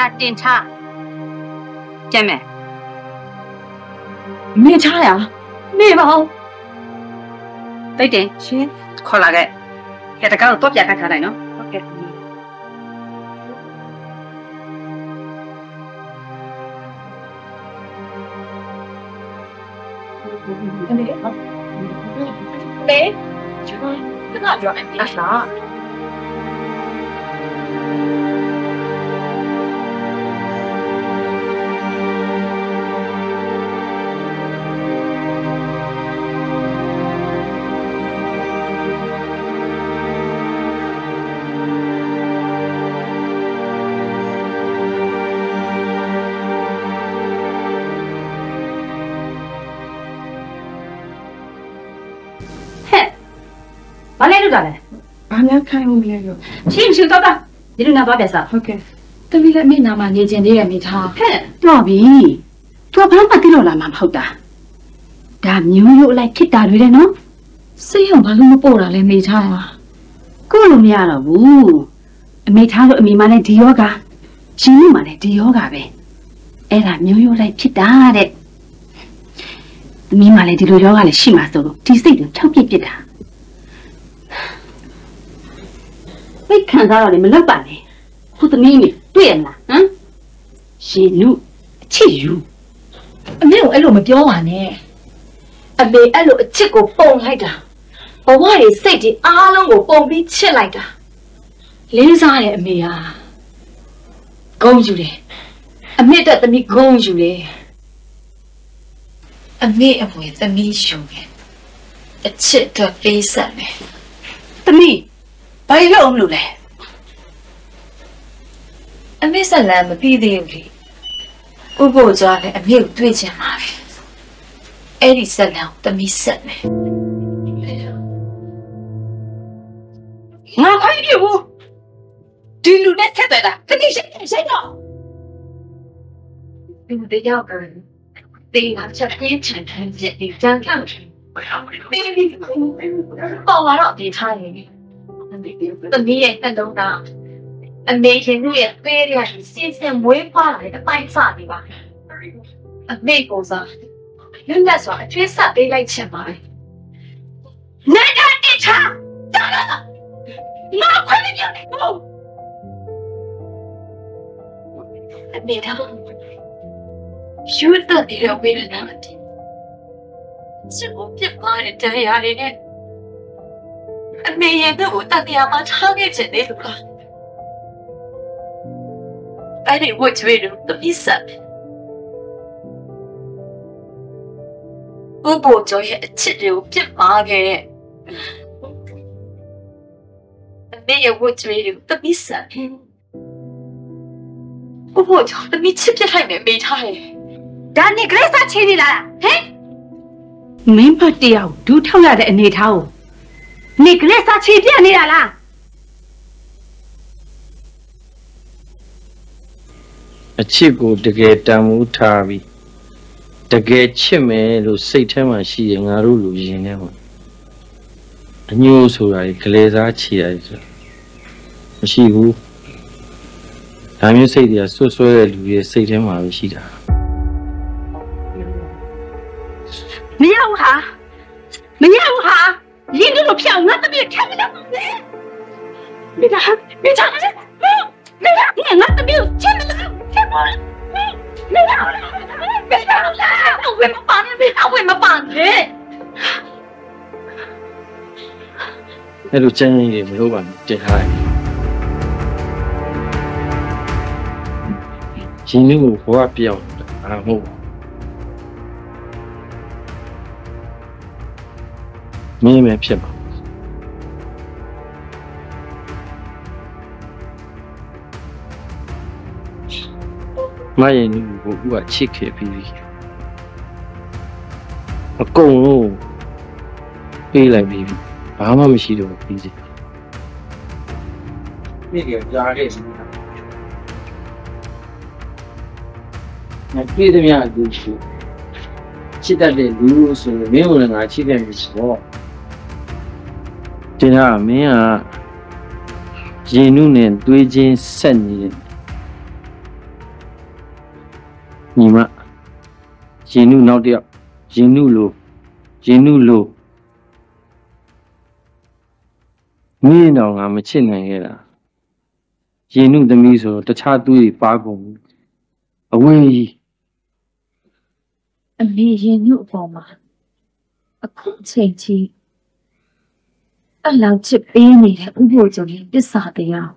နန္နာတင်ထားကြမ်းမယ်မေချာရမေပါဦးတိတ်တယ်ရှင်ခေါ်လာခဲ့ကဲတကောက်တော့ပြခတ်ထားလိုက်နော်ဟုတ်ကဲ့အမေဟုတ်လေကျွန်တော်ကတော့အမေအစား ဘာလဲလို့တာလဲဘာများခိုင်းလို့မလဲလို့ချင်းချင်းတော့တာဒီလိုနာတော့ပြစားဟုတ်ကဲ့တမီးလည်းအမေနာမှာနေကျင်သေးတယ်မိသားဟဲ့တော့ပြီသူကဘာမှသိလို့လာမှာမဟုတ်တာဒါမျိုးရိုးအလိုက်ဖြစ်တာတွေလေနော်စိတ်ရောဘာလို့မပို့တာလဲမိသားရကိုလိုမရတော့ဘူးအမေထားလို့အမေမလည်းဒီယောဂရှင်လို့မှလည်းဒီယောဂပဲအဲ့ဒါမျိုးရိုးလိုက်ဖြစ်တာတဲ့သမီးမှလည်းဒီလိုယောဂလည်းရှိမှဆိုလို့ဒီစိတ်ကိုဖြောက်ပြစ်ပြစ်တာ စိတ်ခံစားတော့လည်းမလောက်ပါနဲ့ခုသမီးမိတွေ့ရမလားဟမ်ရှင်လူအချစ်ယူအမေကိုအဲ့လိုမပြောပါနဲ့အမေအဲ့လိုအချစ်ကိုပုံလိုက်တာဘဝရဲ့စိတ်တွေအားလုံးကိုပုံပြီးချစ်လိုက်တာလေးစားတယ်အမေဟာဂုံယူတယ်အမေတက်သမီးဂုံယူတယ်အမေအမွေသမီးယူတယ်အချစ်တော့ပေးဆက်မယ်သမီး ဘာလို့အောင်လို့လဲအမေဆက်လန်းမပြီးသေးဘူးလေဥပ္ပိုလ်ကြွားလည်းအမေကိုတွေ့ချင်ပါပဲအဲ့ဒီဆက်လန်းကိုသမီးဆက်မယ်ငါခွင့်ပြုဘူးဒီလူနဲ့ဆက်သွယ်တာတတိရှိရှိတော့ဒီတရားကတေးဟာချက်ပြင်းချင်တဲ့ပြည့်ဒီကြမ်းခံတယ်ဘေဘီပေါ်လာတော့ဒီထားရင် သမီးရဲ့တက်လုံးကအမေရှင်တို့ရဲ့ပေးရတဲ့စင်စင်မွေးဖွားလာတဲ့အပိုင်းစနေပါအမေကိုစားလွတ်လပ်စွာအကျွေးဆက်ပေးလိုက်ချင်ပါတယ်နိုင်တာတိချာတော်လားငါခွင့်ပြုတယ်ဟုတ်အမေတော့ယူတဲ့ဒီလိုဝေးနေတာတည်းစကိုပြစ်ပါတဲ့တရားတွေနဲ့ အမေရဲ့တော့တတရားမှထားခဲ့ချင်တယ်လို့လားအဲ့ဒီဝတ်ကြွေးလို့တပိစပ်ဘူဘူကျော်ရဲ့အချစ်တွေကိုပြစ်ပါခဲ့တဲ့အမေရဲ့ဝတ်ကြွေးလို့တပိစပ်ဘူဘူကျော်တပိချစ်ပြစ်လိုက်မယ်မေးထားတယ်ဒါနဲ့ဂရိတ်စာချင်းနေလားဟဲ့မင်းမတယောက်ဒူးထောက်ရတဲ့အနေထားကို နေဂရိတ်စာချင်းပြနေတာလားအချစ်ကိုတကယ်တန်မိုးထားပြီးတကယ်ချစ်မယ်လို့စိတ်ထဲမှာရှိရင်ငါတို့လူရင်ထဲမှာအညို့ဆိုတာကြီးကလေးစားချီရတယ်ဆိုမရှိဘူးဒါမျိုးစိတ်တွေကဆွတ်ဆွဲတဲ့လူရဲ့စိတ်ထဲမှာပဲရှိတာမရဘူးဟာမရဘူးဟာ ရင်းတို့ဖြောင်းငါတပြည့်ထပ်မလို့လေမိသားမိသားမိသားငါတပြည့်ချစ်မလို့ချစ်မလို့မိသားမိသားအဝေးမပန်းမိသားဝေးမပန်းလေအဲ့လိုချမ်းရင်တွေမလို့ပါနဲ့တင်ထားတယ်ရှင်လူကိုဘဝပြောင်းတာအားမဟုတ် မင်းပဲဖြစ်ပါမရင်လူကိုဥကချစ်ခဲ့ပြီးပြီအကုန်လုံးပေးလိုက်ပြီးပြီဘာမှမရှိတော့ဘူးပြီးစီမိကကြားခဲ့စီငါပြေးသမျှအတူရှိချစ်တတ်တဲ့လူဆိုရင်မင်းကိုလည်းငါချစ်တယ်ပြီဆိုတ င်ဟာမင်းကရင်နုနဲ့တွေးချင်းဆက်နေတဲ့ညီမရင်နုနောက်တစ်ယောက်ရင်နုလိုရင်နုလိုမင်းတော့ငါမချစ်နိုင်ခဲ့တာရင်နုသမီးဆိုတော့တခြားသူတွေပါကုန်ဘူးအဝေးကြီးအမေရင်ညွတ်အပေါ်မှာအခုချိန်ကြီး အလောက်ချစ်ပေးနေတဲ့ဥပ္ပိုလ်ကျော်ရဲ့ပစ္စာတရား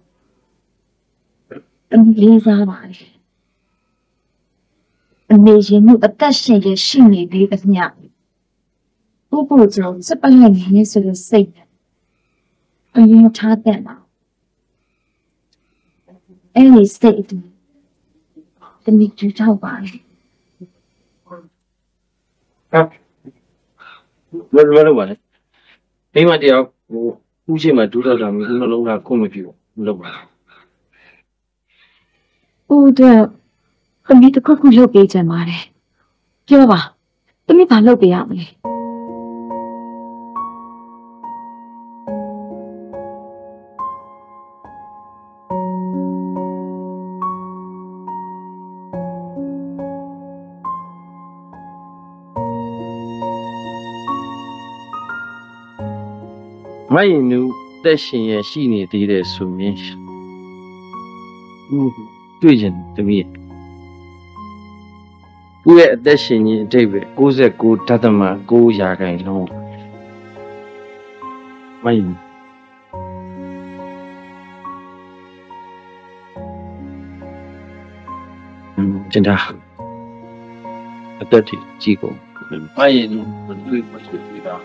အမေလေးစားပါလေအမေရင်ညွတ်အသက်ရှင်ရရှိနေသေးသမျှဥပ္ပိုလ်ကျော်စပလိုက်နေဆိုတဲ့စိတ်နဲ့အရင်ထားတဲ့မှာအဲ့ဒီစိတ်တူတမီကျူထောက်ပါလေဘယ်လိုလုပ်ပါလဲမိမတယောက် ဟိုဥချင်းမှာဒူးတော့တာမျိုးနှလုံးသားခုမပြဘူးမလုပ်ပါဘူးဦးအတွက်သမီးတစ်ခုခုလုပ်ပေးချင်ပါတယ်ပြောပါသမီးဘာလုပ်ပေးရမလဲ မရင်နူတက်ရှင်ရဲ့ရှိနေသေးတယ်ဆိုရင်ဦးတွေ့ရင်တမီးဦးရဲ့အသက်ရှင်ခြင်းအတိတ်ပဲ69ဓာတ်သမ9ရာခိုင်နှုန်းမရင်ကျန်တာအသက်ကြီးကြည့်ကုန်မရင်နူမတွေ့မတွေ့တာ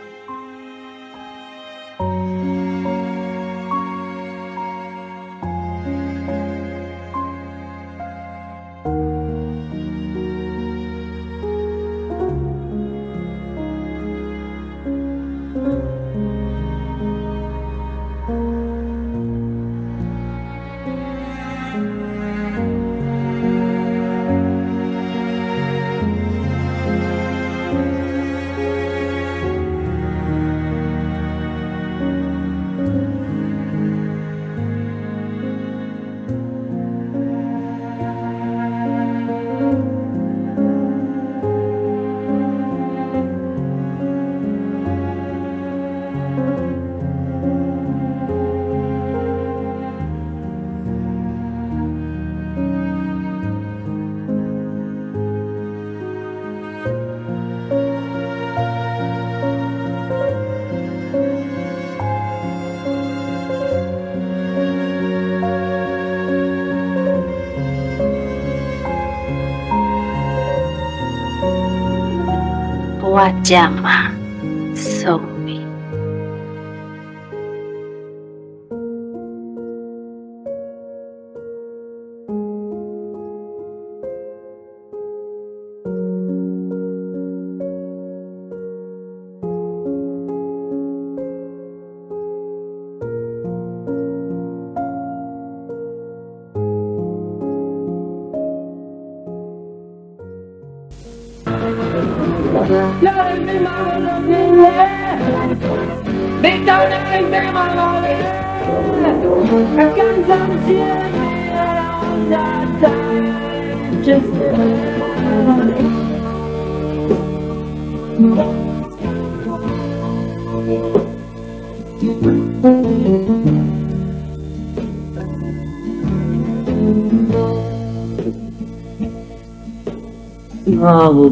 ဘဝ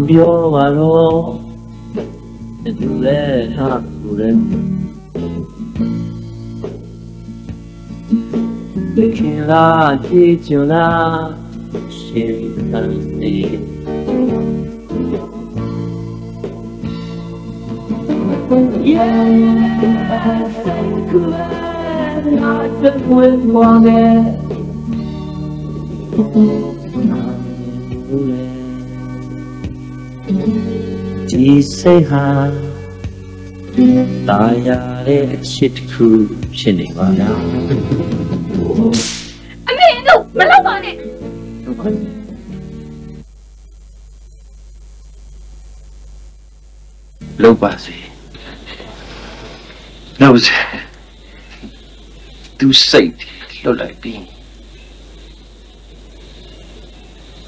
ကိုပြောပါတော့သူလဲဟာသူလဲဒီခင်လာကြည့်ကြလားရှင် ဒီစိတ်ဟာตายရတဲ့အချစ်တစ်ခုဖြစ်နေပါလား အမေတို့မလောက်ပါနဲ့ လောက်ပါစေလောက်စေသူစိတ်လွတ်လိုက်ပြီ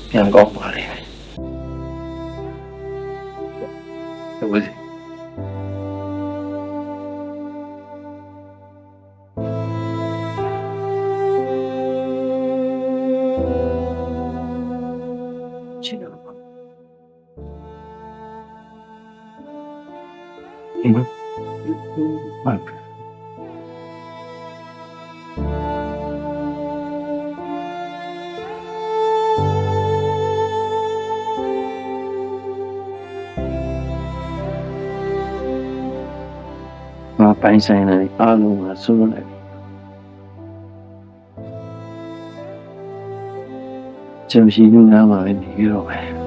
ပြန်ကောင်းပါလေ လော ပိုင်ဆိုင်တယ်အားလုံးကဆုံးလိုက်ပြီကျွန်တော်ရှိနေငါမှာပဲနေရတော့ပဲ